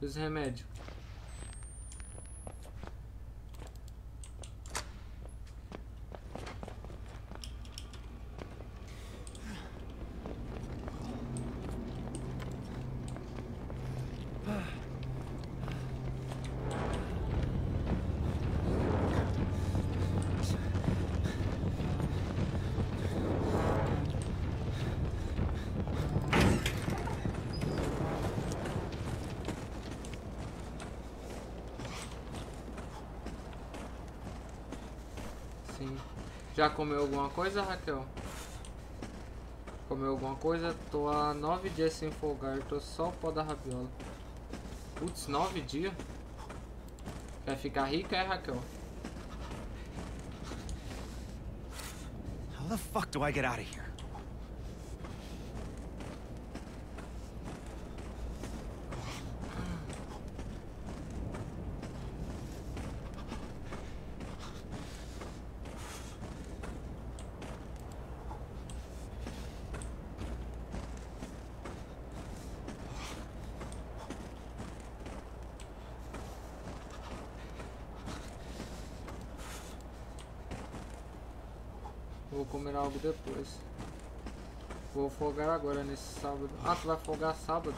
Os remédios? Sim. Já comeu alguma coisa, Raquel? Comeu alguma coisa? Tô há nove dias sem folgar, tô só o pó da rabiola. Putz, nove dias? Quer ficar rica, é, Raquel? How the fuck do I get out of here? Vou comer algo depois. Vou folgar agora nesse sábado. Ah, tu vai folgar sábado?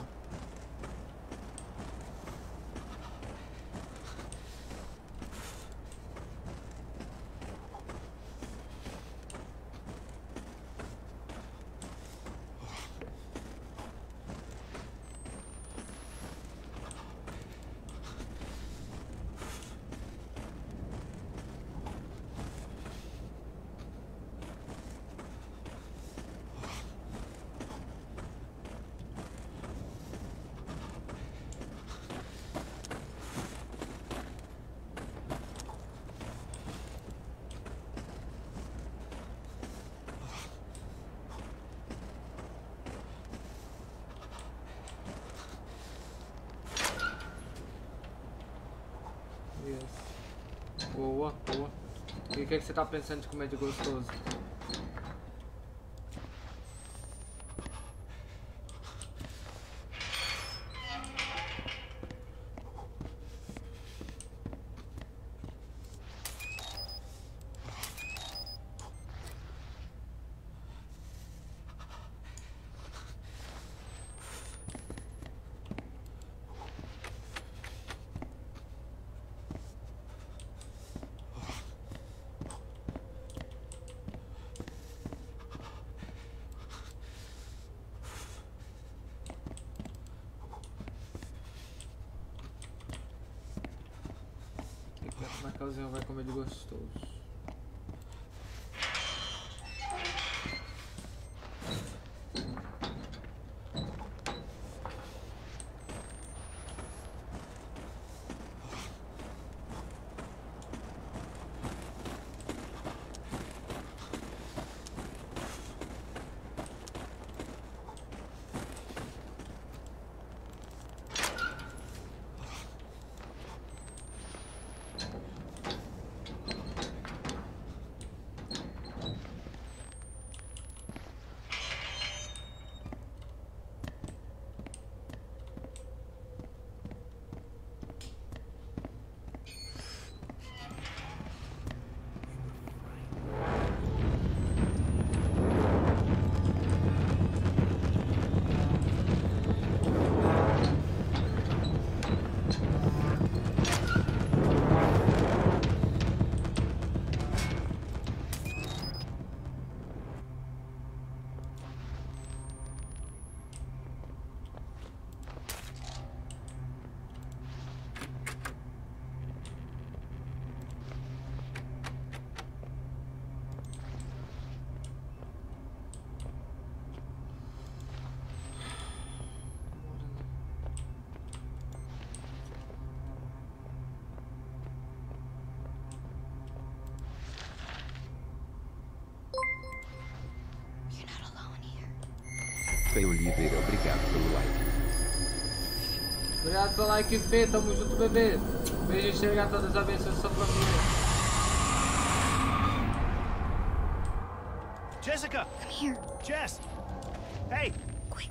Yes. Boa, boa. E o que, que você tá pensando de comer de gostoso? O que que a Raquelzinha vai comer de gostoso? Fê Oliveira, obrigado pelo like. Obrigado pelo like, Fê. Tamo junto, bebê. Beijo e chega a todos. Abençoe sua família. Jessica! Come here, Jess! Hey! quick.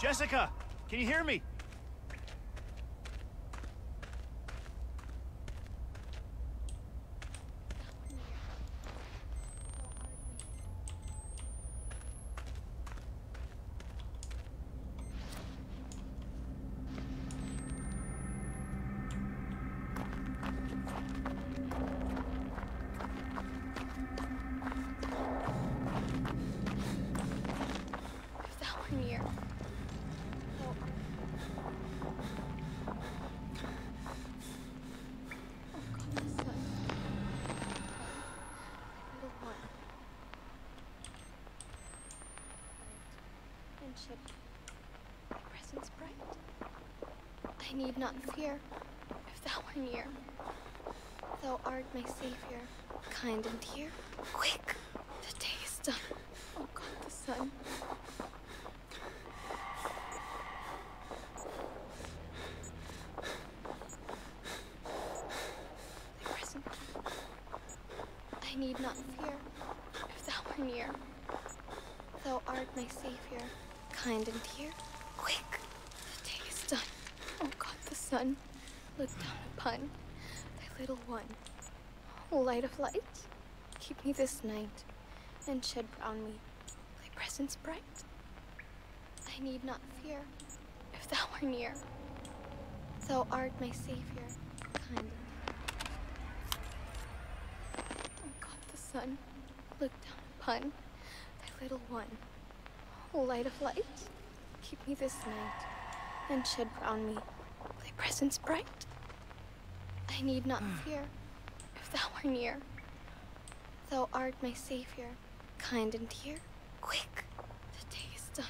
Jessica! Can you hear me? My savior, kind and dear. Quick, the day is done. Oh God, the sun. Thy presence. I need not fear if thou art near. Thou art my savior, kind and dear. Quick, the day is done. Oh God, the sun, look down upon thy little one. O light of light, keep me this night, and shed round me thy presence bright. I need not fear if thou art near. Thou art my savior, kind and Oh God, the sun, look down upon thy little one. O light of light, keep me this night, and shed round me thy presence bright. I need not hmm. fear if near. Thou art my savior, kind and dear. Quick, the day is done.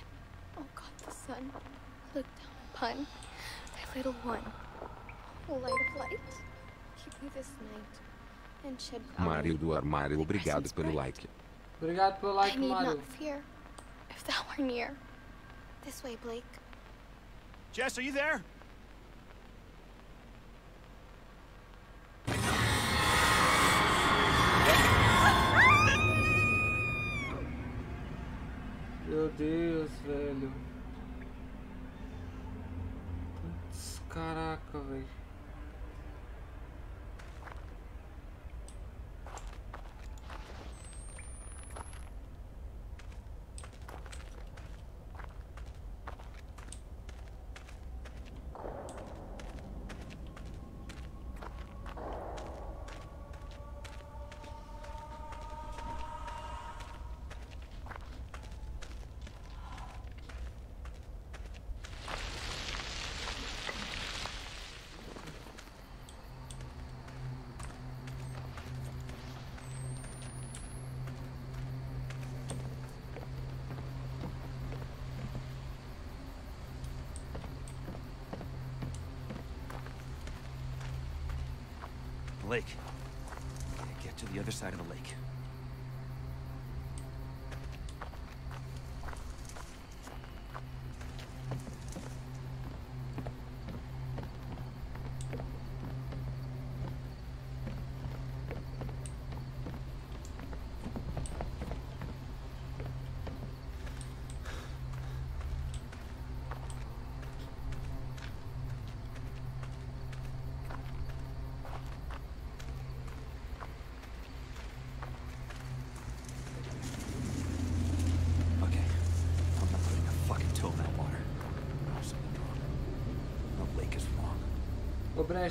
Oh God, the sun, look down upon thy little one. O light of light, keep me this night, and shed round me Mário do Armário, thy obrigado presence pelo bright. like. Obrigado pelo like, I need Mario. not fear if thou art near. This way, Blake. Jess, are you there? Blake. Get to the other side of the lake.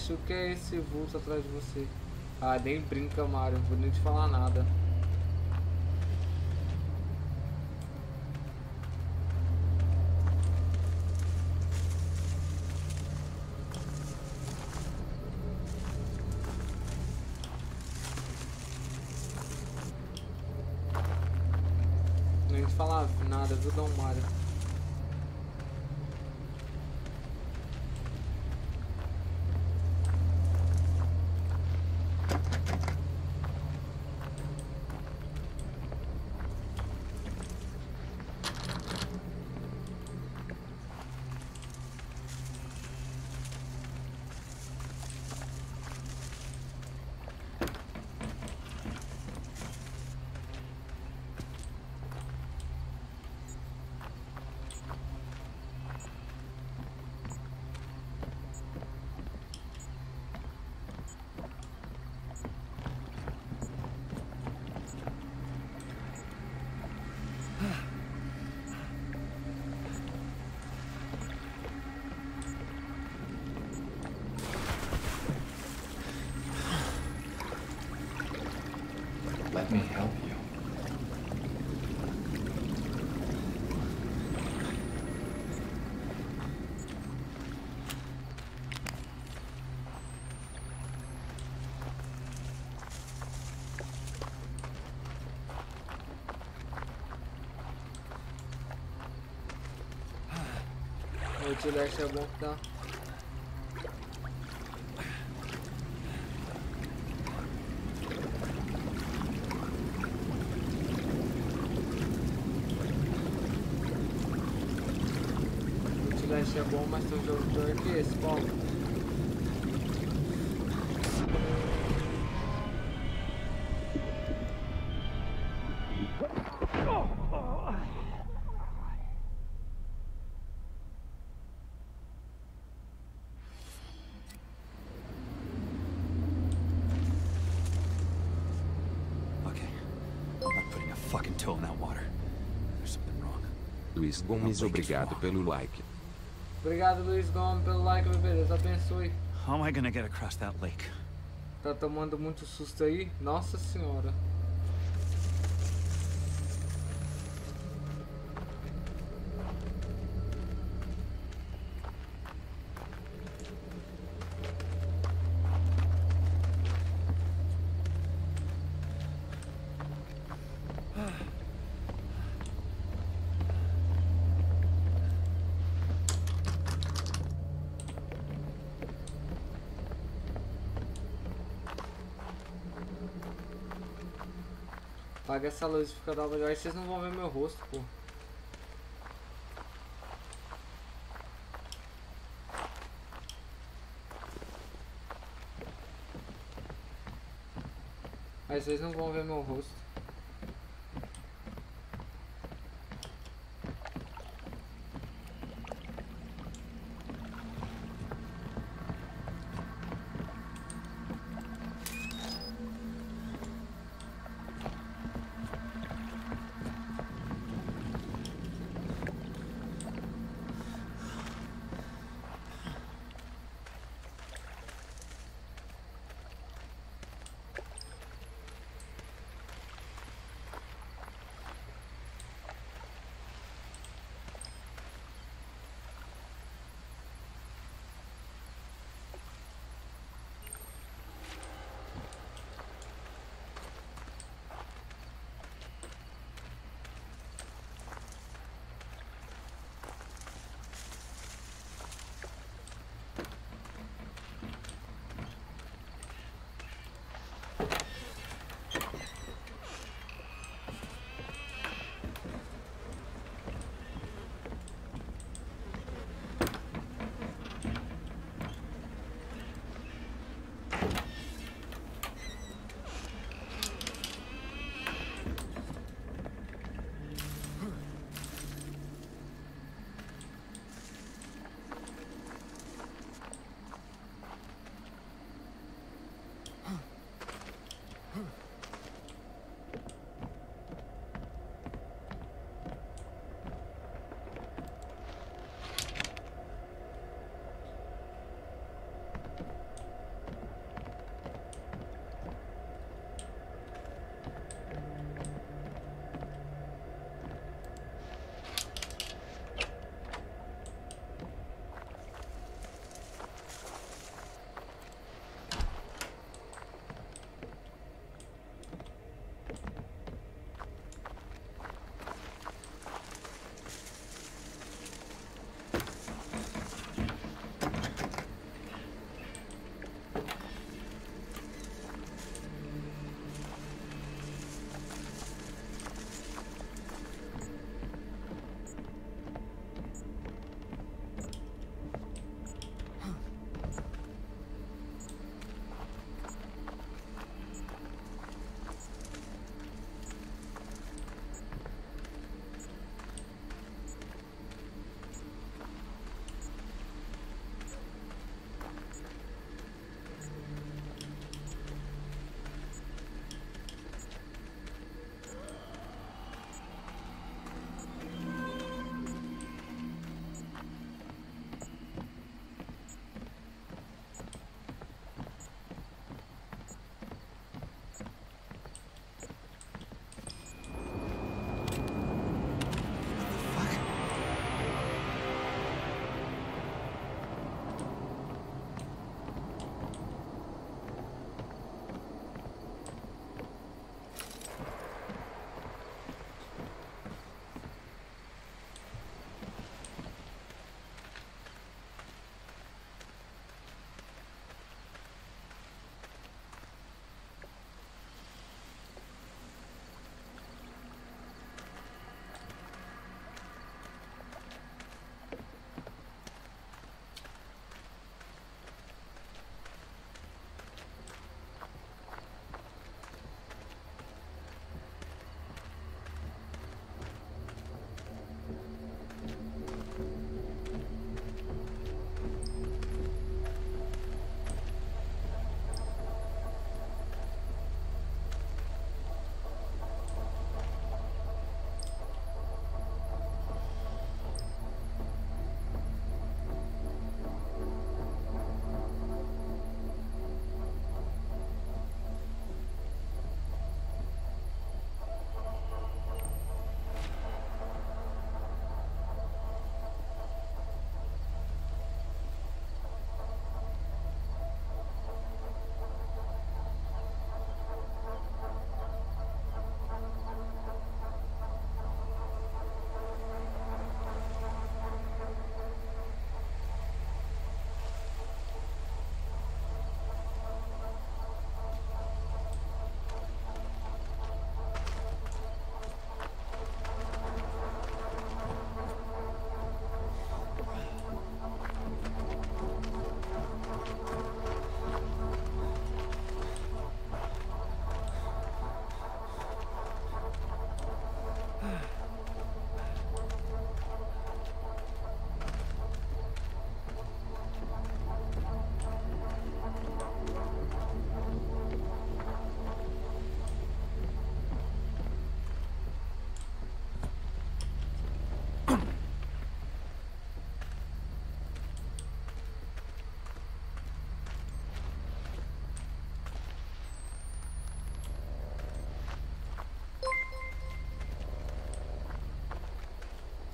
Brecht, o que é esse vulto atrás de você? Ah, nem brinca, Mario. Vou nem te falar nada. Outlast é bom que dá. Outlast é bom, mas tem um jogo pior que esse, qual? Luiz Gomes, obrigado pelo like. Obrigado, Luiz Gomes, pelo like, meu beleza. Abençoe. How am I gonna get across that lake? Tá tomando muito susto aí? Nossa senhora. Apaga essa luz fica da. Aí vocês não vão ver meu rosto, pô. Aí vocês não vão ver meu rosto.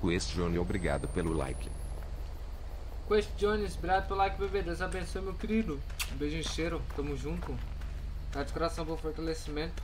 Quest Johnny, obrigado pelo like. Quest Jones, obrigado pelo like, bebê. Deus abençoe, meu querido. Um beijo em cheiro, tamo junto. Tá de coração pro fortalecimento.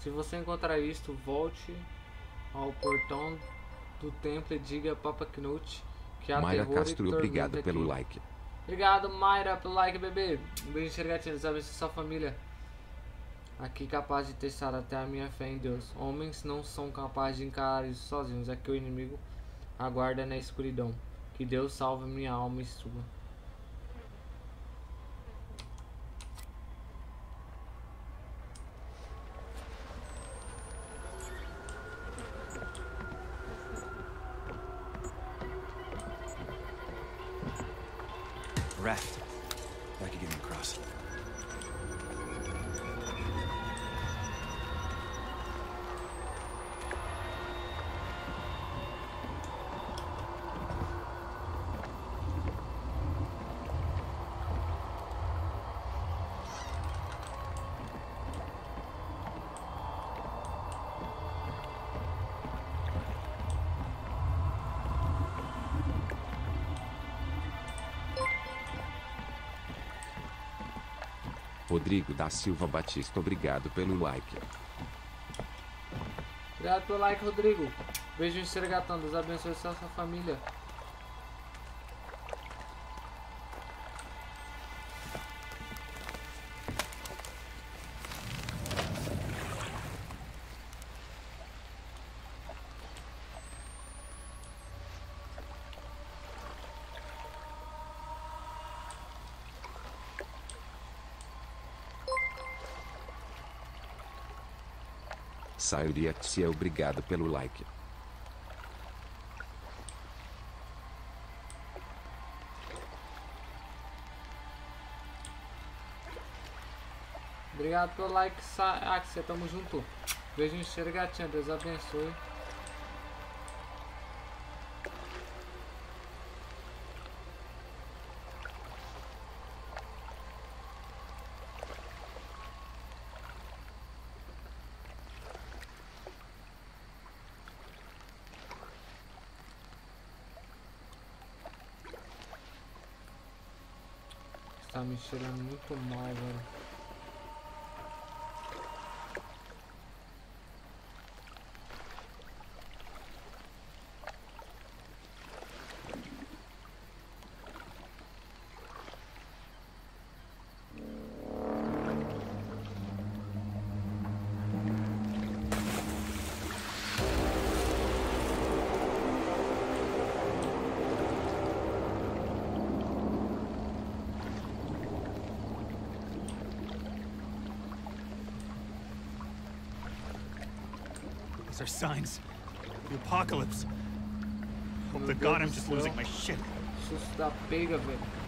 Se você encontrar isto, volte ao portão do templo e diga a Papa Knut que há Mayra terror e Castro, obrigado pelo aqui. like. Obrigado, Mayra, pelo like, bebê. Um beijo, Xergatinho. Deus abençoe sua família. Aqui capaz de testar até a minha fé em Deus. Homens não são capazes de encarar isso sozinhos. É que o inimigo aguarda na escuridão. Que Deus salve minha alma e sua. Rodrigo da Silva Batista, obrigado pelo like. Obrigado pelo like, Rodrigo. Beijo em Sergatão. Deus abençoe sua família. Sayuri Axia, obrigado pelo like. Obrigado pelo like, Axia. Tamo junto. Beijo em Sergatinho. Deus abençoe. Tá me cheirando muito mal, velho. Are signs. The apocalypse. Hope to Meu God Deus I'm do just céu. losing my shit. Susto da pega, velho. Let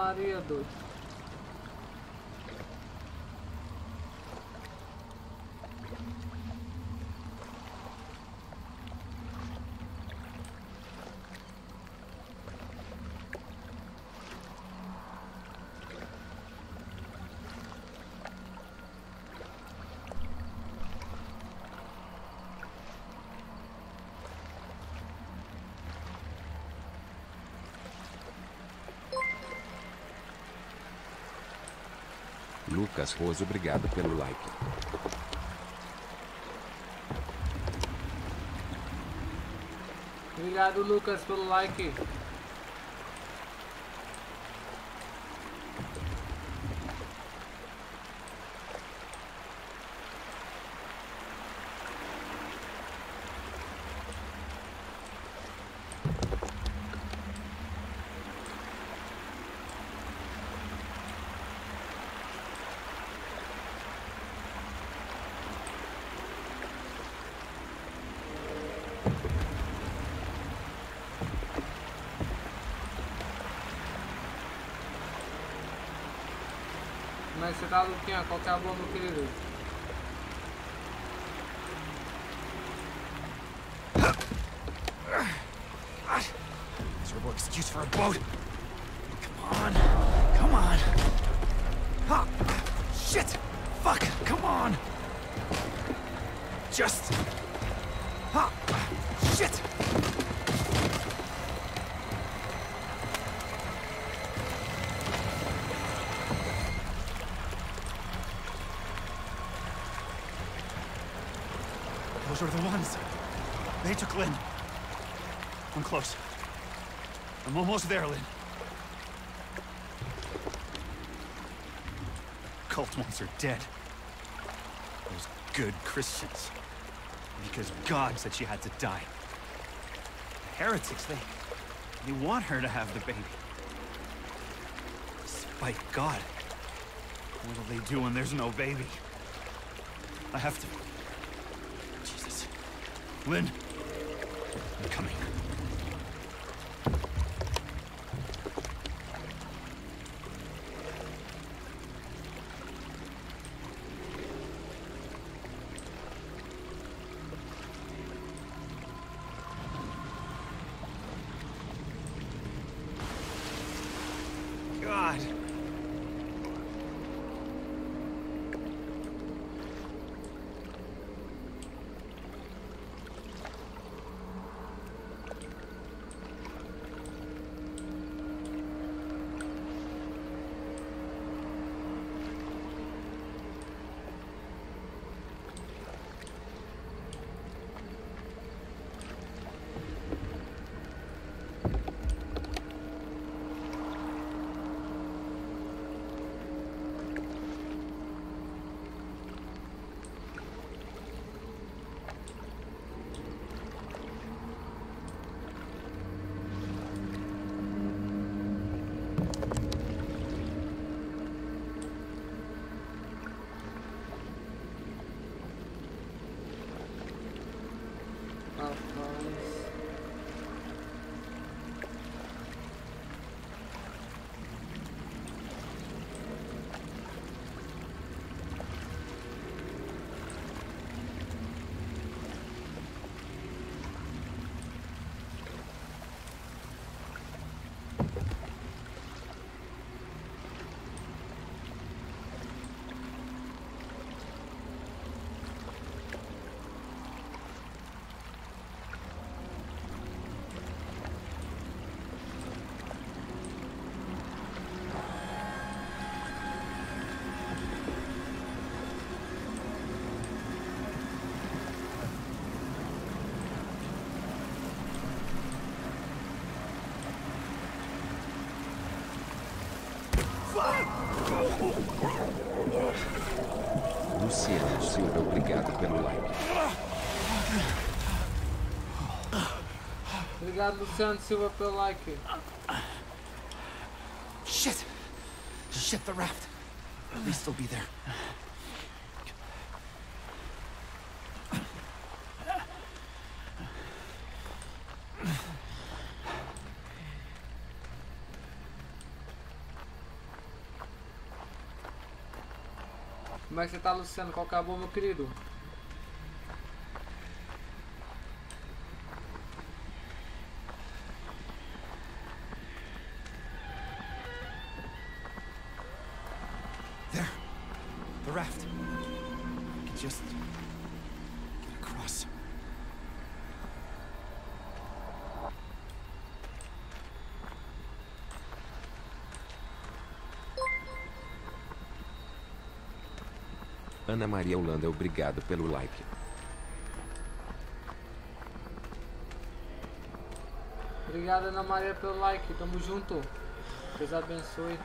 Maria 2. Lucas Casroso, obrigado pelo like. Obrigado, Lucas, pelo like. Como é que você tá, Luquinha? Qual que é a boa, meu querido? Those are the ones. They took Lynn. I'm close. I'm almost there, Lynn. Cult ones are dead. Those good Christians. Because God said she had to die. The heretics, they... They want her to have the baby. Despite God. What'll they do when there's no baby? I have to... Lynn. I'm coming. Obrigado, Luciano Silva, pelo like. Shit! Shit, the raft. At least they'll be there. Como é que você tá, Luciano? Qual acabou, meu querido? Ana Maria Holanda, obrigado pelo like. Obrigado, Ana Maria, pelo like. Tamo junto. Deus abençoe.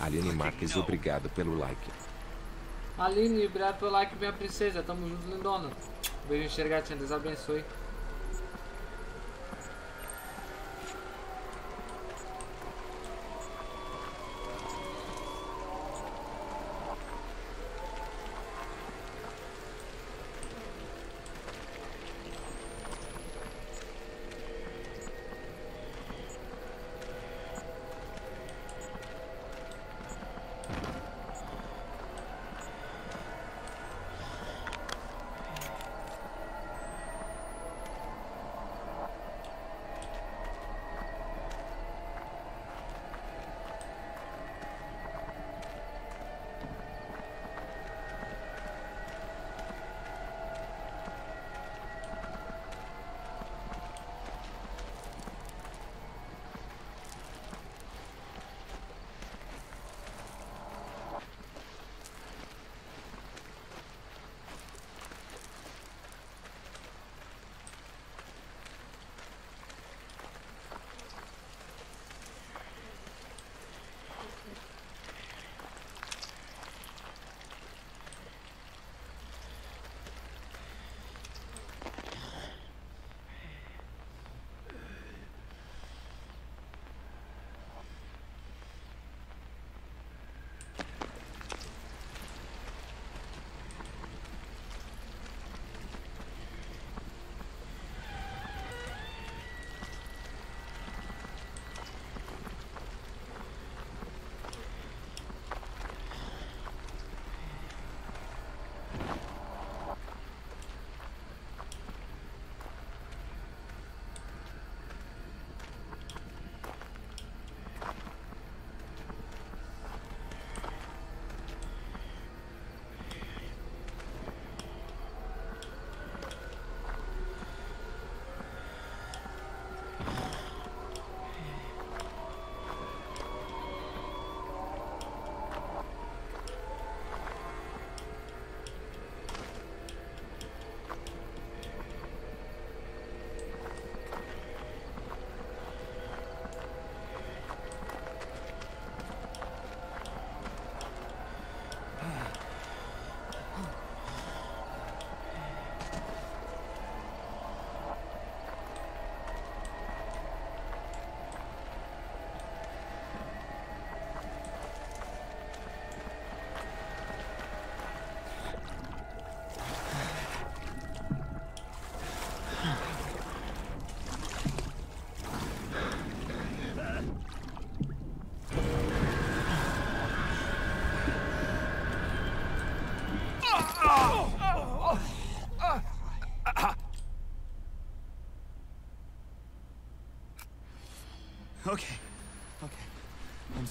Aline Marques, obrigado pelo like. Aline, obrigado pelo like, minha princesa. Tamo junto, lindona. Beijo enxergatinha, Deus abençoe.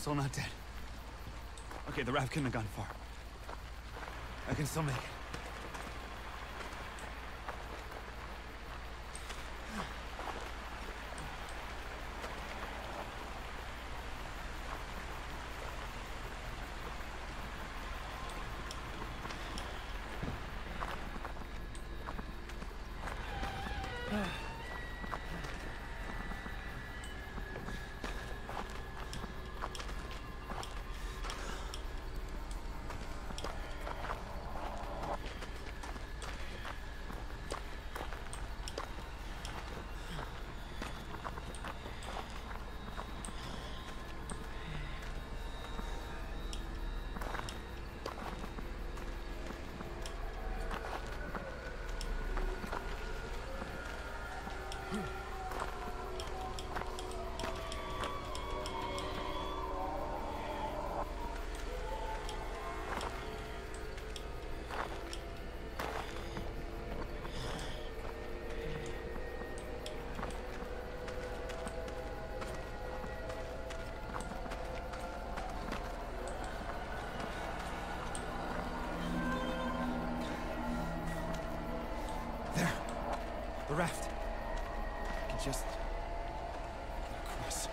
Still not dead. Okay, the raft couldn't have gone far. I can still make it. The raft. I can just across.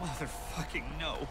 Motherfucking no.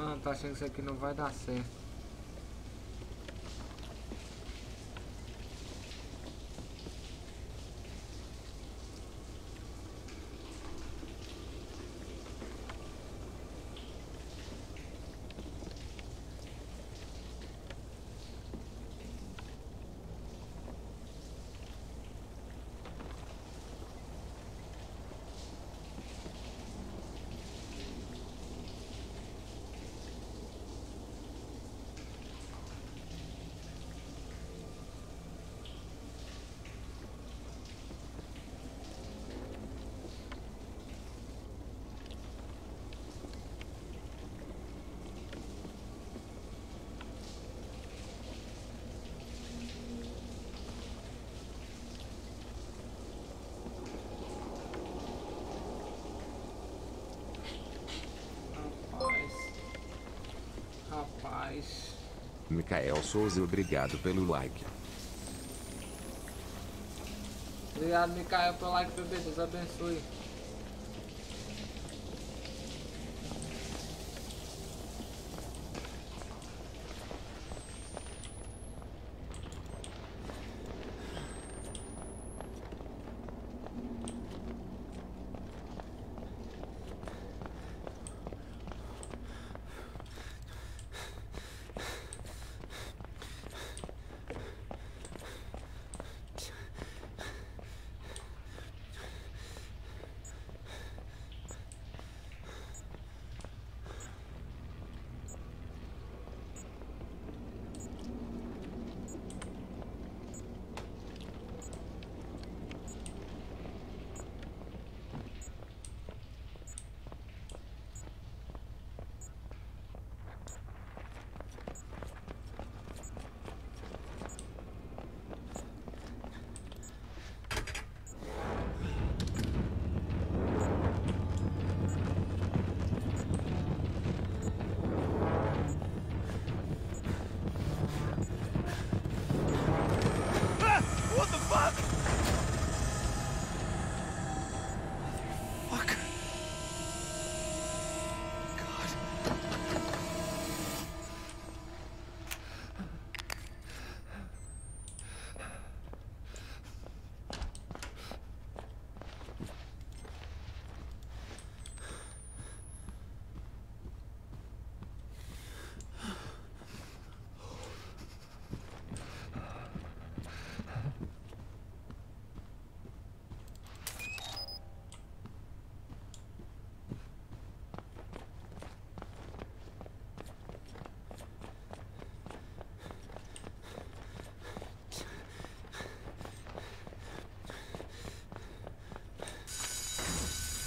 Mano, tô achando que isso aqui não vai dar certo. Rapaz. Rapaz. Micael Souza, obrigado pelo like. Obrigado, Micael, pelo like, bebê. Deus abençoe.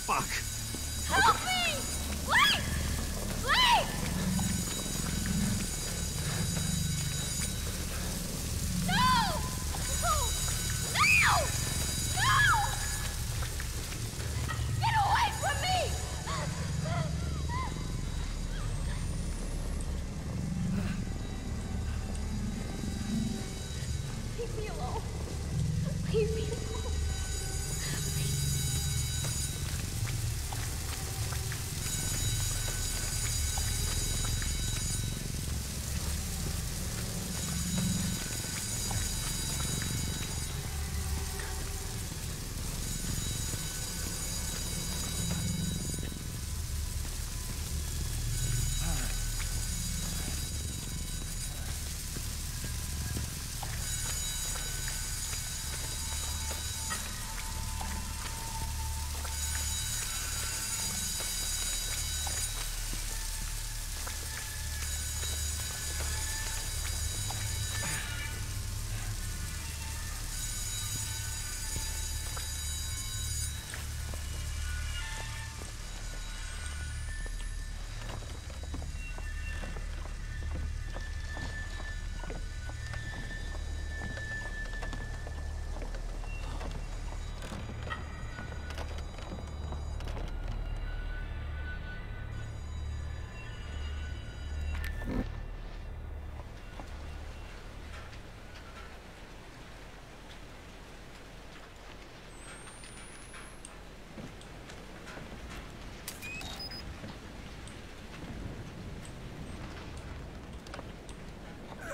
Fuck.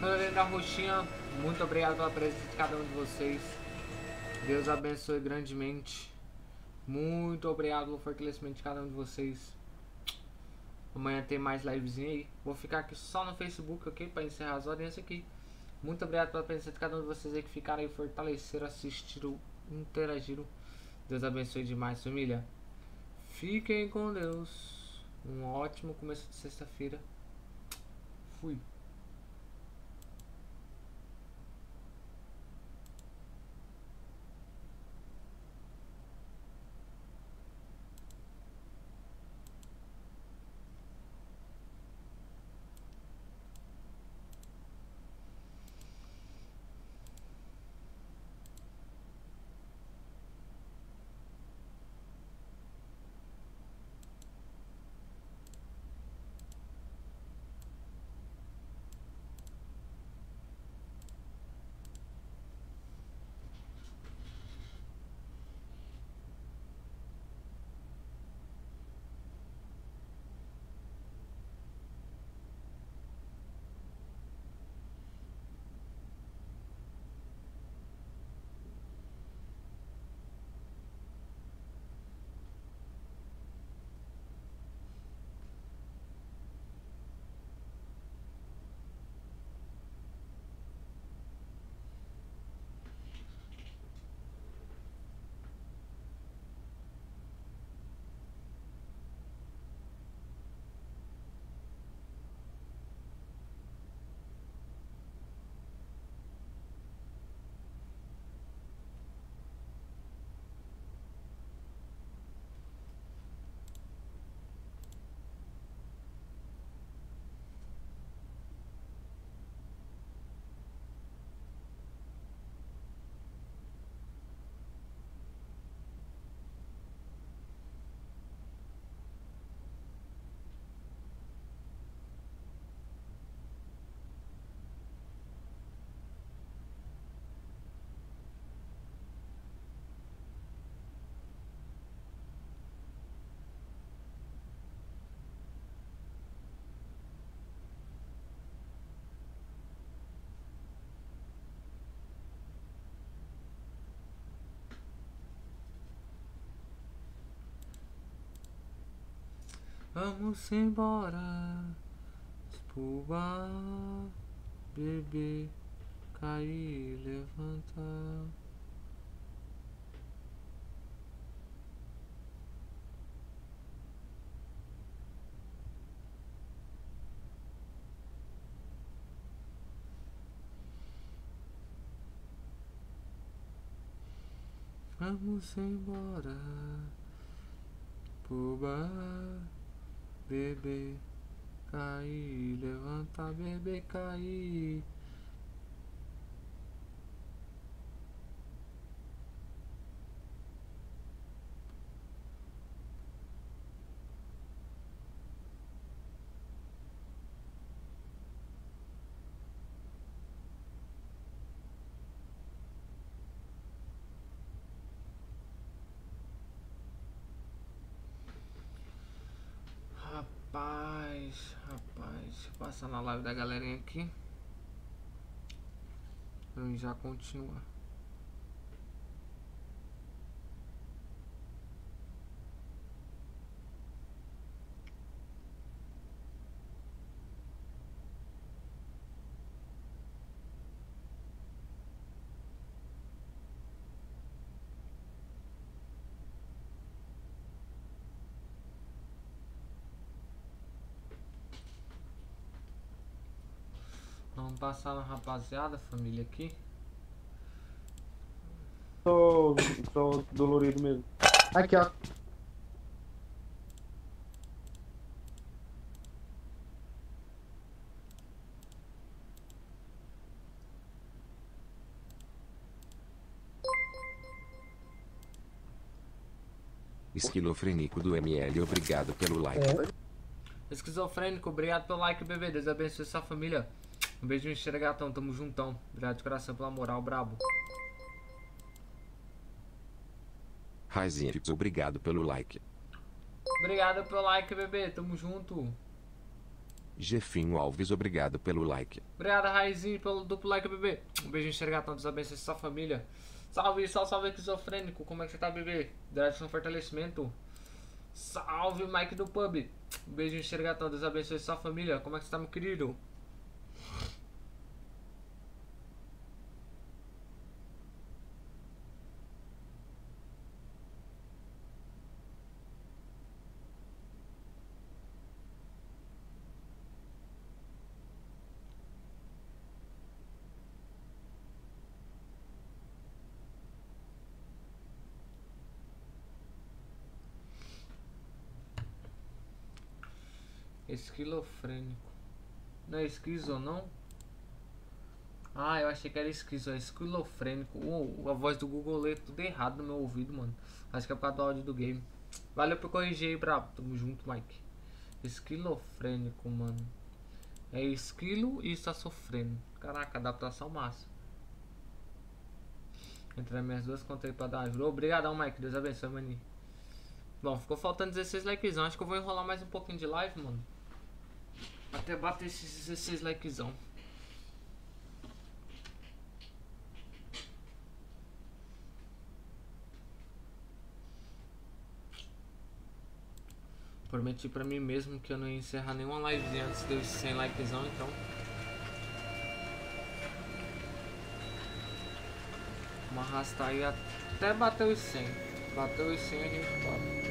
Galerinha da Roxinha, muito obrigado pela presença de cada um de vocês. Deus abençoe grandemente. Muito obrigado pelo fortalecimento de cada um de vocês. Amanhã tem mais livezinha aí. Vou ficar aqui só no Facebook, ok? Pra encerrar as audiências aqui. Muito obrigado pela presença de cada um de vocês aí que ficaram aí, fortaleceram, assistiram, interagiram. Deus abençoe demais, família. Fiquem com Deus. Um ótimo começo de sexta-feira. Fui. Vamos embora. Espuma, beber, cair, levantar. Vamos embora. Puba, beber, cair, levantar, beber, cair. Rapaz, passar na live da galerinha aqui. E já continua. Passar na rapaziada, família aqui. Tô, tô dolorido mesmo. Aqui, ó. Esquilofrênico do ML, obrigado pelo like. Esquizofrênico, obrigado pelo like, bebê. Deus abençoe sua família. Um beijo, Misteira Gatão. Tamo juntão. Obrigado de coração pela moral, brabo. Raizinha, obrigado pelo like. Obrigado pelo like, bebê. Tamo junto. Jefinho Alves, obrigado pelo like. Obrigado, Raizinho, pelo duplo like, bebê. Um beijo enxergatão, Deus abençoe sua família. Salve, salve, salve, esquizofrênico. Como é que você tá, bebê? Drive no fortalecimento. Salve, Mike do Pub. Um beijo enxergatão, Deus abençoe sua família. Como é que você tá, meu querido? Esquilofrênico. Não é esquizo, não? Ah, eu achei que era esquizo, é esquilofrênico. Uh, a voz do Google lê tudo errado no meu ouvido, mano. Acho que é por causa do áudio do game. Valeu por corrigir aí, brabo. Tamo junto, Mike. Esquilofrênico, mano. É esquilo e está sofrendo. Caraca, adaptação massa. Entre as minhas duas contas aí pra dar. Obrigadão, Mike. Deus abençoe, mani. Bom, ficou faltando 16 likezão. Acho que eu vou enrolar mais um pouquinho de live, mano. Até bater esses 16 likezão. Prometi pra mim mesmo que eu não ia encerrar nenhuma live antes dos 100 likezão, então. Vamos arrastar aí até bater os 100. Bateu os 100 a gente para.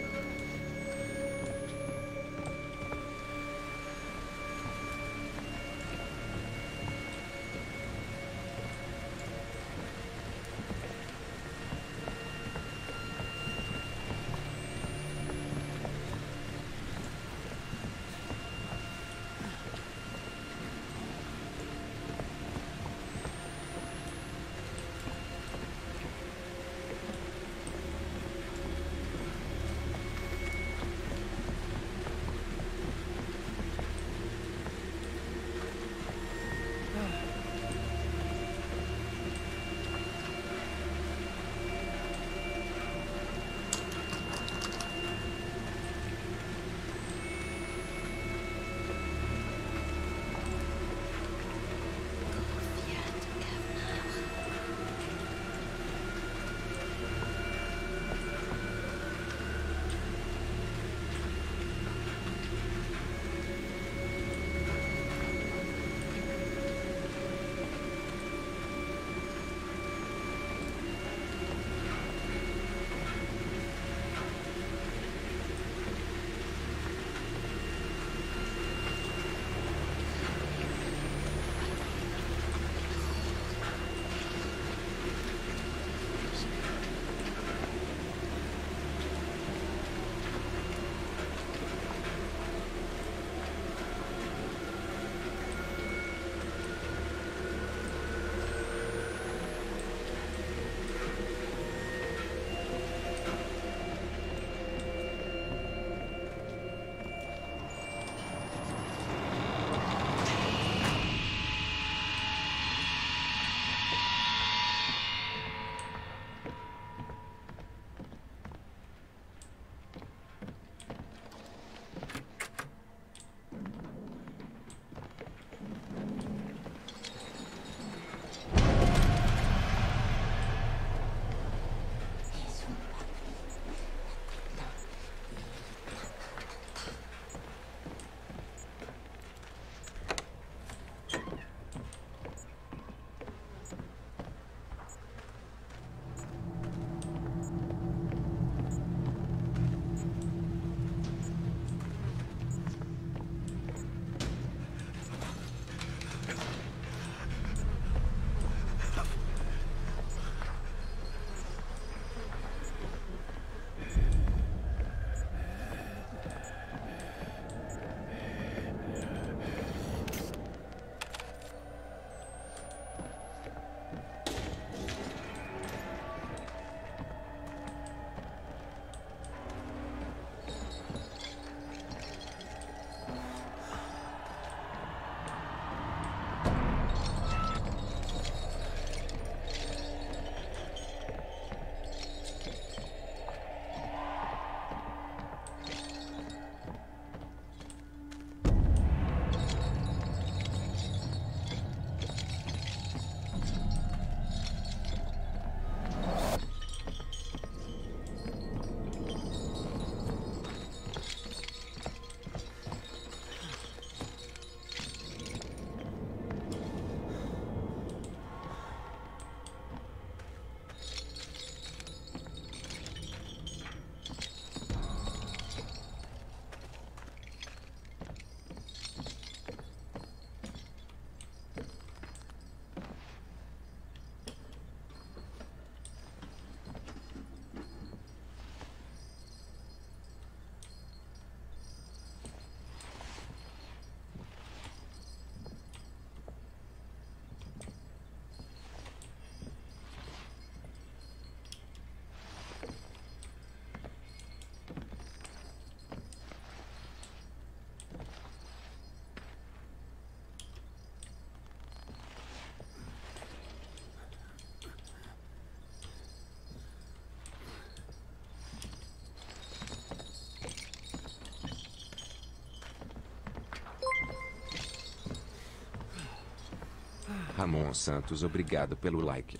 Ramon Santos, obrigado pelo like.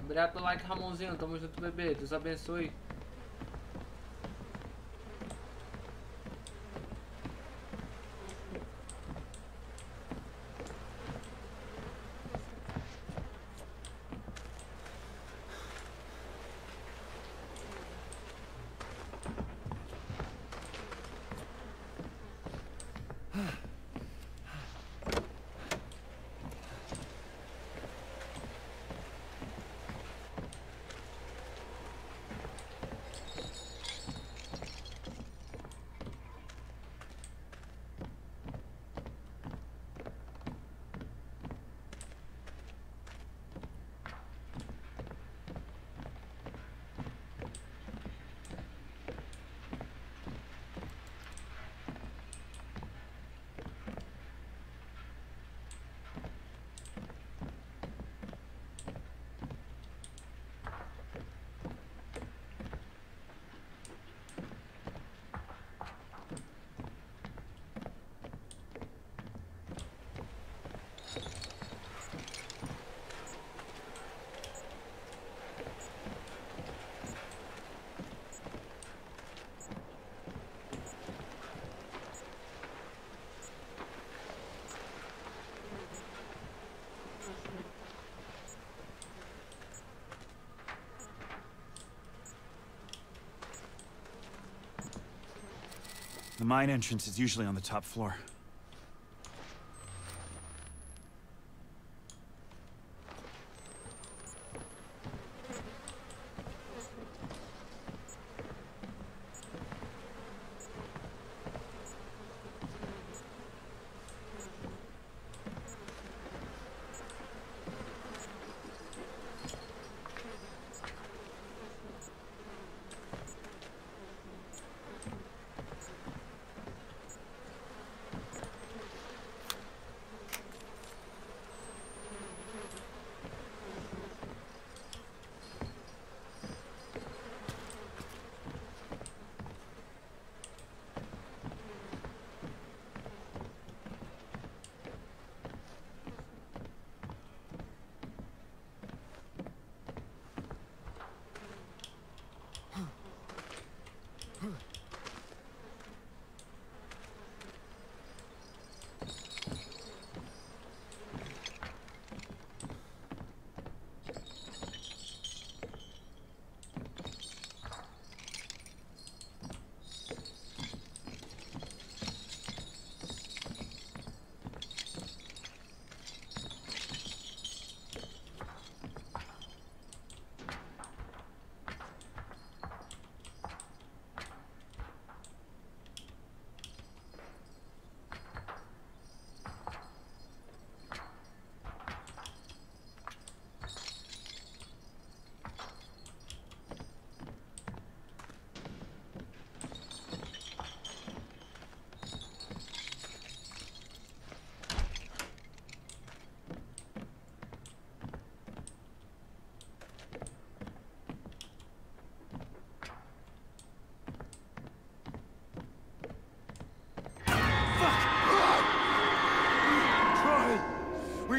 Obrigado pelo like, Ramonzinho. Tamo junto, bebê. Deus abençoe. The mine entrance is usually on the top floor.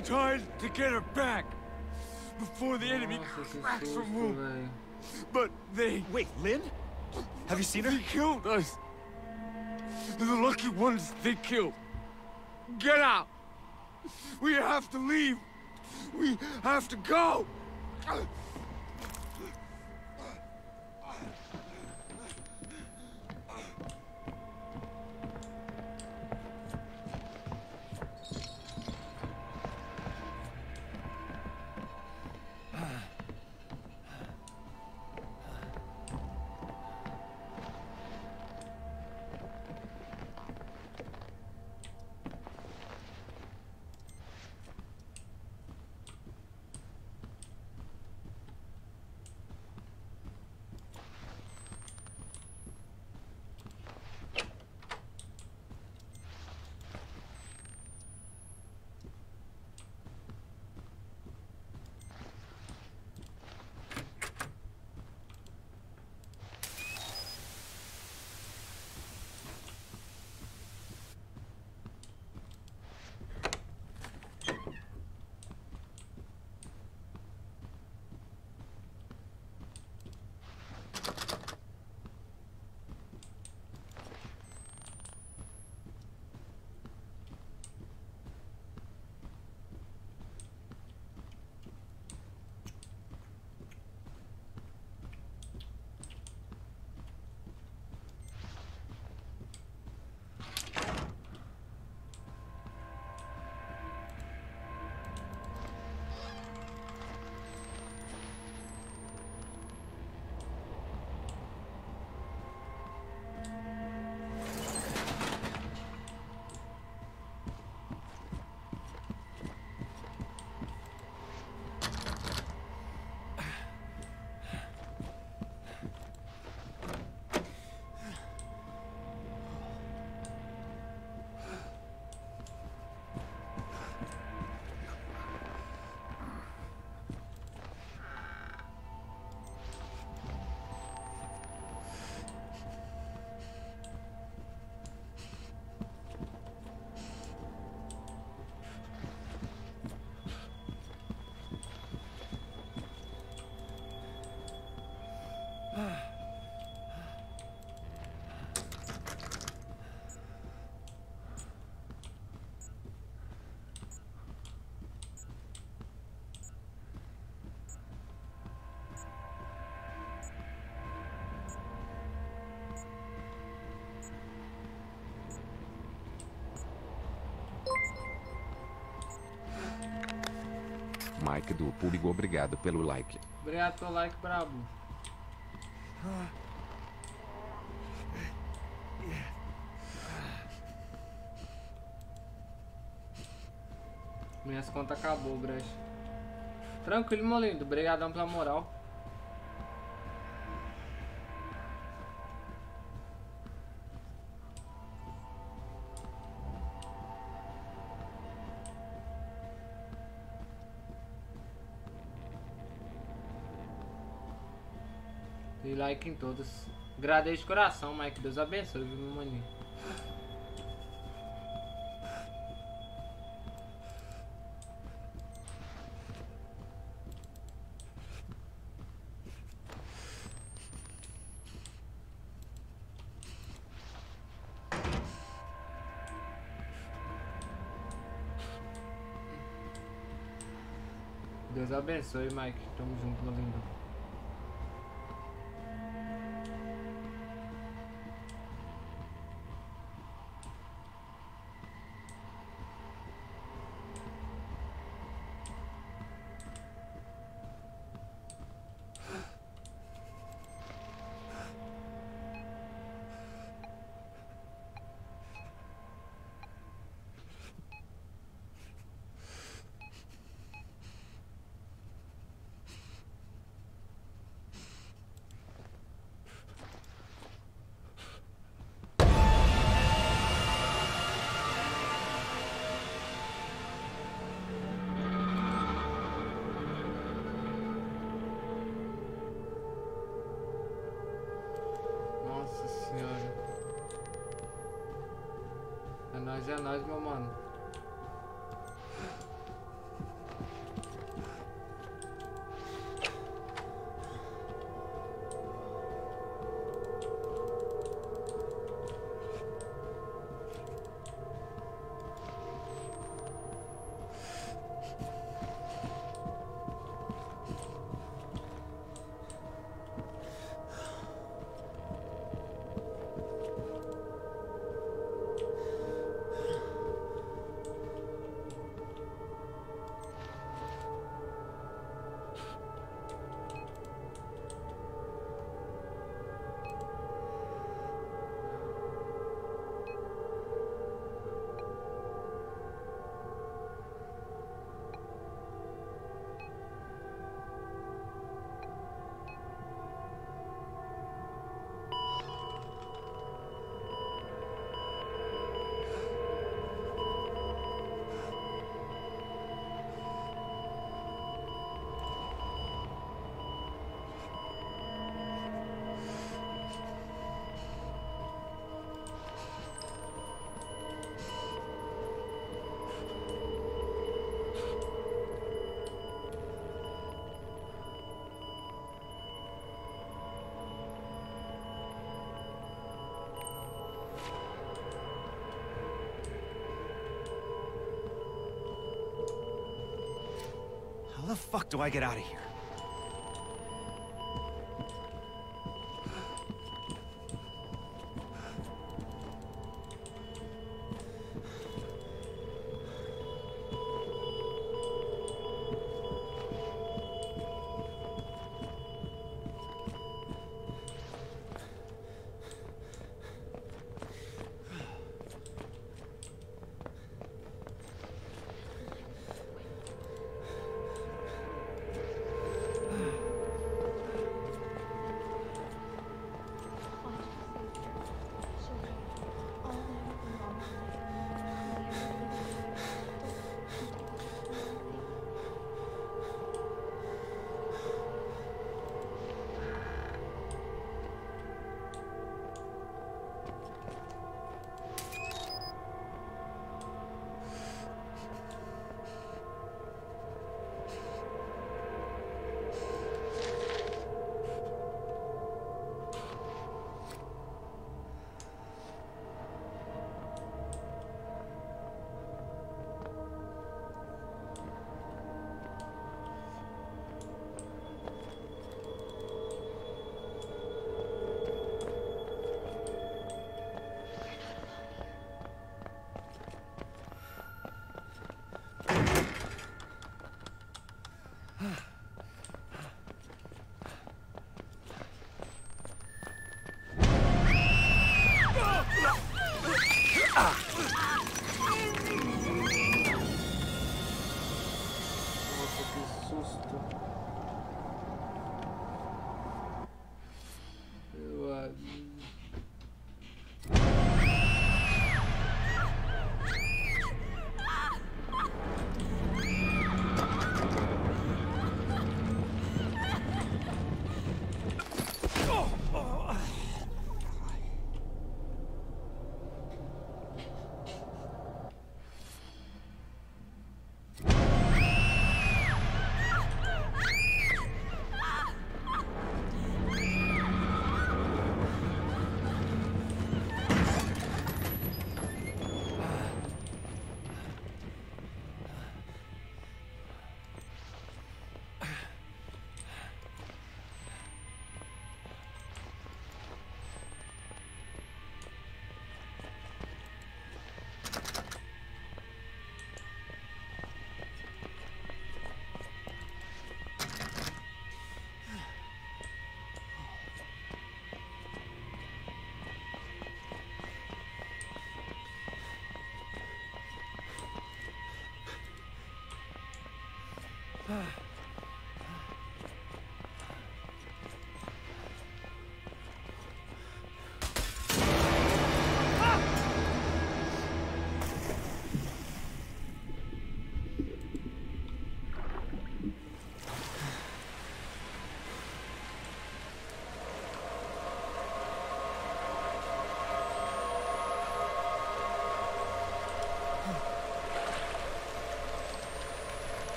We tried to get her back before the enemy cracks her susto, move. velho. But they. Wait, Lynn? Have you seen her? They killed us. The lucky ones they killed. Get out. We have to leave. We have to go. Mike do Público, obrigado pelo like. Obrigado pelo like, brabo. Minhas contas acabou, Brecht. Tranquilo, meu lindo. Obrigadão pela moral. E like em todos. Agradeço de coração, Mike. Deus abençoe, viu, meu maninho. Deus abençoe, Mike. Tamo junto, meu lindo. The fuck do I get out of here?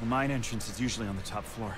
The mine entrance is usually on the top floor.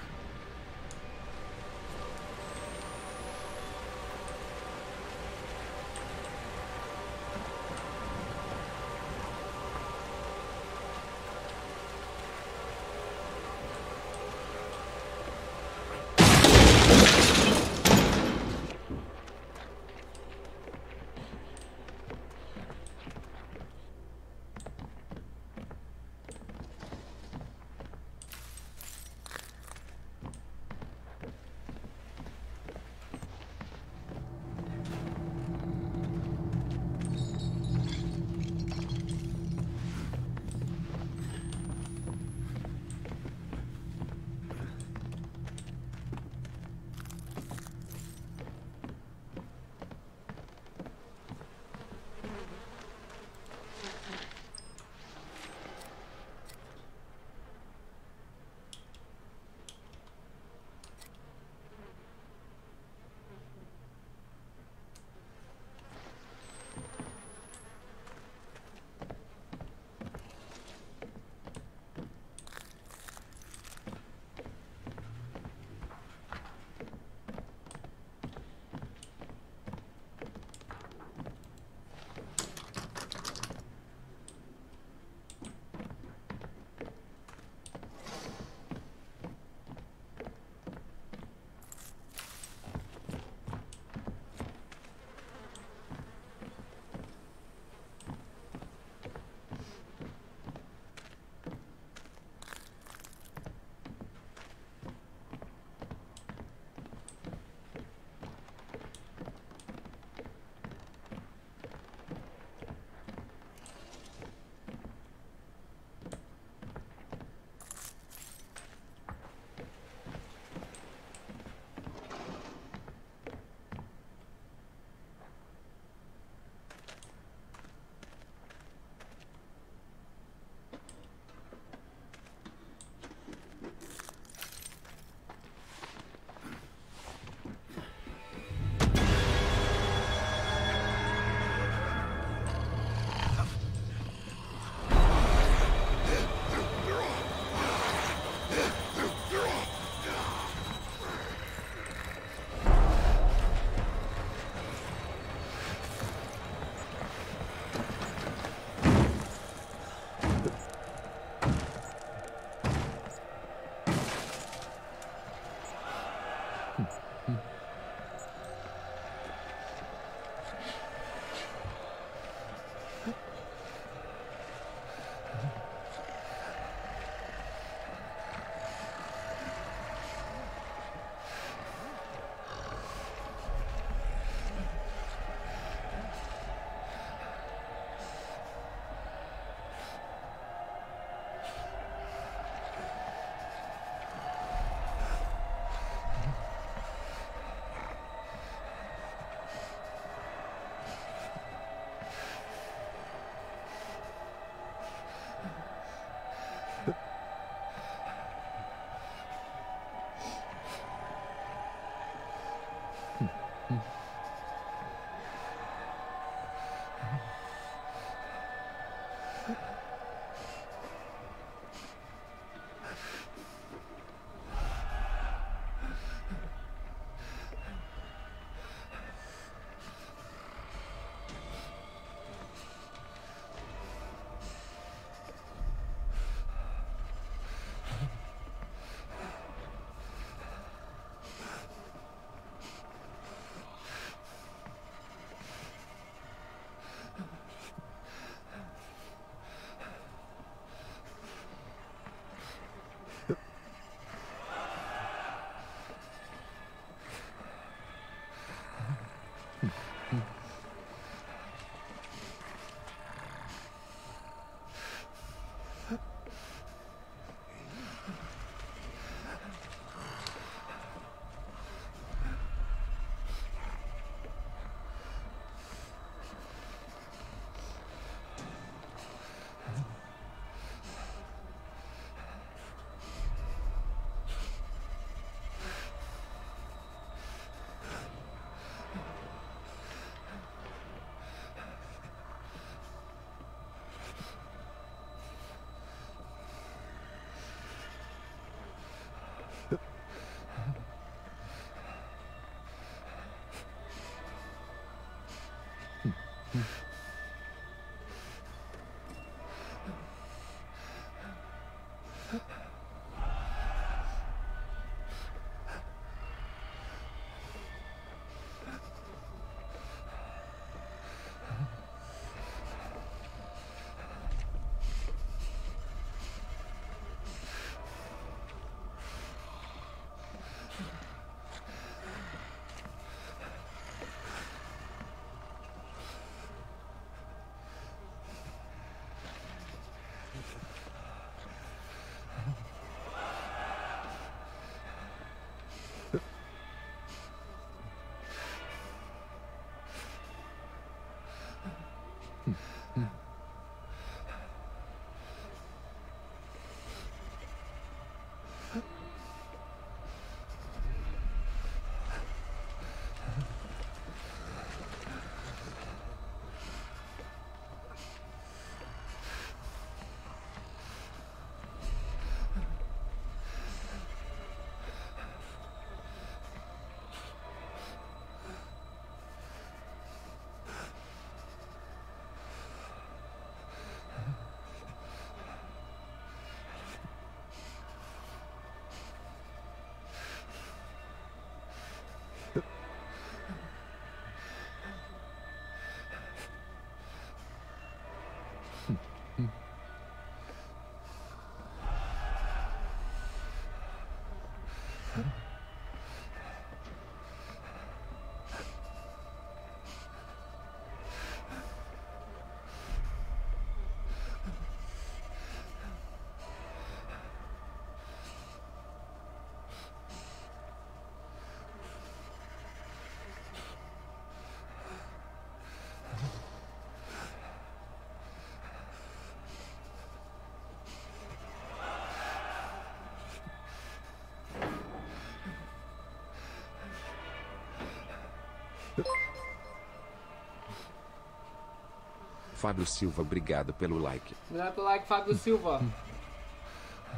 Fábio Silva, obrigado pelo like. Obrigado pelo like, Fábio Silva.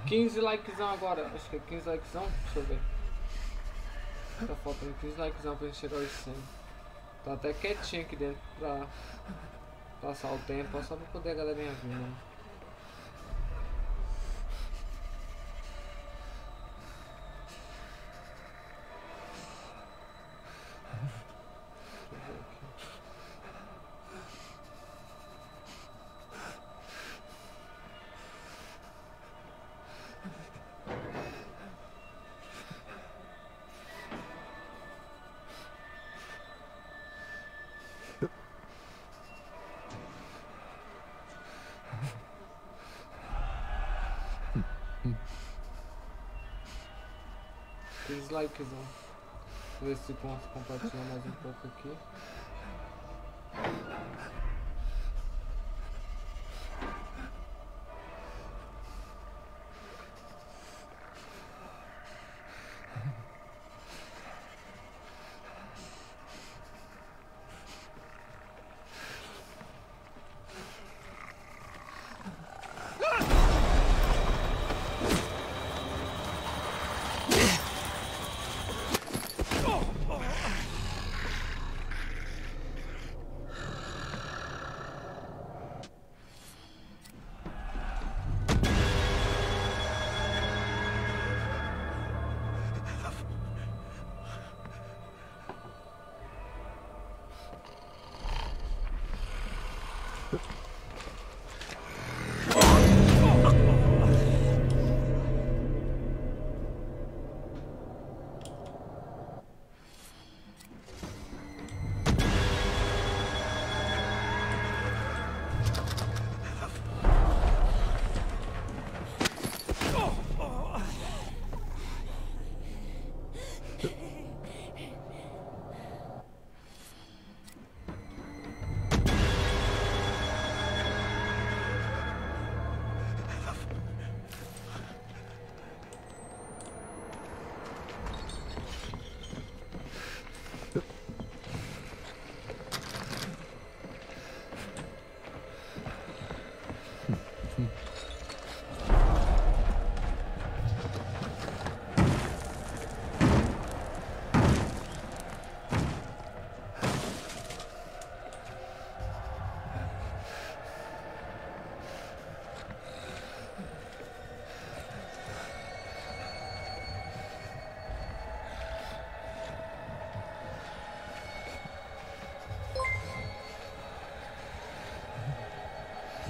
15 likezão agora. Acho que é 15 likezão. Deixa eu ver. Tá faltando 15 likezão pra gente chegar aos 100. Tá até quietinho aqui dentro pra passar o tempo. Só pra poder a galerinha vir, né? Dislikezão. Ver se posso compartilhar mais um pouco aqui.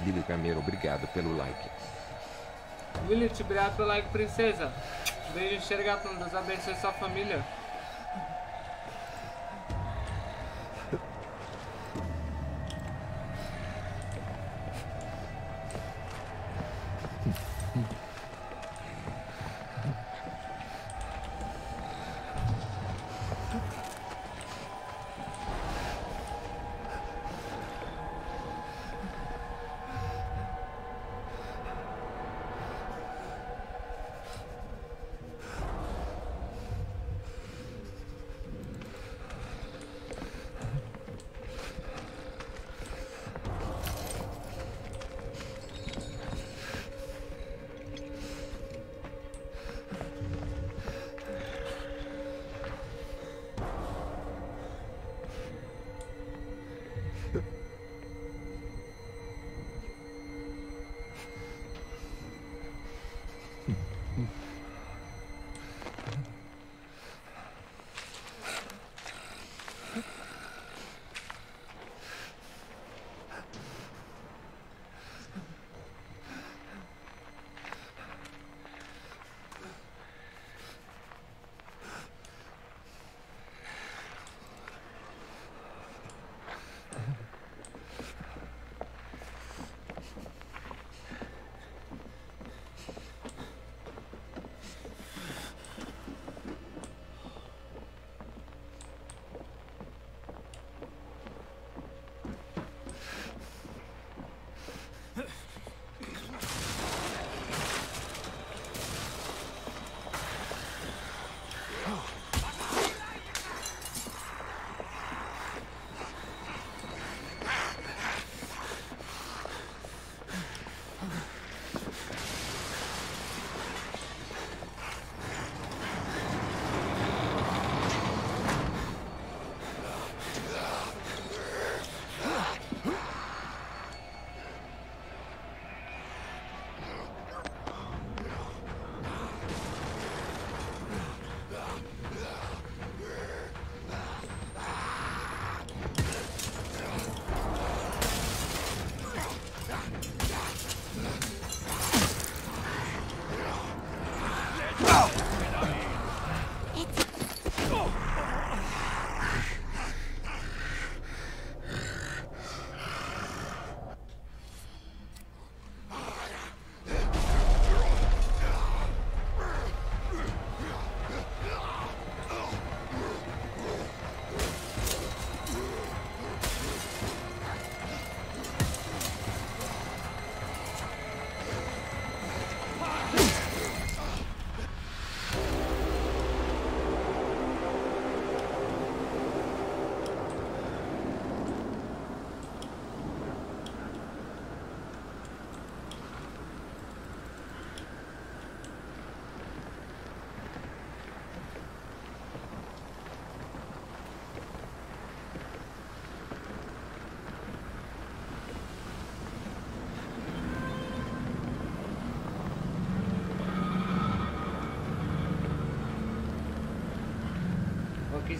Lili Camero, obrigado pelo like. Lilith, obrigado pelo like, princesa. Beijo, enxergar tudo. Deus abençoe sua família.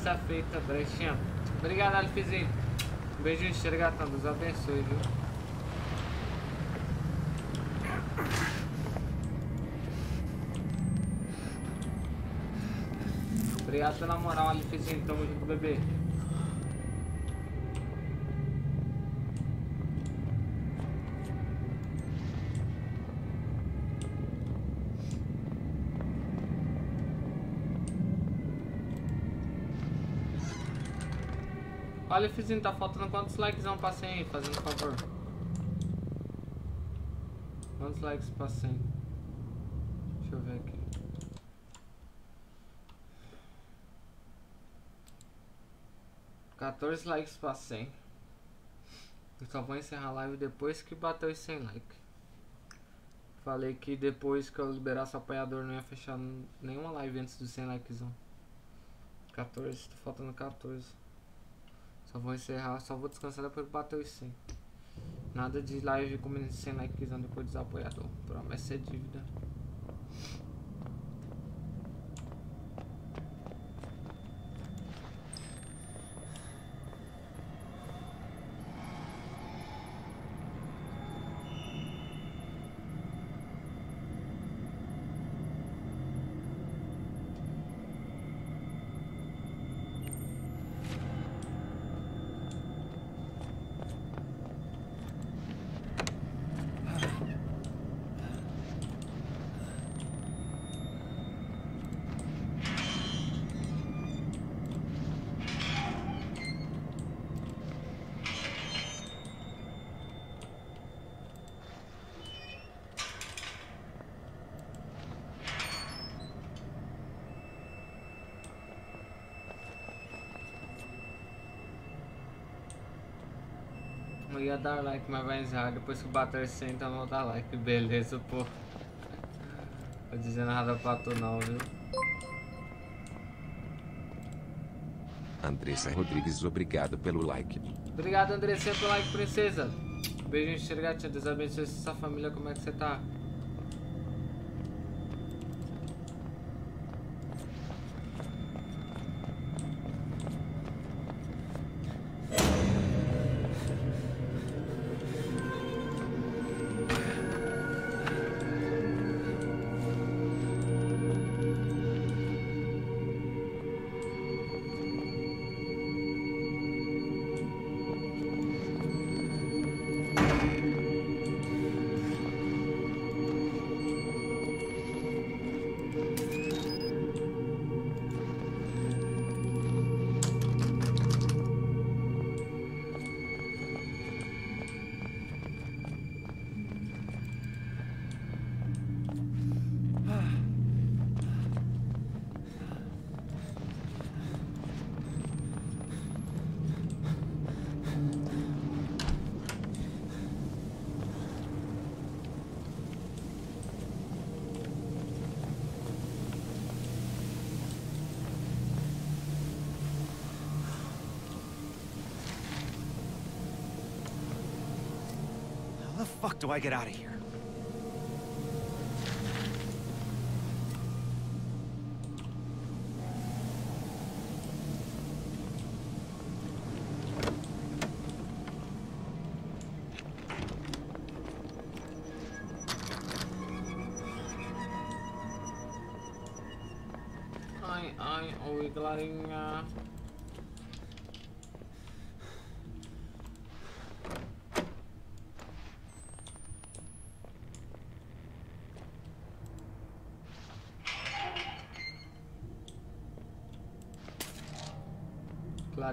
Conquista feita, brechinha. Obrigado, Alfizinho. Um beijo enxergatão, Deus abençoe, viu? Obrigado pela moral, Alfizinho. Tamo junto, bebê. Olha, Fizinho, tá faltando quantos likes pra 100 aí, fazendo favor? Quantos likes pra 100? Deixa eu ver aqui. Quatorze likes pra 100. Eu só vou encerrar a live depois que bater os 100 likes. Falei que depois que eu liberasse o apoiador não ia fechar nenhuma live antes dos 100 likes. 14, tá faltando 14. Só vou encerrar, só vou descansar depois bater os 100. Nada de live com 100 likes depois dos apoiador. Promessa é dívida. Dar like, mas vai encerrar. Depois que bater 100, então vou dar like. Beleza, pô. Vou dizer nada pra tu não, viu? Andressa Rodrigues, obrigado pelo like. Obrigado, Andressinha, pelo like, princesa. Beijo, cheiro, gatinha. Deus abençoe sua família. Como é que você tá? Fuck do I get out of here?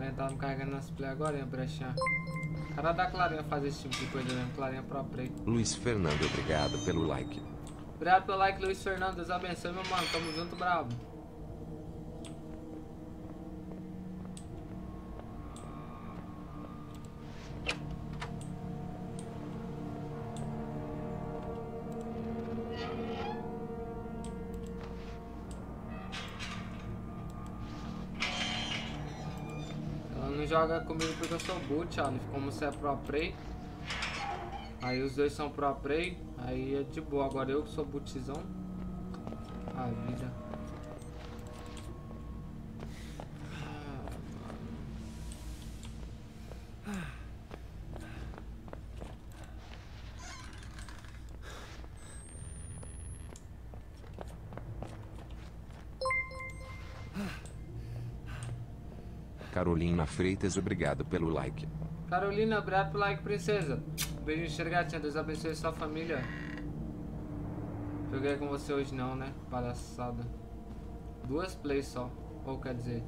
Clarinha tava me carregando nas play agora, hein, brechinha. Cara da Clarinha fazer esse tipo de coisa mesmo. Clarinha pro play. Luiz Fernando, obrigado pelo like. Obrigado pelo like, Luiz Fernando. Deus abençoe, meu mano. Tamo junto, brabo. Joga comigo porque eu sou boot, Aleph. Como você é pro play. Aí os dois são pro play. Aí é de boa. Agora eu que sou bootzão. Carolina Freitas, obrigado pelo like. Carolina, obrigado pelo like, princesa. Beijo, enxergatinha. Deus abençoe sua família. Joguei com você hoje não, né? Palhaçada. Duas plays só. Ou quer dizer.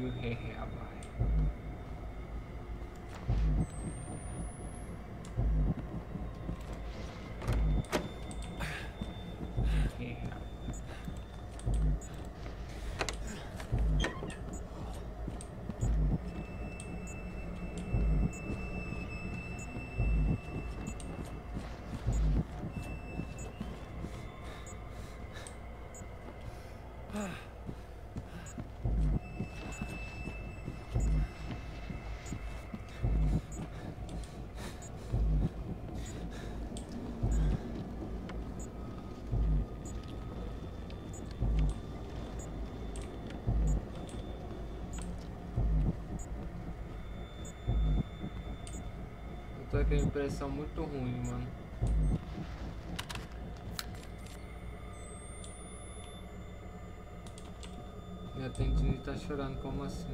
Tá bom, tenho impressão muito ruim, mano. Minha tendinite tá chorando, como assim?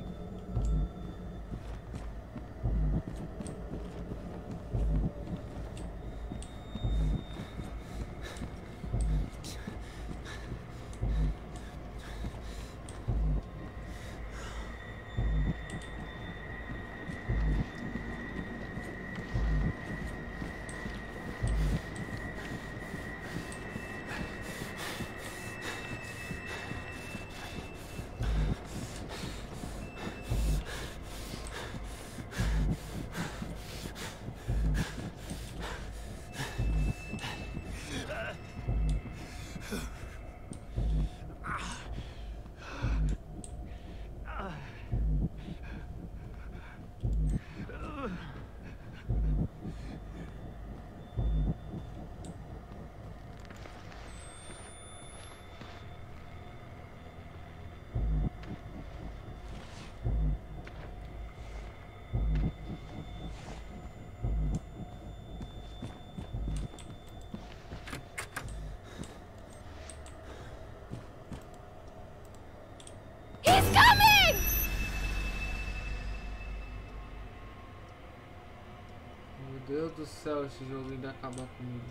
Do céu, esse jogo ainda acabar comigo.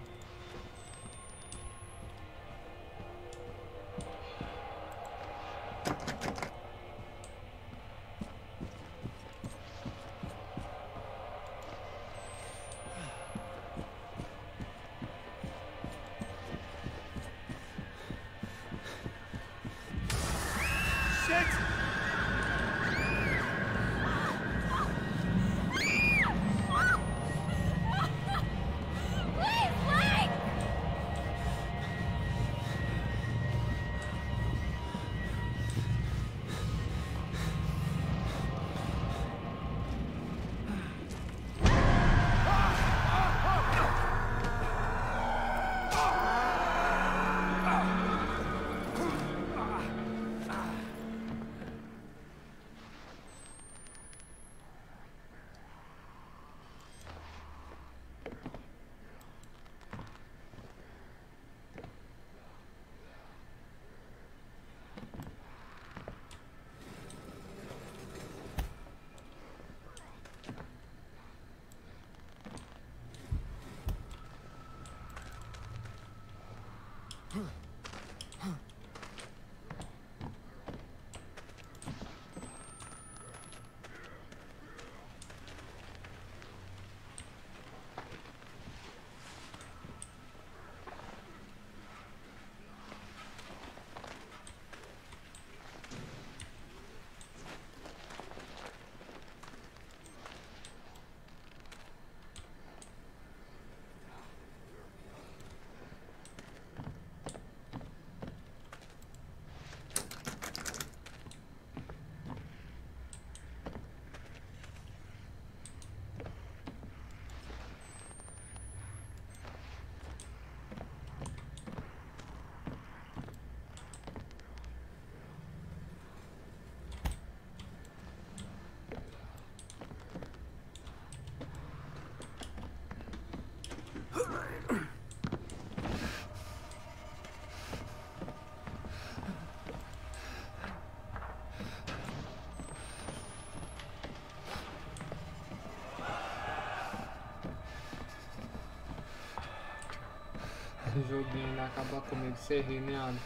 Esse joguinho ainda acabar comigo, você ri, né, Aleph?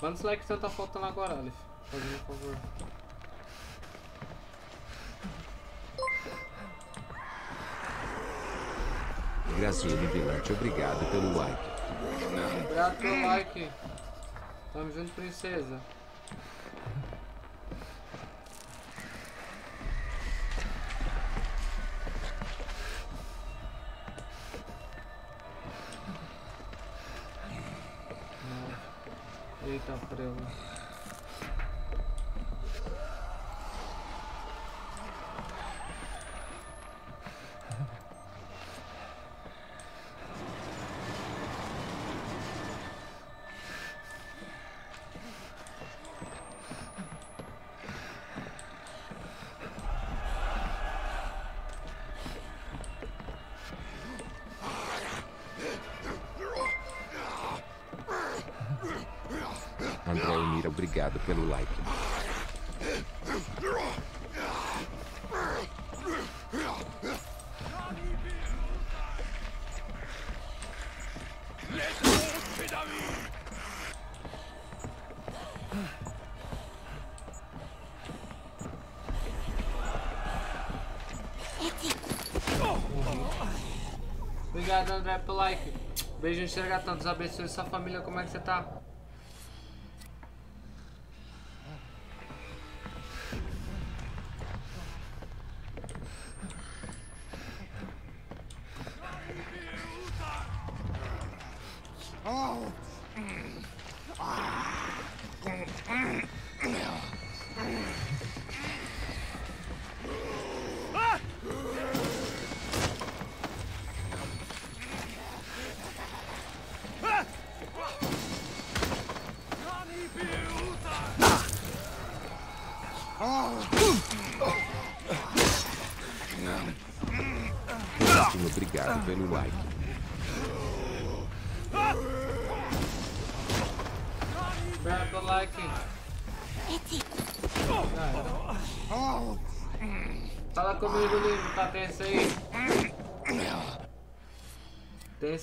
Quantos likes você tá faltando agora, Aleph? Fazendo um favor. Graziele Vilante, obrigado pelo like. Obrigado pelo like. Tamo junto, princesa. Obrigado, André, pelo like. Beijo, enxergatão. Deus abençoe sua família. Como é que você tá?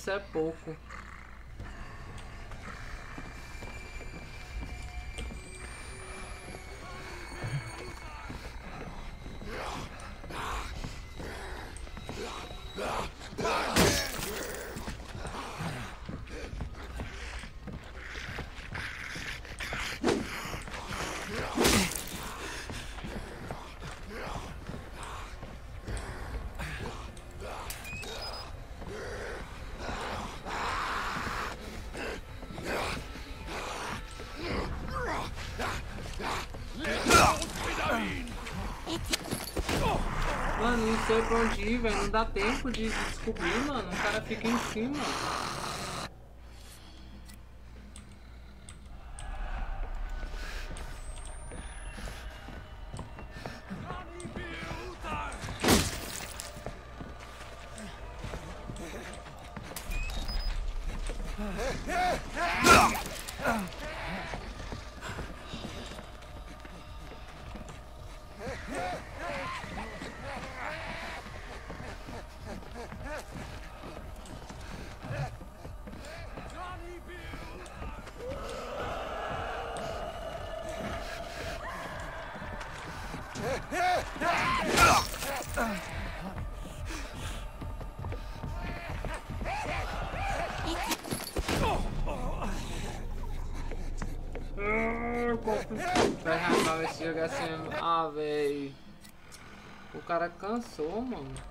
Tenso é pouco. Sei pra onde ir, velho. Não dá tempo de descobrir, mano. O cara fica em cima. Cansou, mano.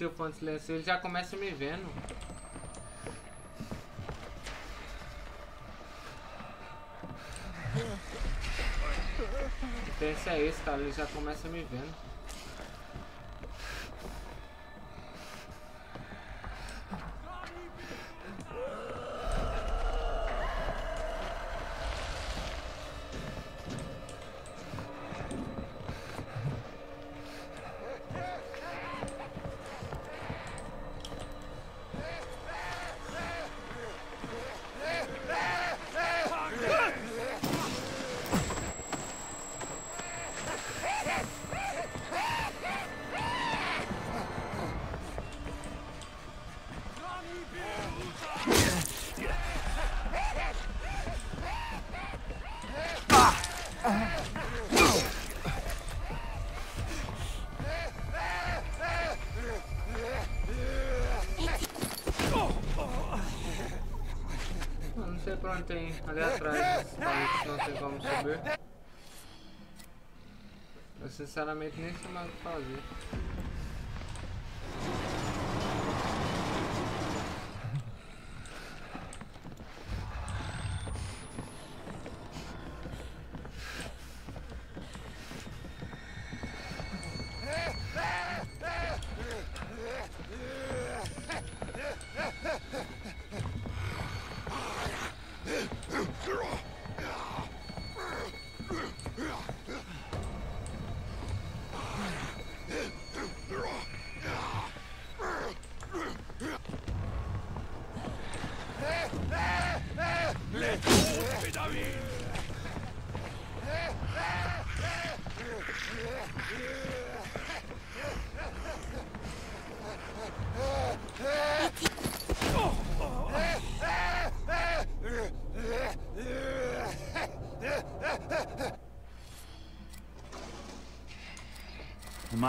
Se eu for em silêncio, ele já começa me vendo. Pensa é esse, cara, ele já começa me vendo. Sei pra onde tem ali atrás, não tem como subir. Eu sinceramente nem sei mais o que fazer.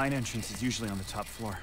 Mine entrance is usually on the top floor.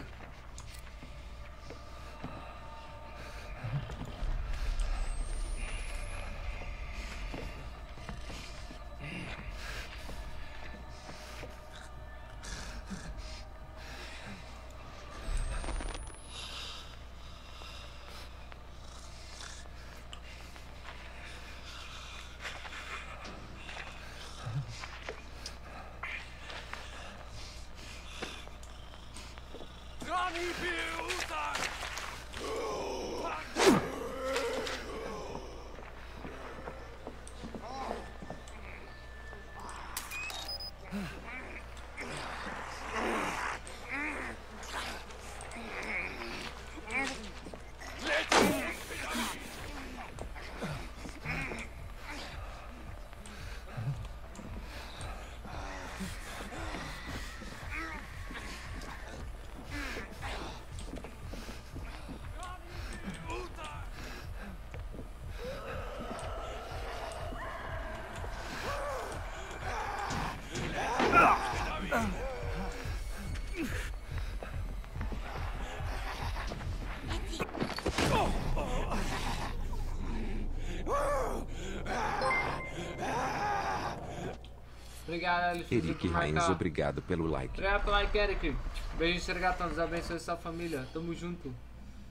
Eric Rains, obrigado pelo like. Obrigado pelo like, Eric. Beijo, Sergatão. Deus abençoe sua família. Tamo junto.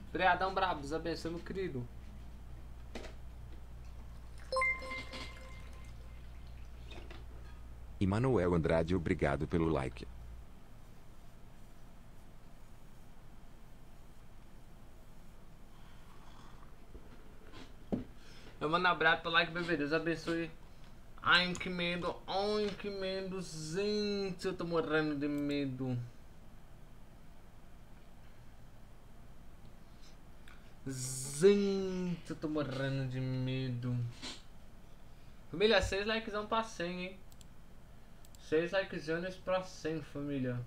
Obrigadão, brabo. Deus abençoe, meu querido. E Manuel Andrade, obrigado pelo like. Eu mando um abraço pelo like, bebê. Deus abençoe. Ai, que medo. Ai, que medo. Gente, eu tô morrendo de medo. Gente, eu tô morrendo de medo. Família, 6 likezão pra 100, hein? Seis likezinhos pra 100, família.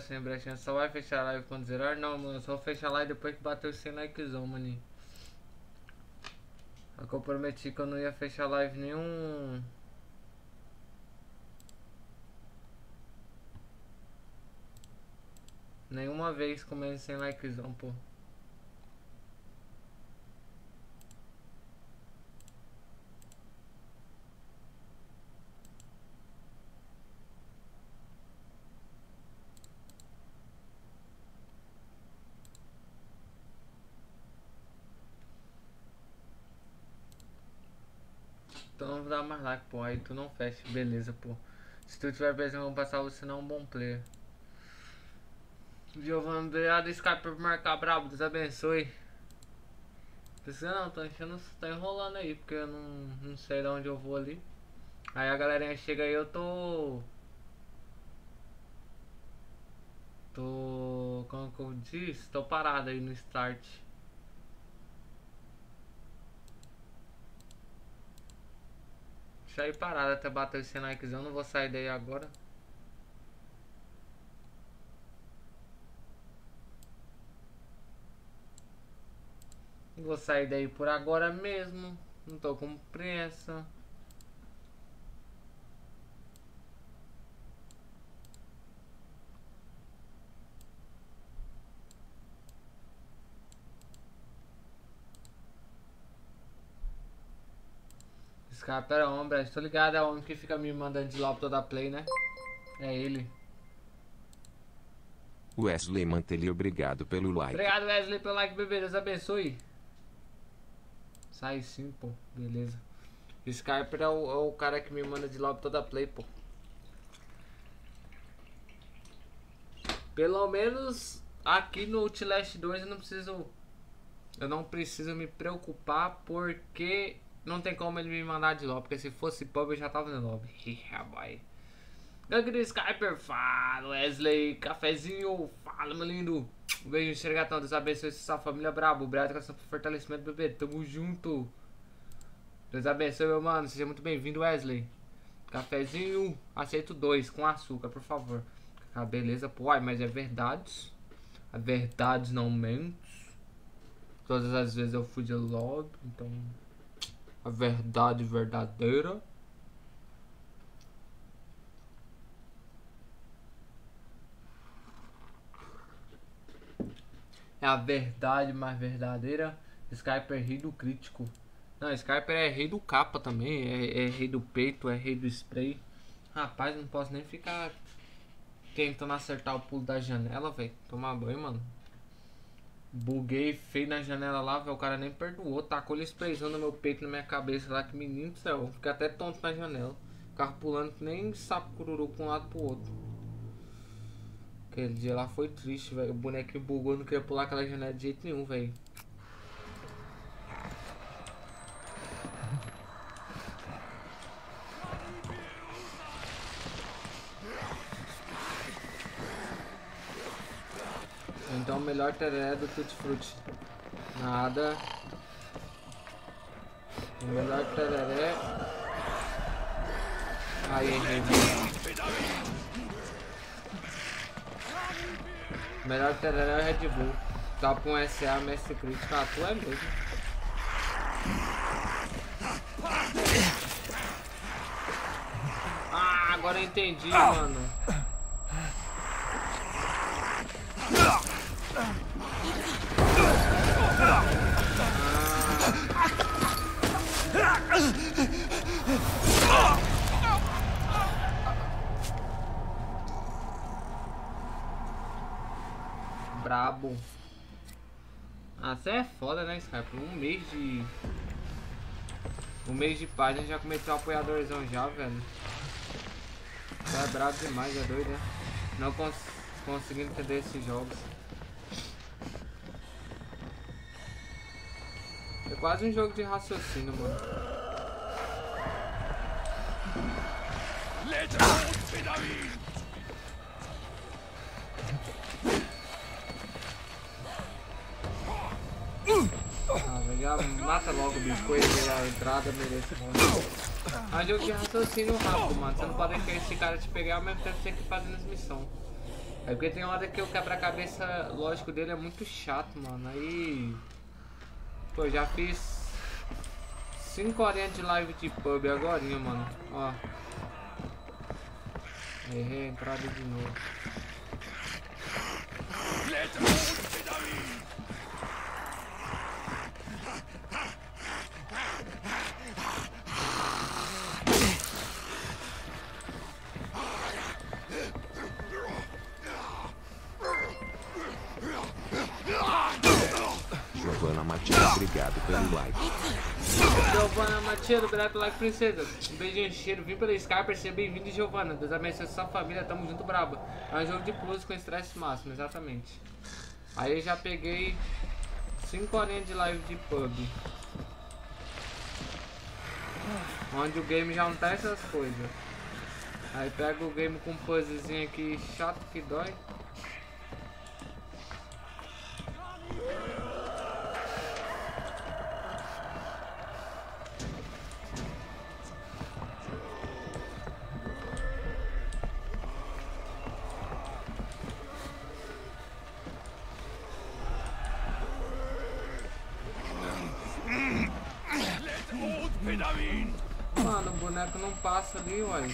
Sempre, brechinha. Só vai fechar a live quando zerar? Não, mano. Só fechar a live depois que bateu 100 likezão, maninho. É que eu prometi que eu não ia fechar live nenhum. Nenhuma vez com menos 100 likezão, pô. Então vou like, pô. Aí tu não fecha, beleza, pô. Se tu tiver pensando, vamos passar você não é um bom player. Giovanni, obrigado Skype por marcar brabo, Deus abençoe. Precisa não, tô enchendo, tá enrolando aí, porque eu não, não sei de onde eu vou ali. Aí a galerinha chega aí, eu tô. Tô. Como que eu disse? Tô parado aí no start. Deixa aí parado até bater esse likezão, não vou sair daí agora. Vou sair daí por agora mesmo. Não tô com pressa. Skype era homem, tô ligado, é o homem que fica me mandando de lá toda play, né? É ele. Wesley Mantelli, obrigado pelo like. Obrigado, Wesley, pelo like, bebê. Deus abençoe. Sai sim, pô. Beleza. Skype é o, é o cara que me manda de lá toda play, pô. Pelo menos aqui no Outlast 2 eu não preciso. Eu não preciso me preocupar porque não tem como ele me mandar de lobby, porque se fosse pub eu já tava no lobby. Boy. Gangue do Skyper, fala Wesley, cafezinho, fala meu lindo. Um beijo, enxergatão, Deus abençoe sua família brabo. Obrigado com por fortalecimento, bebê. Tamo junto. Deus abençoe, meu mano. Seja muito bem-vindo, Wesley. Cafezinho, aceito dois, com açúcar, por favor. Ah, beleza, pô. Mas é verdade. A verdade não mente. Todas as vezes eu fui de lobby, então a verdade verdadeira. É a verdade mais verdadeira. Skyper é rei do crítico. Não, Skyper é rei do capa também. É, é rei do peito, é rei do spray. Rapaz, não posso nem ficar tentando acertar o pulo da janela, velho. Tomar banho, mano. Buguei feio na janela lá, velho. O cara nem perdoou. Tacou ele sprayzão no meu peito, na minha cabeça lá. Que menino do céu. Fiquei até tonto na janela. Carro pulando que nem sapo cururu pra um lado pro outro. Aquele dia lá foi triste, velho. O boneco bugou, não queria pular aquela janela de jeito nenhum, velho. Então melhor tereré do Tutti Frutti. Nada. O melhor tereré. Aí, errei. Melhor tereré é o Red Bull. Só pra um SA Mestre Crítico. Ah, tu é mesmo. Ah, agora eu entendi, mano. Brabo. Ah, você é foda, né, Skype? Um mês de... Um mês de página já cometeu um apoiadorzão já, velho. Tu é brabo demais, é doido, né? Não cons conseguindo entender esses jogos. É quase um jogo de raciocínio, mano. Ah, já mata logo o bicho com ele a entrada, merece morrer. É um jogo de raciocínio rápido, mano. Você não pode deixar esse cara te pegar ao mesmo tempo você tem que fazer as missões. É porque tem hora que o quebra-cabeça lógico dele é muito chato, mano. Aí. Pô, já fiz 5 horinhas de live de pub agora, mano. Ó. Errei a entrada de novo. Obrigado pelo like. Giovana Matias, obrigado pelo like, princesa. Um beijinho cheiro, vim pela Skyper, seja bem-vindo, Giovana. Deus abençoe sua família, tamo junto, brabo. É um jogo de plus com estresse máximo, exatamente. Aí já peguei 5 horinhas de live de pub. Onde o game já não tá essas coisas. Aí pega o game com um puzzlezinho aqui chato que dói. Mano, o boneco não passa ali, uai.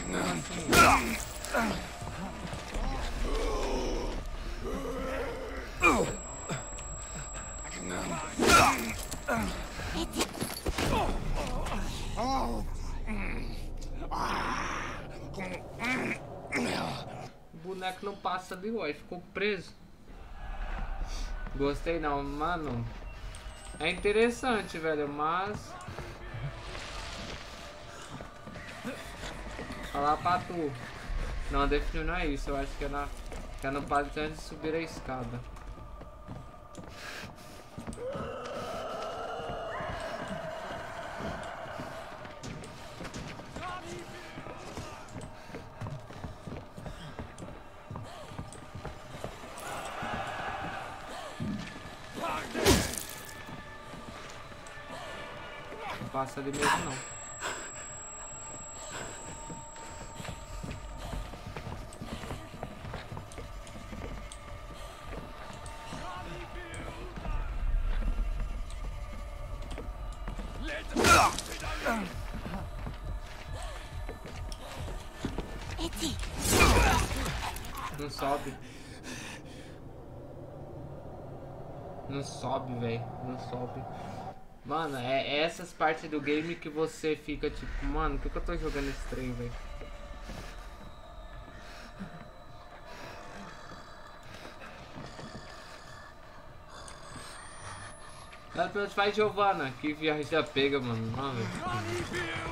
O boneco não passa ali, uai. Ficou preso. Gostei não, mano. É interessante, velho, mas... Falar pra tu. Não, definiu não é isso. Eu acho que é, na, que é no palito antes de subir a escada. Não passa ali mesmo não. Sobe. Não sobe, velho. Não sobe. Mano, é essas partes do game que você fica tipo, mano, por que, que eu tô jogando esse trem, velho? Ela faz Giovanna, que viagem já pega, mano. Mano,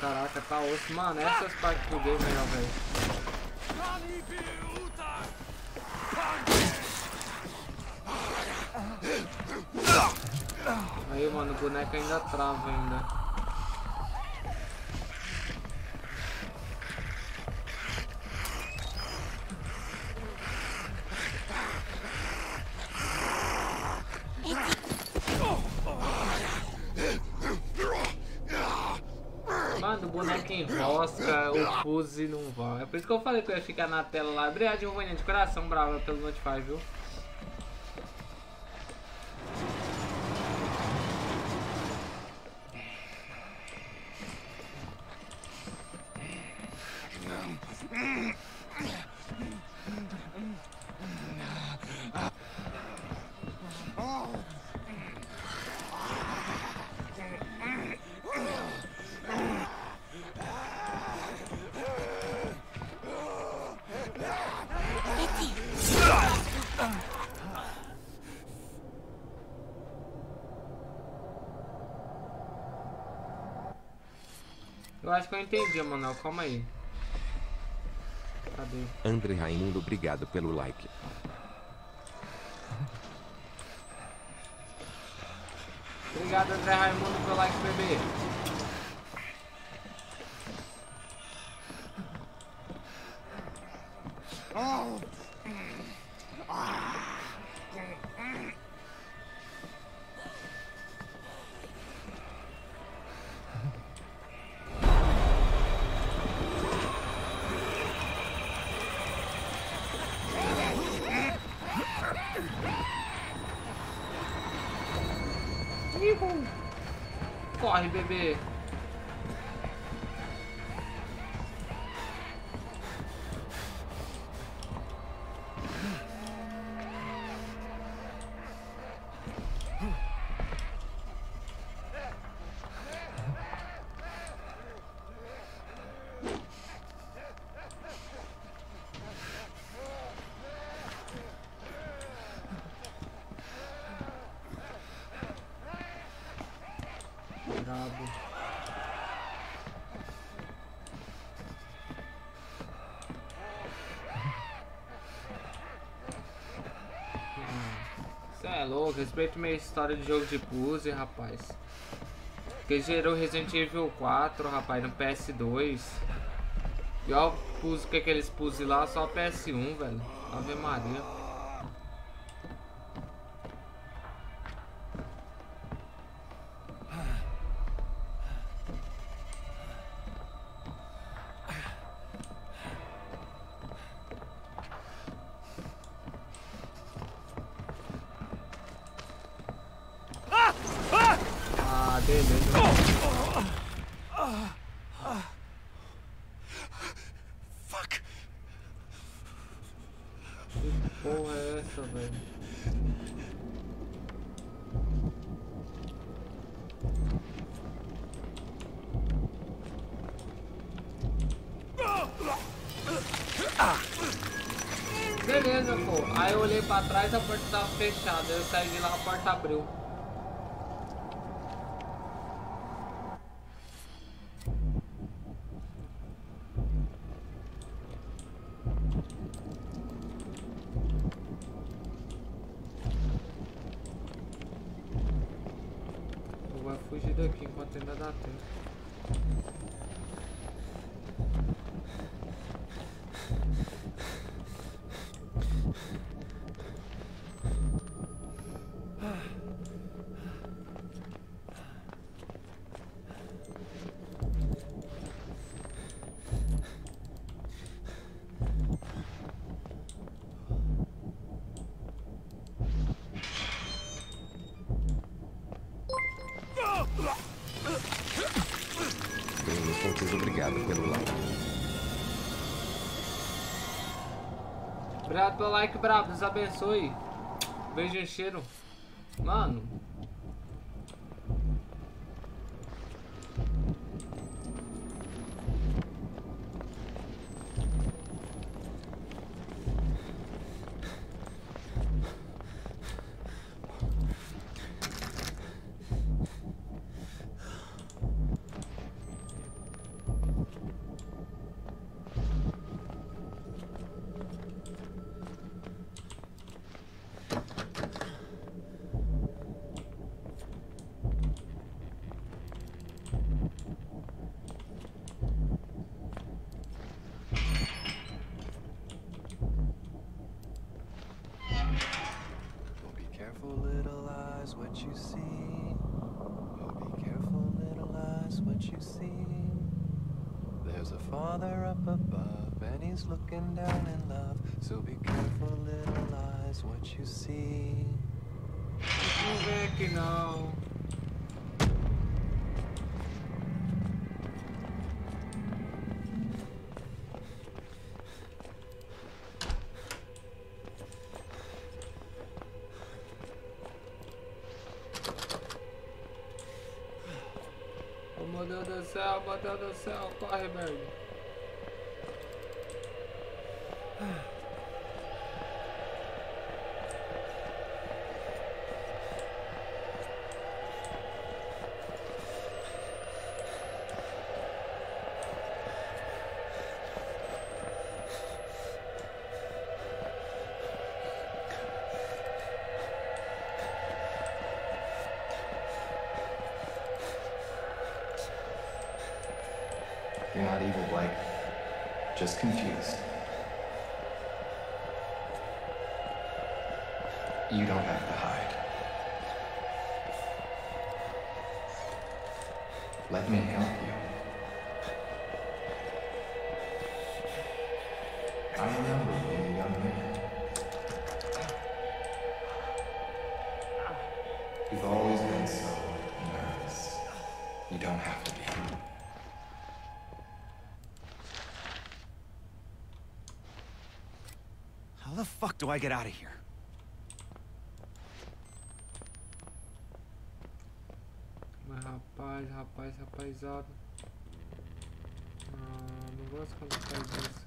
caraca, tá osso. Mano, essas partes do game aí, ó, velho. Aí, mano, o boneco ainda trava ainda. 12 não vai. É por isso que eu falei que eu ia ficar na tela lá. Obrigado, Romania, de coração, brava pelo Notify, viu? Entendi, Manuel. Calma aí. Cadê? André Raimundo, obrigado pelo like. Obrigado, André Raimundo, pelo like, bebê. Louco, respeito minha história de jogo de puzzle, rapaz. Que gerou Resident Evil 4, rapaz, no PS2. E ó, o puzzle que aqueles puzzle lá, só PS1, velho. Ave Maria. Tava fechada. Eu saí de lá, a porta abriu. Pelo like, brabo. Deus abençoe. Beijo cheiro. Mano. Deus do céu, corre, velho. Just confused. Fuck do I get out of here? Mas rapaz, rapaz, rapazada. Ah, não gosto quando faz isso.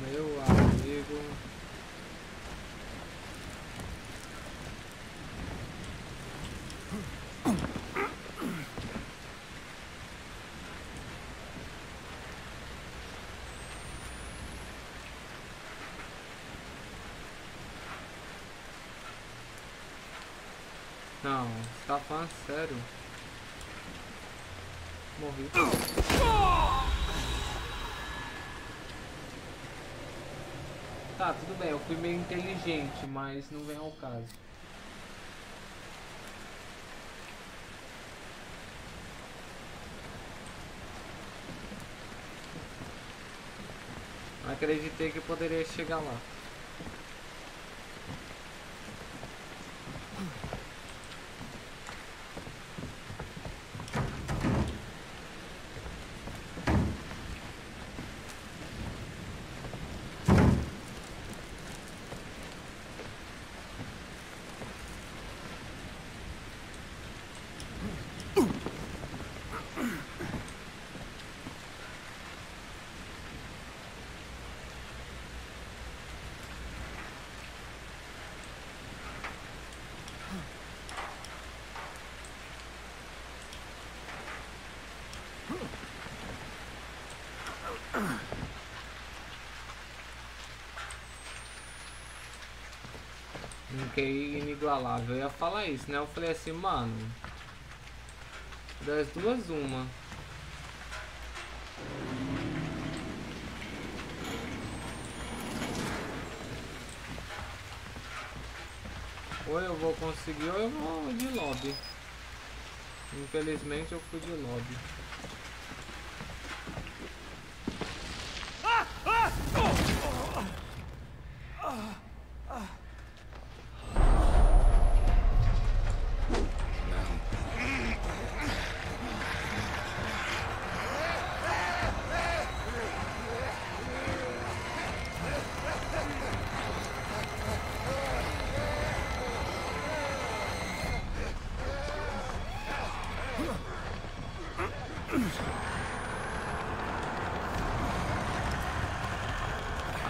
Meu amigo. Não, você tá falando sério. Morri. Tá, tudo bem, eu fui meio inteligente, mas não vem ao caso. Acreditei que poderia chegar lá. Um Inigualável. Eu ia falar isso, né? Eu falei assim, mano. Das duas, uma. Ou eu vou conseguir ou eu vou de lobby. Infelizmente eu fui de lobby.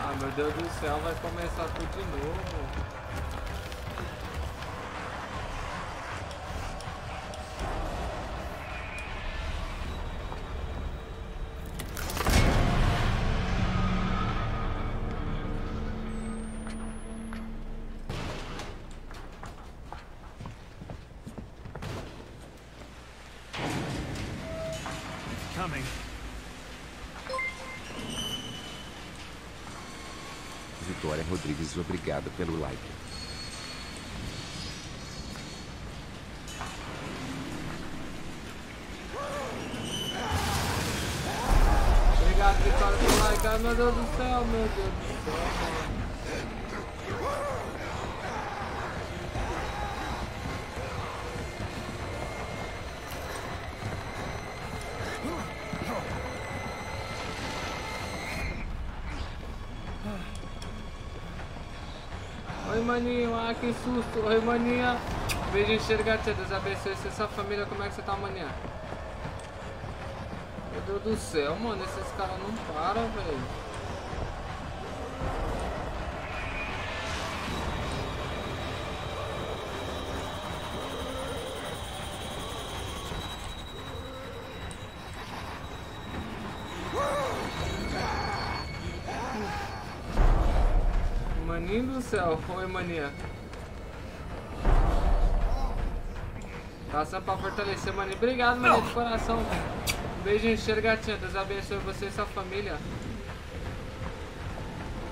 Ah, meu Deus do céu, vai começar tudo de novo. Rodrigues, obrigado pelo like. Obrigado, Vitória, pelo like. Ai, meu Deus do céu, meu Deus do céu, que susto. Oi, maninha. Beijo tia. Deus abençoe você sua família. Como é que você tá, maninha? Meu Deus do céu, mano. Esses caras não param, velho. Maninho do céu. Oi, mania. Passa pra fortalecer, maninho. Obrigado, maninho, de coração. Um beijo encher, gatinha. Deus abençoe você e sua família.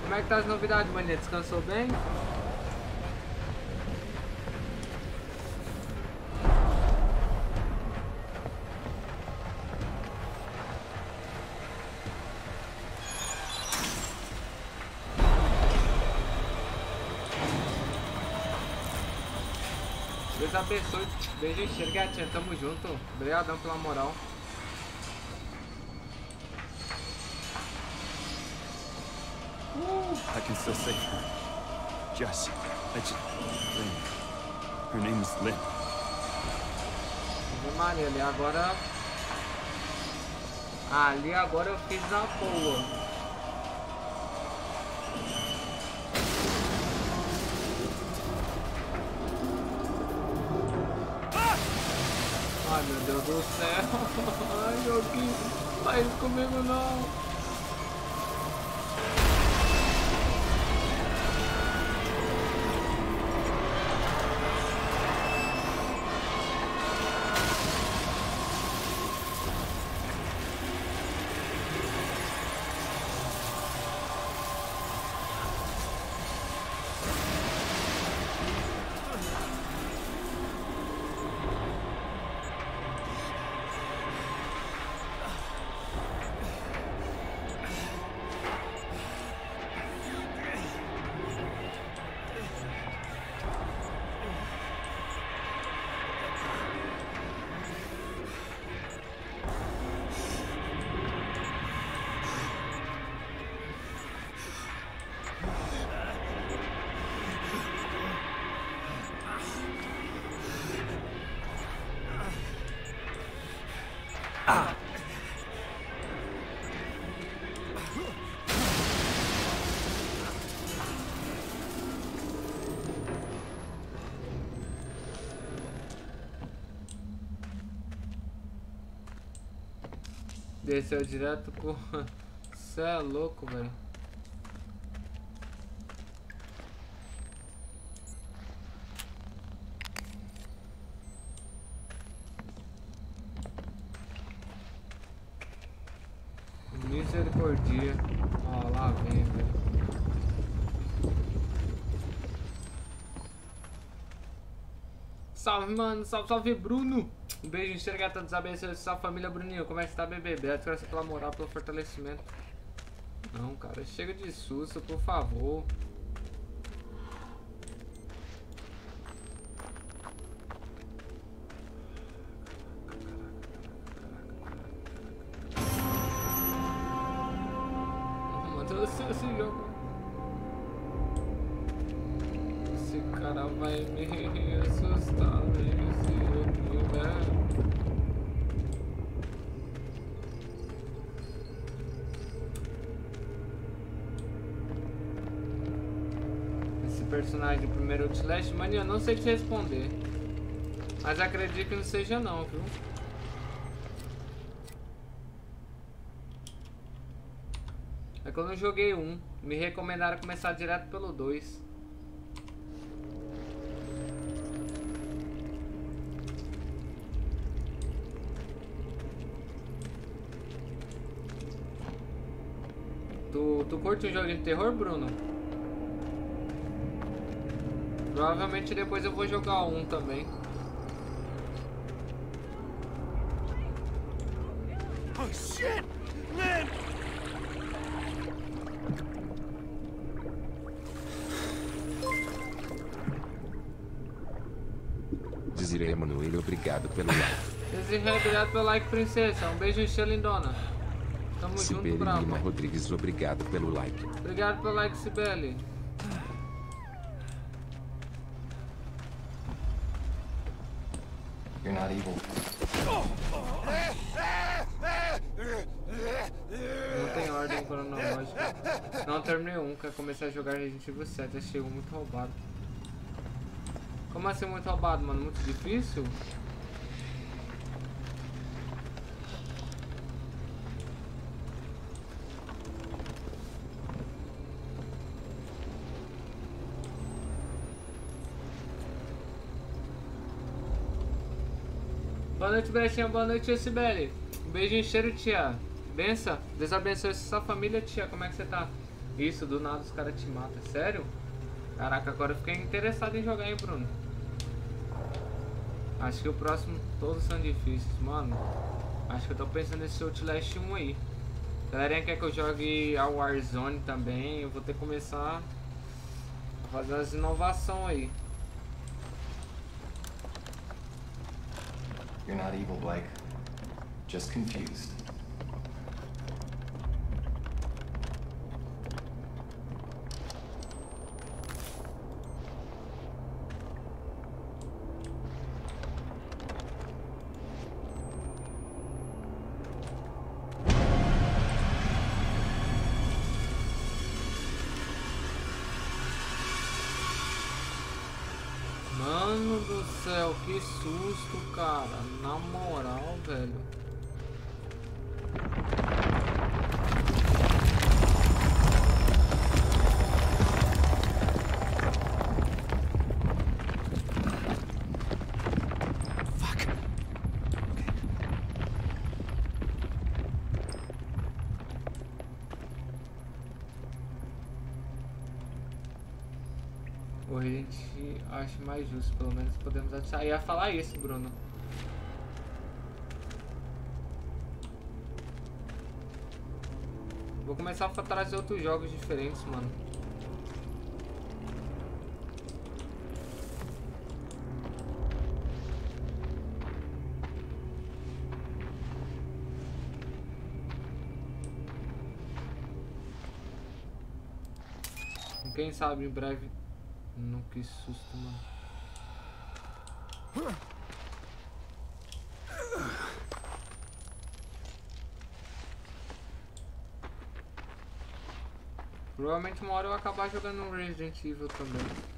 Como é que tá as novidades, maninha? Descansou bem? Deus abençoe. Beijo gatinha. Tamo junto. Obrigadão pela moral. I can still save her. Just, I just, Lynn. Her name is Lynn. Maria, ali agora. Ali agora eu fiz a boa. Ai joguinho. Faz isso comigo não. Desceu direto pro. Cê é louco, velho. Misericórdia. Ó, lá vem, velho. Salve, mano. Salve, salve, Bruno. Um beijo, enxergar tantos abençoe sua família, Bruninho. Como é que tá, bebê? Graças pela moral, pelo fortalecimento. Não, cara. Chega de susto, por favor. Eu não sei te responder. Mas acredito que não seja não, viu? É quando eu joguei um, me recomendaram começar direto pelo 2. Tu, tu curte um jogo de terror, Bruno? Provavelmente depois eu vou jogar um também. Oh shit! Lynn! Desiree Emanuele, obrigado pelo like. Desirê, obrigado pelo like, princesa. Um beijo encher, lindona. Tamo Sibeli junto, bravo. Lima Rodrigues, obrigado pelo like. Obrigado pelo like, Sibeli. You're not evil. Não tem ordem cronológica. Não terminei um, quer começar a jogar Resident Evil 7. Achei um muito roubado. Como assim muito roubado, mano? Muito difícil? Boa noite, Brechinha. Boa noite, Sibeli. Um beijinho cheiro, tia. Benção. Deus abençoe sua família, tia. Como é que você tá? Isso, do nada os caras te matam. Sério? Caraca, agora eu fiquei interessado em jogar, hein, Bruno? Acho que o próximo todos são difíceis, mano. Acho que eu tô pensando nesse Outlast 1 aí. Galerinha quer que eu jogue a Warzone também. Eu vou ter que começar a fazer as inovações aí. You're not evil, Blake. Just confused. Justo, pelo menos podemos. Eu ia falar isso, Bruno. Vou começar a trazer outros jogos diferentes, mano. Quem sabe em breve. Não, que susto, mano. Provavelmente uma hora eu vou acabar jogando um Resident Evil também.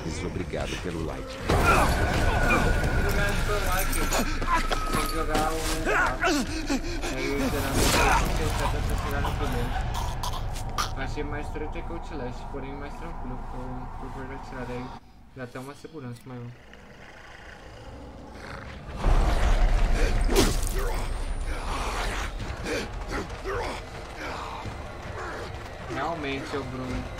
Rodrigues, obrigado pelo like. Jogar o. Aí eu geralmente. Achei mais treta que o Outlast, porém mais tranquilo. Por, por atirar daí dá até uma segurança maior. Realmente, o Bruno.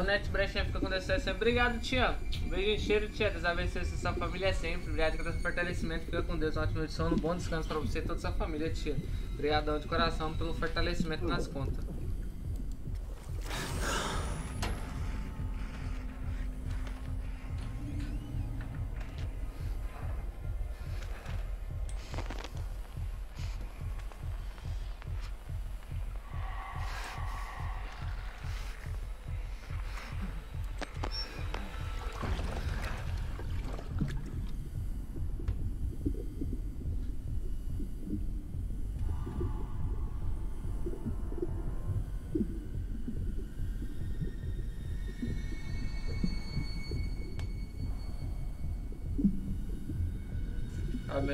Bonete Brechinha fica com licença. Obrigado, tia. Beijo cheiro, tia. Deus abençoe sua família sempre. Obrigado pelo fortalecimento. Fica com Deus. Uma ótima de sono. Bom descanso pra você e toda sua família, tia. Obrigadão de coração pelo fortalecimento nas contas.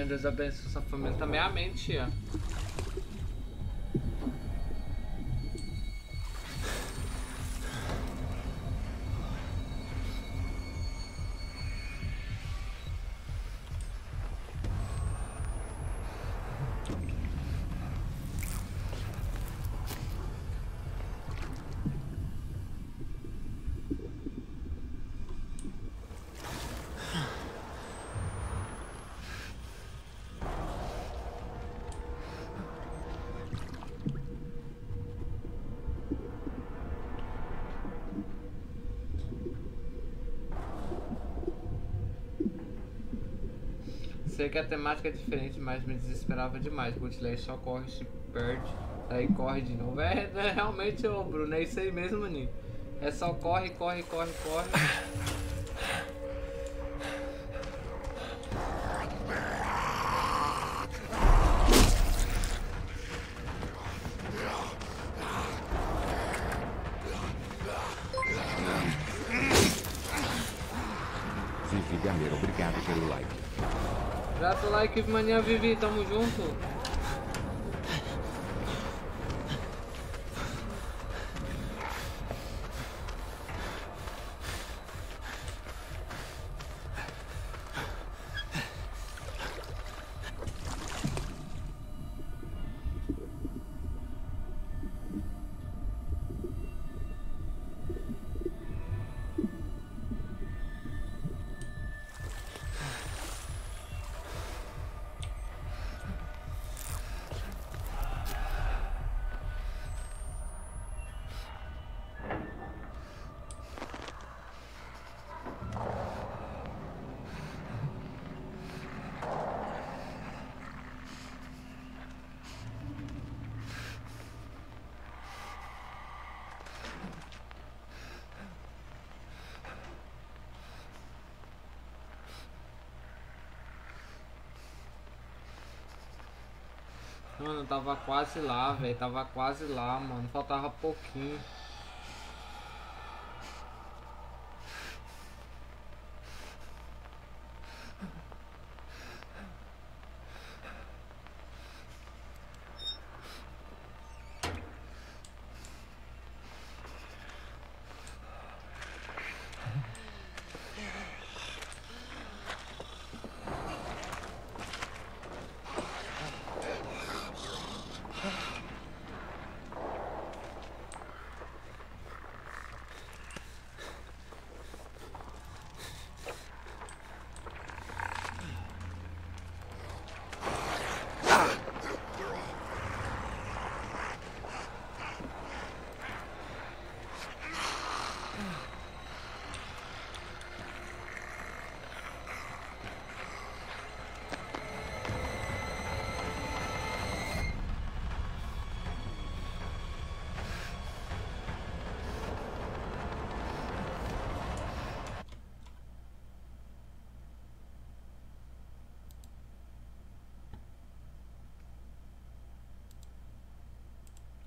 Deus abençoe sua família também. Amém, tia. Que a temática é diferente, mas me desesperava demais. Bootleg só corre, se perde, aí corre de novo. É, é realmente, ô Bruno, é isso aí mesmo, maninho. É só corre, corre, corre, corre. Grato like, mania Vivi, tamo junto. Tava quase lá, velho. Tava quase lá, mano. Faltava pouquinho.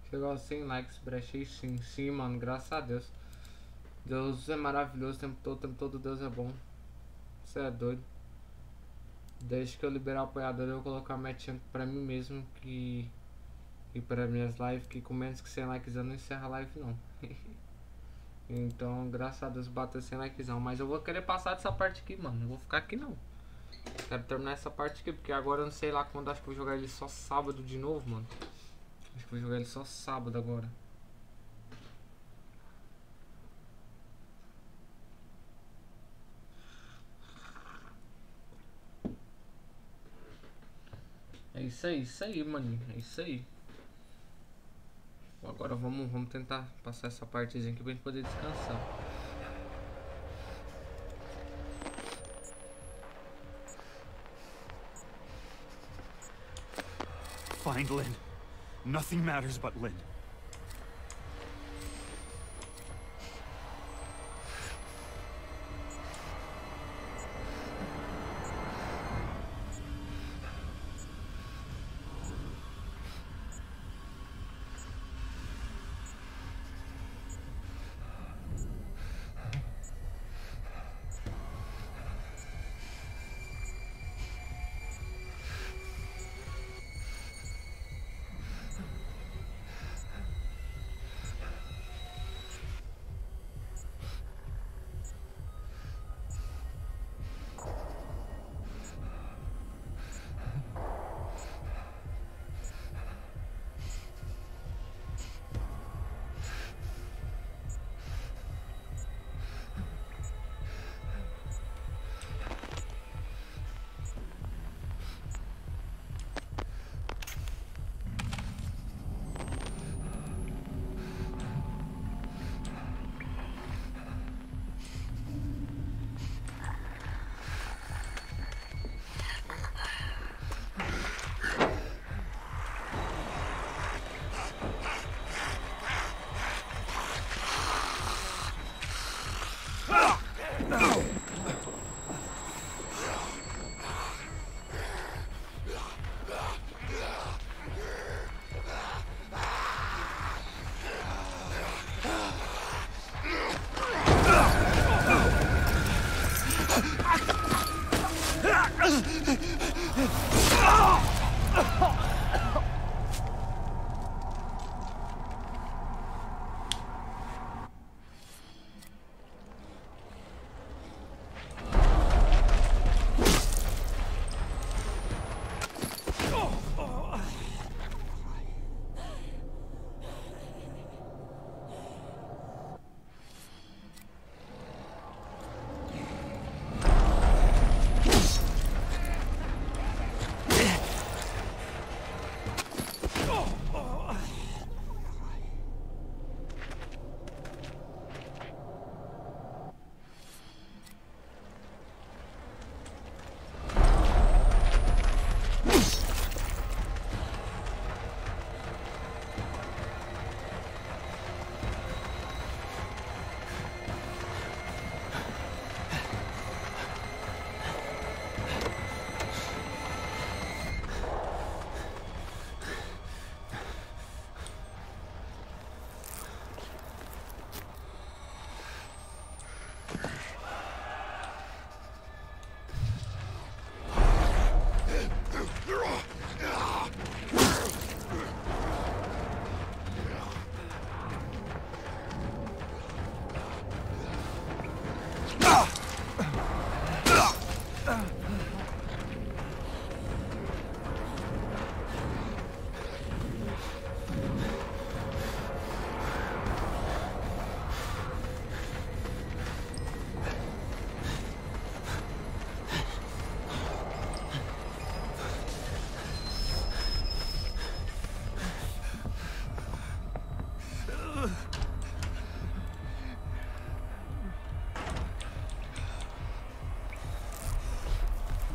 Chegou a 100 likes, brechei sim, sim, mano, graças a Deus. Deus é maravilhoso o tempo todo, o tempo todo Deus é bom. Você é doido. Desde que eu liberar o apoiador, eu vou colocar metinha pra mim mesmo que. E para minhas lives, que com menos que 100 likes eu não encerro a live não. então, graças a Deus, bateu 100 likes não. Mas eu vou querer passar dessa parte aqui, mano. Não vou ficar aqui não. Quero terminar essa parte aqui, porque agora eu não sei lá quando, acho que vou jogar ele só sábado de novo, mano vou jogar ele só sábado agora. É isso aí, isso aí, mano. É isso aí. Agora vamos, vamos tentar passar essa partezinha aqui pra gente poder descansar. Find Lynn. Nothing matters but Lynn.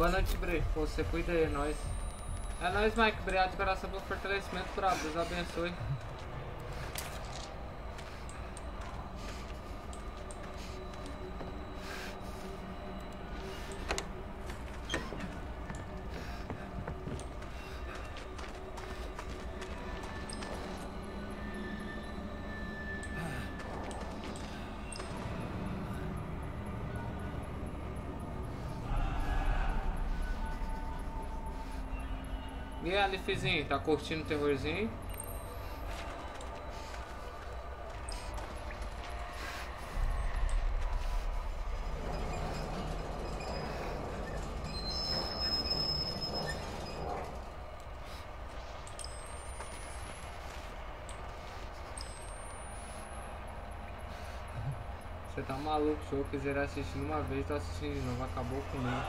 Boa noite, Bre. Você cuida aí, é nóis. É Mike. Obrigado de coração pelo fortalecimento, brabo. Deus abençoe. E aí, Alifzinho, tá curtindo o terrorzinho? Você tá maluco, se eu quiser assistir uma vez, tô assistindo de novo, acabou comigo.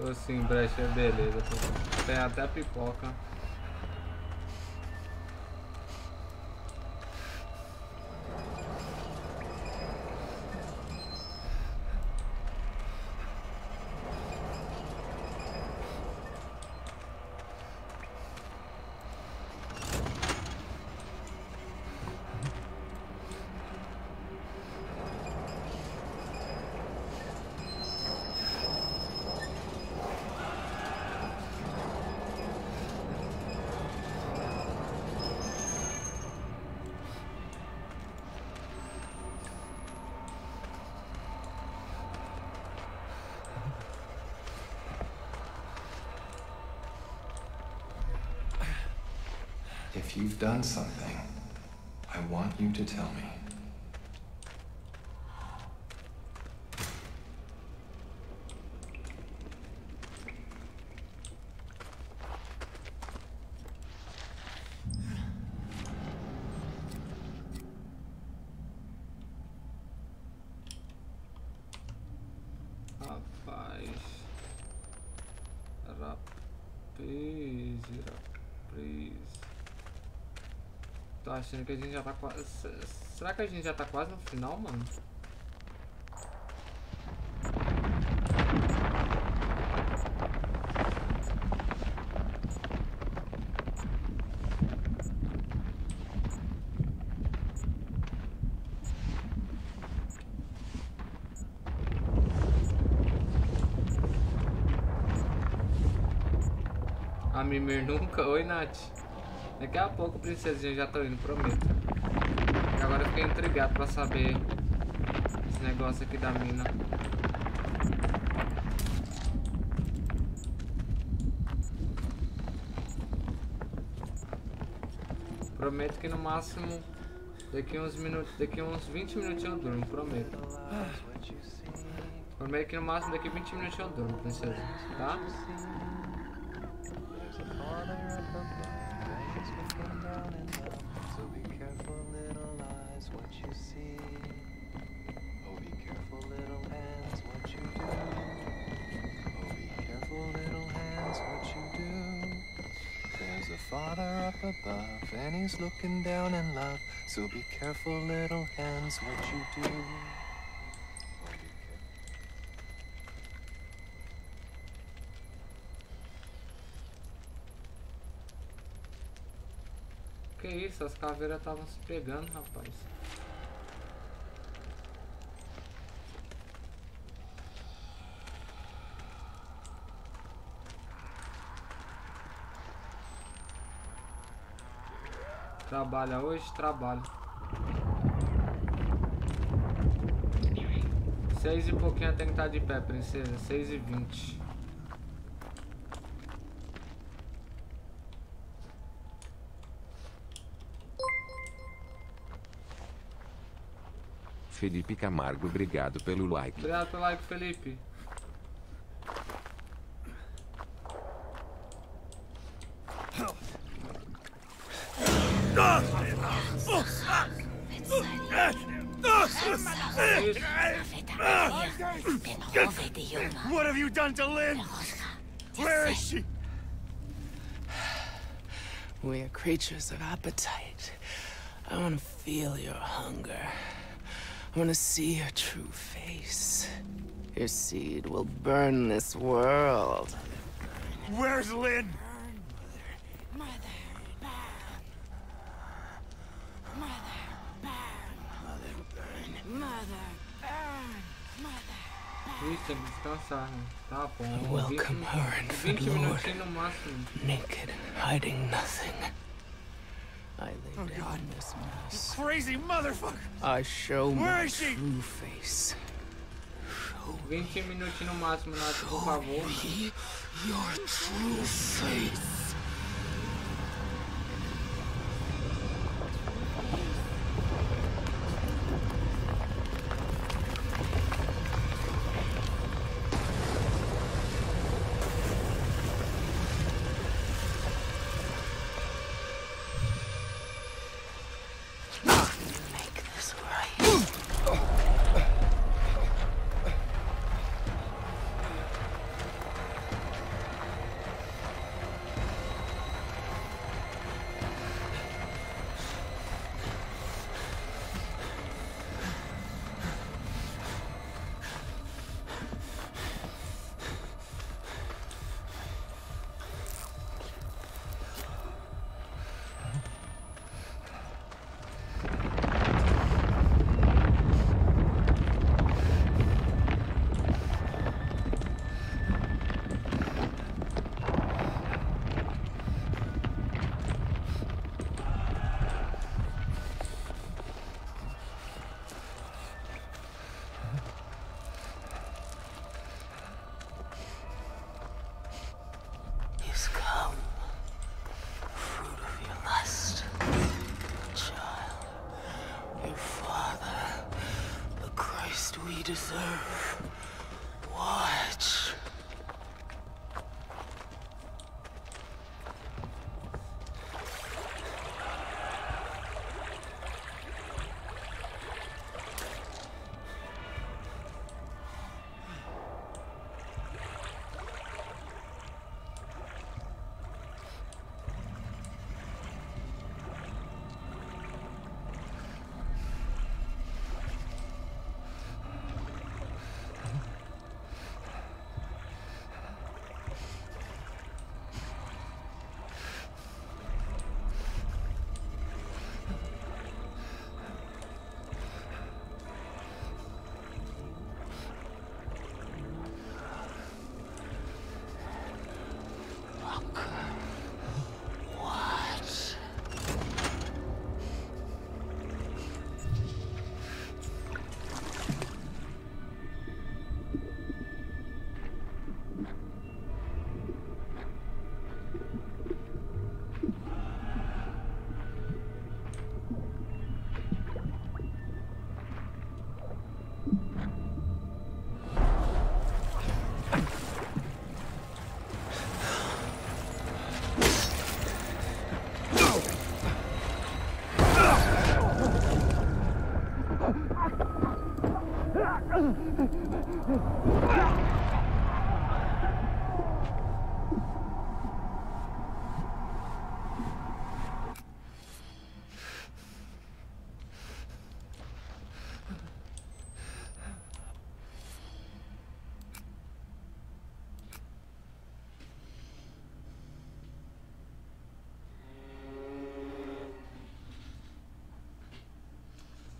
Tô assim, brecha, beleza. Tem até pipoca. You've done something, I want you to tell me. Achando que a gente já tá quase. Será que a gente já tá quase no final, mano? A Mimir nunca. Oi, Nath. Daqui a pouco, princesinha, já tô indo, prometo. E agora eu fiquei intrigado pra saber esse negócio aqui da mina. Prometo que no máximo daqui uns minutos, daqui uns 20 minutinhos eu durmo, prometo. Prometo que no máximo daqui 20 minutinhos eu durmo, princesa, tá? Looking down in love. So be careful, little hands, what you do. Que isso, as caveiras estavam se pegando, rapaz. Trabalha hoje? Trabalho. Seis e pouquinho tem que estar de pé, princesa. Seis e vinte. Felipe Camargo, obrigado pelo like. Obrigado pelo like, Felipe. Have you done to Lynn? Where is she? We are creatures of appetite. I want to feel your hunger. I want to see your true face. Your seed will burn this world. Where's Lynn? Tem que descansar. Tá bom. I welcome her and 20 Lord, minutinhos no máximo. naked, hiding nothing. I lay Oh, down God. this You mess. crazy motherfucker! I show Where my is she? true face. 20 minutinhos no máximo, Nath, por favor. Your true face.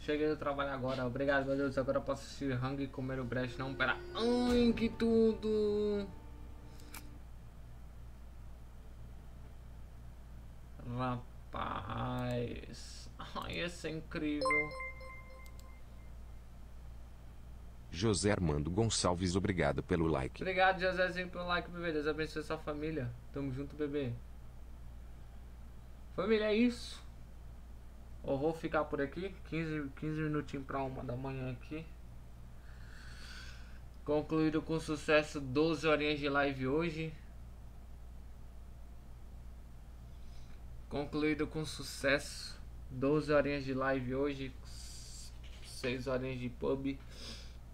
Cheguei do trabalho agora. Obrigado, meu Deus. Agora posso assistir Hang e comer o brecht. Não, pera. Ai, que tudo. Rapaz. Ai, esse é incrível. José Armando Gonçalves, obrigado pelo like. Obrigado, Josézinho, pelo like, bebê. Deus abençoe sua família. Tamo junto, bebê. Família, é isso. Eu vou ficar por aqui. 15, 15 minutinhos pra uma da manhã aqui. Concluído com sucesso 12 horinhas de live hoje. Concluído com sucesso 12 horinhas de live hoje. 6 horinhas de pub.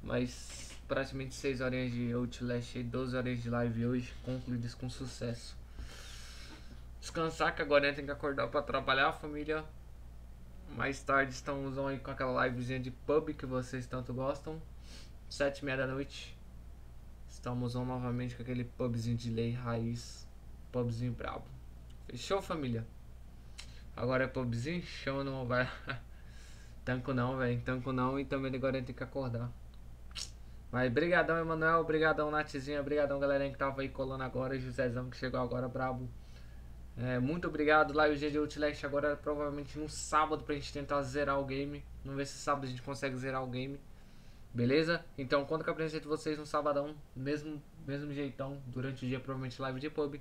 Mas praticamente 6 horinhas de Outlast e 12 horinhas de live hoje. Concluídas com sucesso. Descansar que agora tem que acordar pra trabalhar, família. Mais tarde estamos aí com aquela livezinha de pub que vocês tanto gostam. Sete e meia da noite. Estamos on novamente com aquele pubzinho de lei raiz. Pubzinho brabo. Fechou, família? Agora é pubzinho? Show não vai. tanco não, velho. Tanco não. E também agora tem que acordar. Mas brigadão, Emanuel. Brigadão, Natzinha. Brigadão, galerinha que tava aí colando agora. Josézão que chegou agora, brabo. É, muito obrigado. Live dia de Outlast agora provavelmente no sábado pra gente tentar zerar o game. Vamos ver se sábado a gente consegue zerar o game. Beleza? Então conta com a presença de vocês no sabadão. Mesmo, mesmo jeitão. Durante o dia provavelmente live de pub.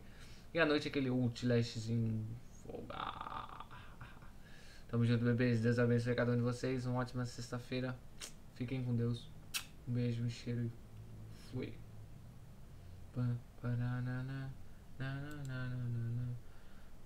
E à noite aquele Outlastzinho folgar. Tamo junto, bebês. Deus abençoe cada um de vocês. Uma ótima sexta-feira. Fiquem com Deus. Um beijo, um cheiro fui.